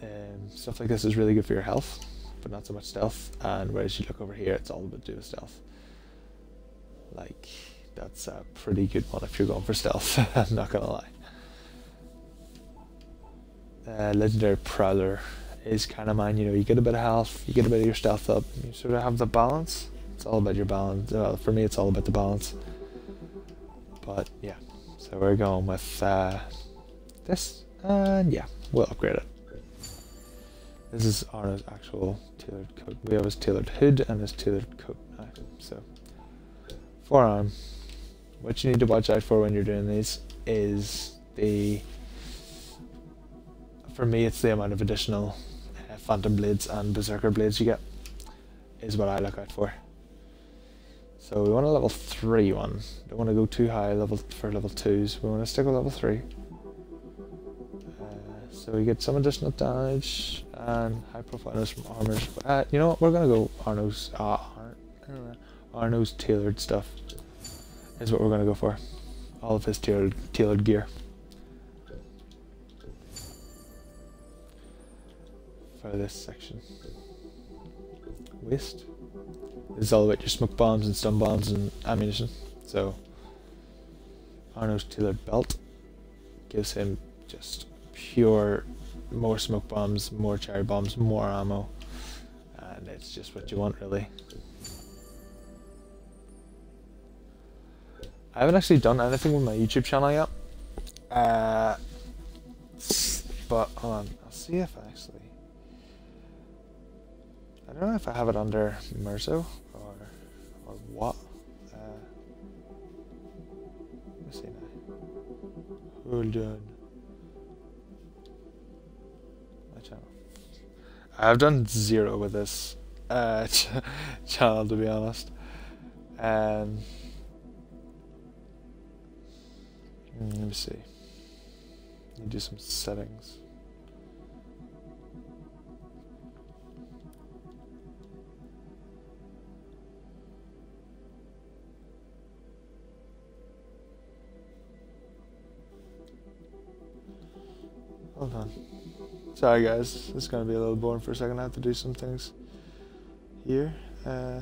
um, stuff like this is really good for your health but not so much stealth and whereas you look over here it's all about doing stealth. Like that's a pretty good one if you're going for stealth I'm not gonna lie uh, legendary prowler is kind of mine. You know, you get a bit of health, you get a bit of your stealth up, you sort of have the balance. It's all about your balance. Well, for me, it's all about the balance. But yeah, so we're going with uh, this, and yeah, we'll upgrade it. This is Arno's actual tailored coat. We have his tailored hood and his tailored coat. So, forearm. What you need to watch out for when you're doing these is the for me it's the amount of additional uh, phantom blades and berserker blades you get is what I look out for. So we want a level 3 one. Don't want to go too high level for level 2s. We want to stick with level 3. Uh, so we get some additional damage and high profileness from armors. Uh, you know what? We're going to go Arno's, uh, Arno's tailored stuff is what we're going to go for. All of his tailored, tailored gear. For this section. Waste. This is all about your smoke bombs and stun bombs and ammunition. So Arno's tailored belt gives him just pure more smoke bombs, more cherry bombs, more ammo. And it's just what you want really. I haven't actually done anything with my YouTube channel yet. Uh, but hold on, I'll see if I actually I don't know if I have it under Murzo or or what. Uh, let me see now. Hold on. My channel. I've done zero with this uh, ch channel to be honest. Um, let me see. Let me do some settings. Hold on. Sorry guys, it's gonna be a little boring for a second. I have to do some things here. Uh,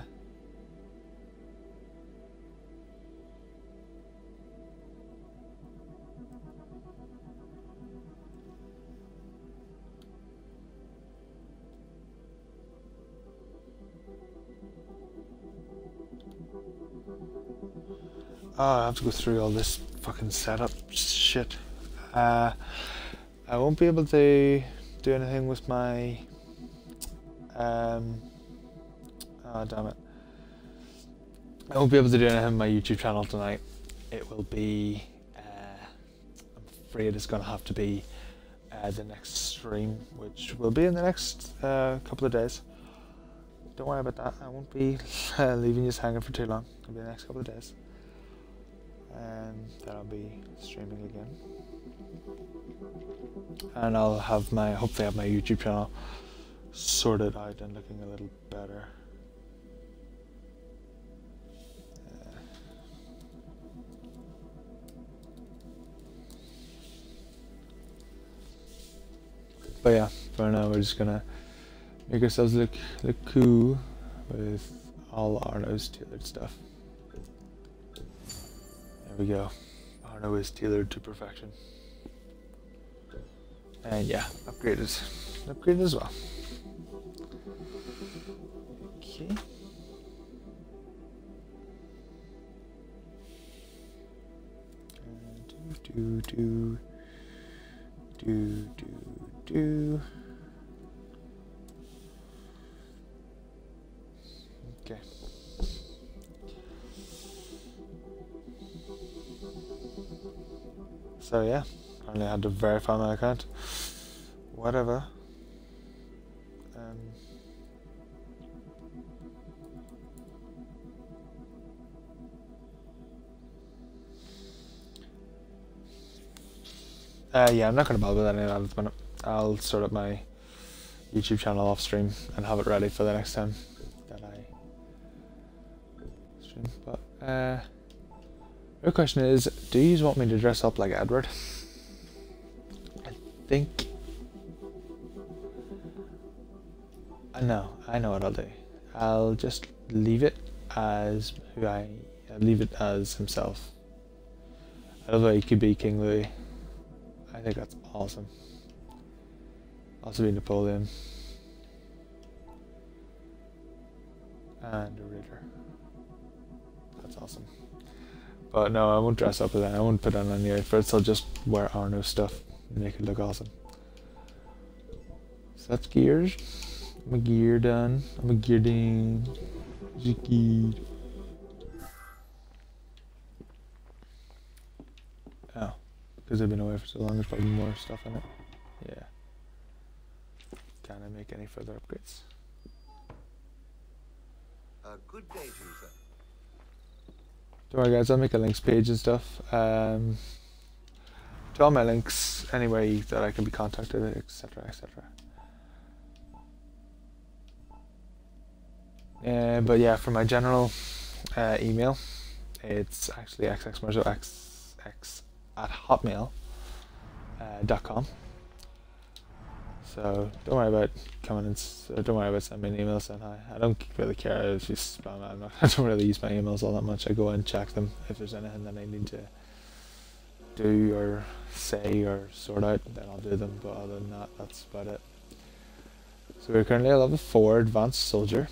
Oh, I have to go through all this fucking setup shit. Uh, I won't be able to do anything with my. Um, oh, damn it. I won't be able to do anything with my YouTube channel tonight. It will be. Uh, I'm afraid it's going to have to be uh, the next stream, which will be in the next uh, couple of days. Don't worry about that. I won't be uh, leaving you hanging for too long. It'll be the next couple of days and then I'll be streaming again. And I'll have my hopefully have my YouTube channel sorted out and looking a little better. But yeah, for now we're just gonna make ourselves look look cool with all Arno's tailored stuff. There we go. Arno is tailored to perfection. And yeah, upgraded. Upgraded as well. Okay. do do do do do. Okay. So yeah, only had to verify my account. Whatever. Um, uh, yeah, I'm not going to bother with any of that. I'll sort up my YouTube channel off stream and have it ready for the next time that I stream. But uh, the question is, do you want me to dress up like Edward? I think... I know, I know what I'll do. I'll just leave it as who I... I'll leave it as himself. How he could be King Louis. I think that's awesome. Also be Napoleon. And a Ritter. That's awesome. But no, I won't dress up with that. I won't put on any outfits. I'll just wear Arno stuff and make it look awesome. So that's gears. I'm a gear done. I'm a gear done. Geared. Oh, because I've been away for so long, there's probably more stuff in it. Yeah. Can I make any further upgrades? A good day to you, sir. Don't worry guys, I'll make a links page and stuff. Um, to all my links, anyway that I can be contacted, etc, etc. Uh, but yeah, for my general uh, email, it's actually xxmurzoxx at hotmail.com. Uh, so don't worry about coming and so don't worry about sending me an email saying hi. I don't really care if you spam. I'm not, I don't really use my emails all that much. I go and check them if there's anything that I need to do or say or sort out, then I'll do them. But other than that, that's about it. So we're currently level 4 advanced soldier.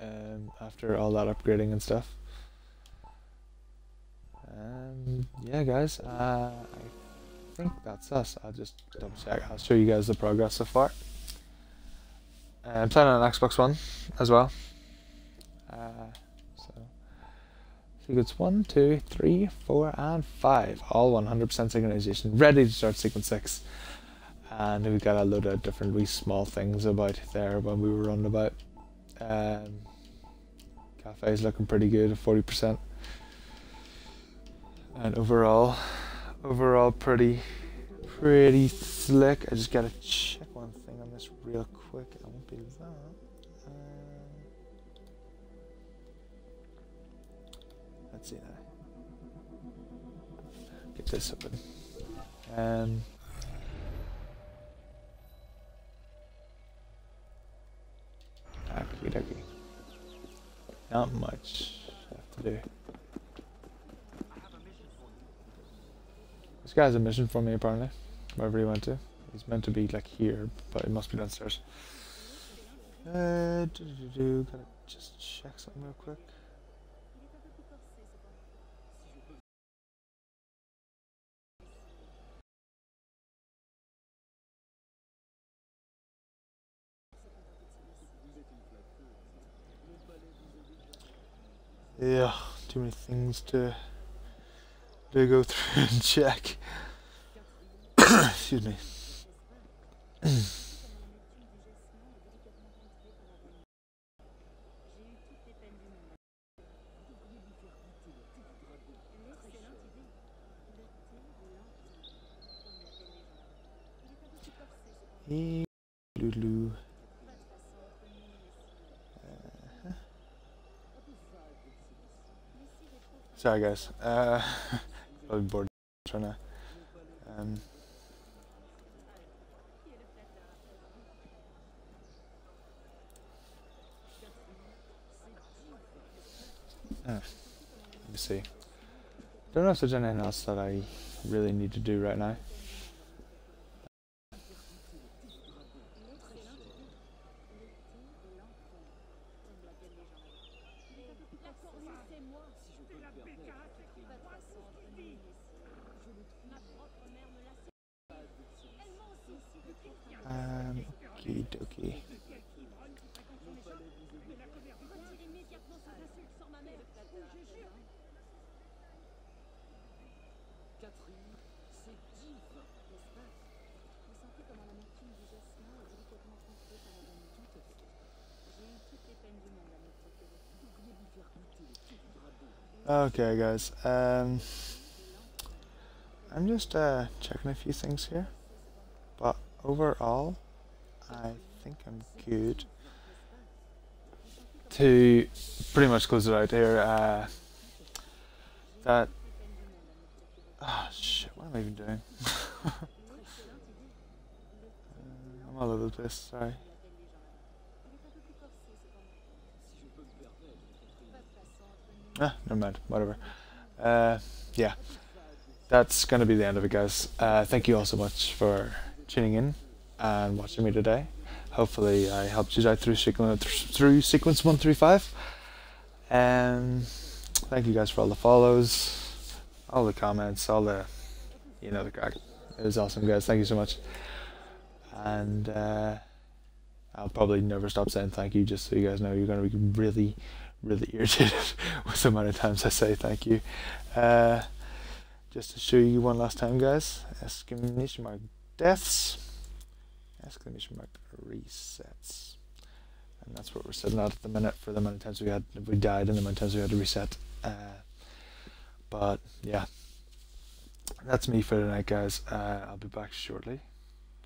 Um, after all that upgrading and stuff. And yeah, guys, uh, I think that's us. I'll just double check. I'll show you guys the progress so far. Uh, I'm playing on an Xbox One as well. Uh, so, sequence one, two, three, four, and five. All 100% synchronization. Ready to start sequence six. And we got a load of different wee small things about there when we were on about. Um, cafe's looking pretty good at 40%. And overall, overall pretty, pretty slick. I just gotta check one thing on this real quick. Won't be that. Let's see that. Get this open. Um, Okie dokie. Not much left to do. This guy has a mission for me apparently. Wherever he went to. He's meant to be like here, but it must be downstairs. Uh, do, do, do, gotta just check something real quick. Yeah, too many things to to go through and check. Excuse me. Sorry guys, uh, I'm bored trying to, um, uh, let me see. Don't know if there's anything else that I really need to do right now. Um, okie dokie. Okay, guys. Um, I'm just uh, checking a few things here, but overall, I think I'm good to pretty much close it out here. Uh, that oh shit, what am I even doing? I'm all over the place. Sorry. Ah, never mind. Whatever. Uh, yeah, that's gonna be the end of it, guys. Uh, thank you all so much for tuning in and watching me today. Hopefully, I helped you out through sequence through sequence one through five. And thank you guys for all the follows, all the comments, all the you know the crack. It was awesome, guys. Thank you so much. And uh, I'll probably never stop saying thank you, just so you guys know you're gonna be really really irritated with the amount of times I say thank you. Uh, just to show you one last time, guys. Exclamation mark deaths. Exclamation mark resets. And that's what we're setting out at the minute for the amount of times we had we died and the amount of times we had to reset. Uh, but yeah, that's me for tonight, guys. Uh, I'll be back shortly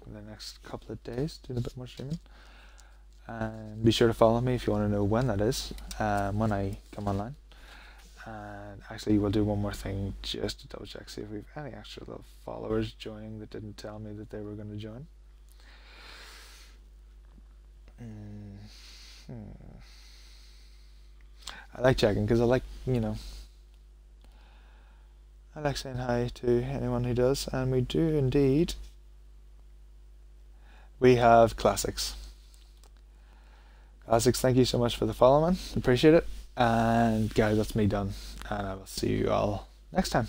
in the next couple of days doing a bit more streaming. And be sure to follow me if you want to know when that is, um, when I come online. And actually, we'll do one more thing just to double check, see if we have any extra little followers joining that didn't tell me that they were going to join. Mm -hmm. I like checking because I like, you know, I like saying hi to anyone who does, and we do indeed. We have classics. Classics, thank you so much for the following. Appreciate it. And guys, that's me done. And I will see you all next time.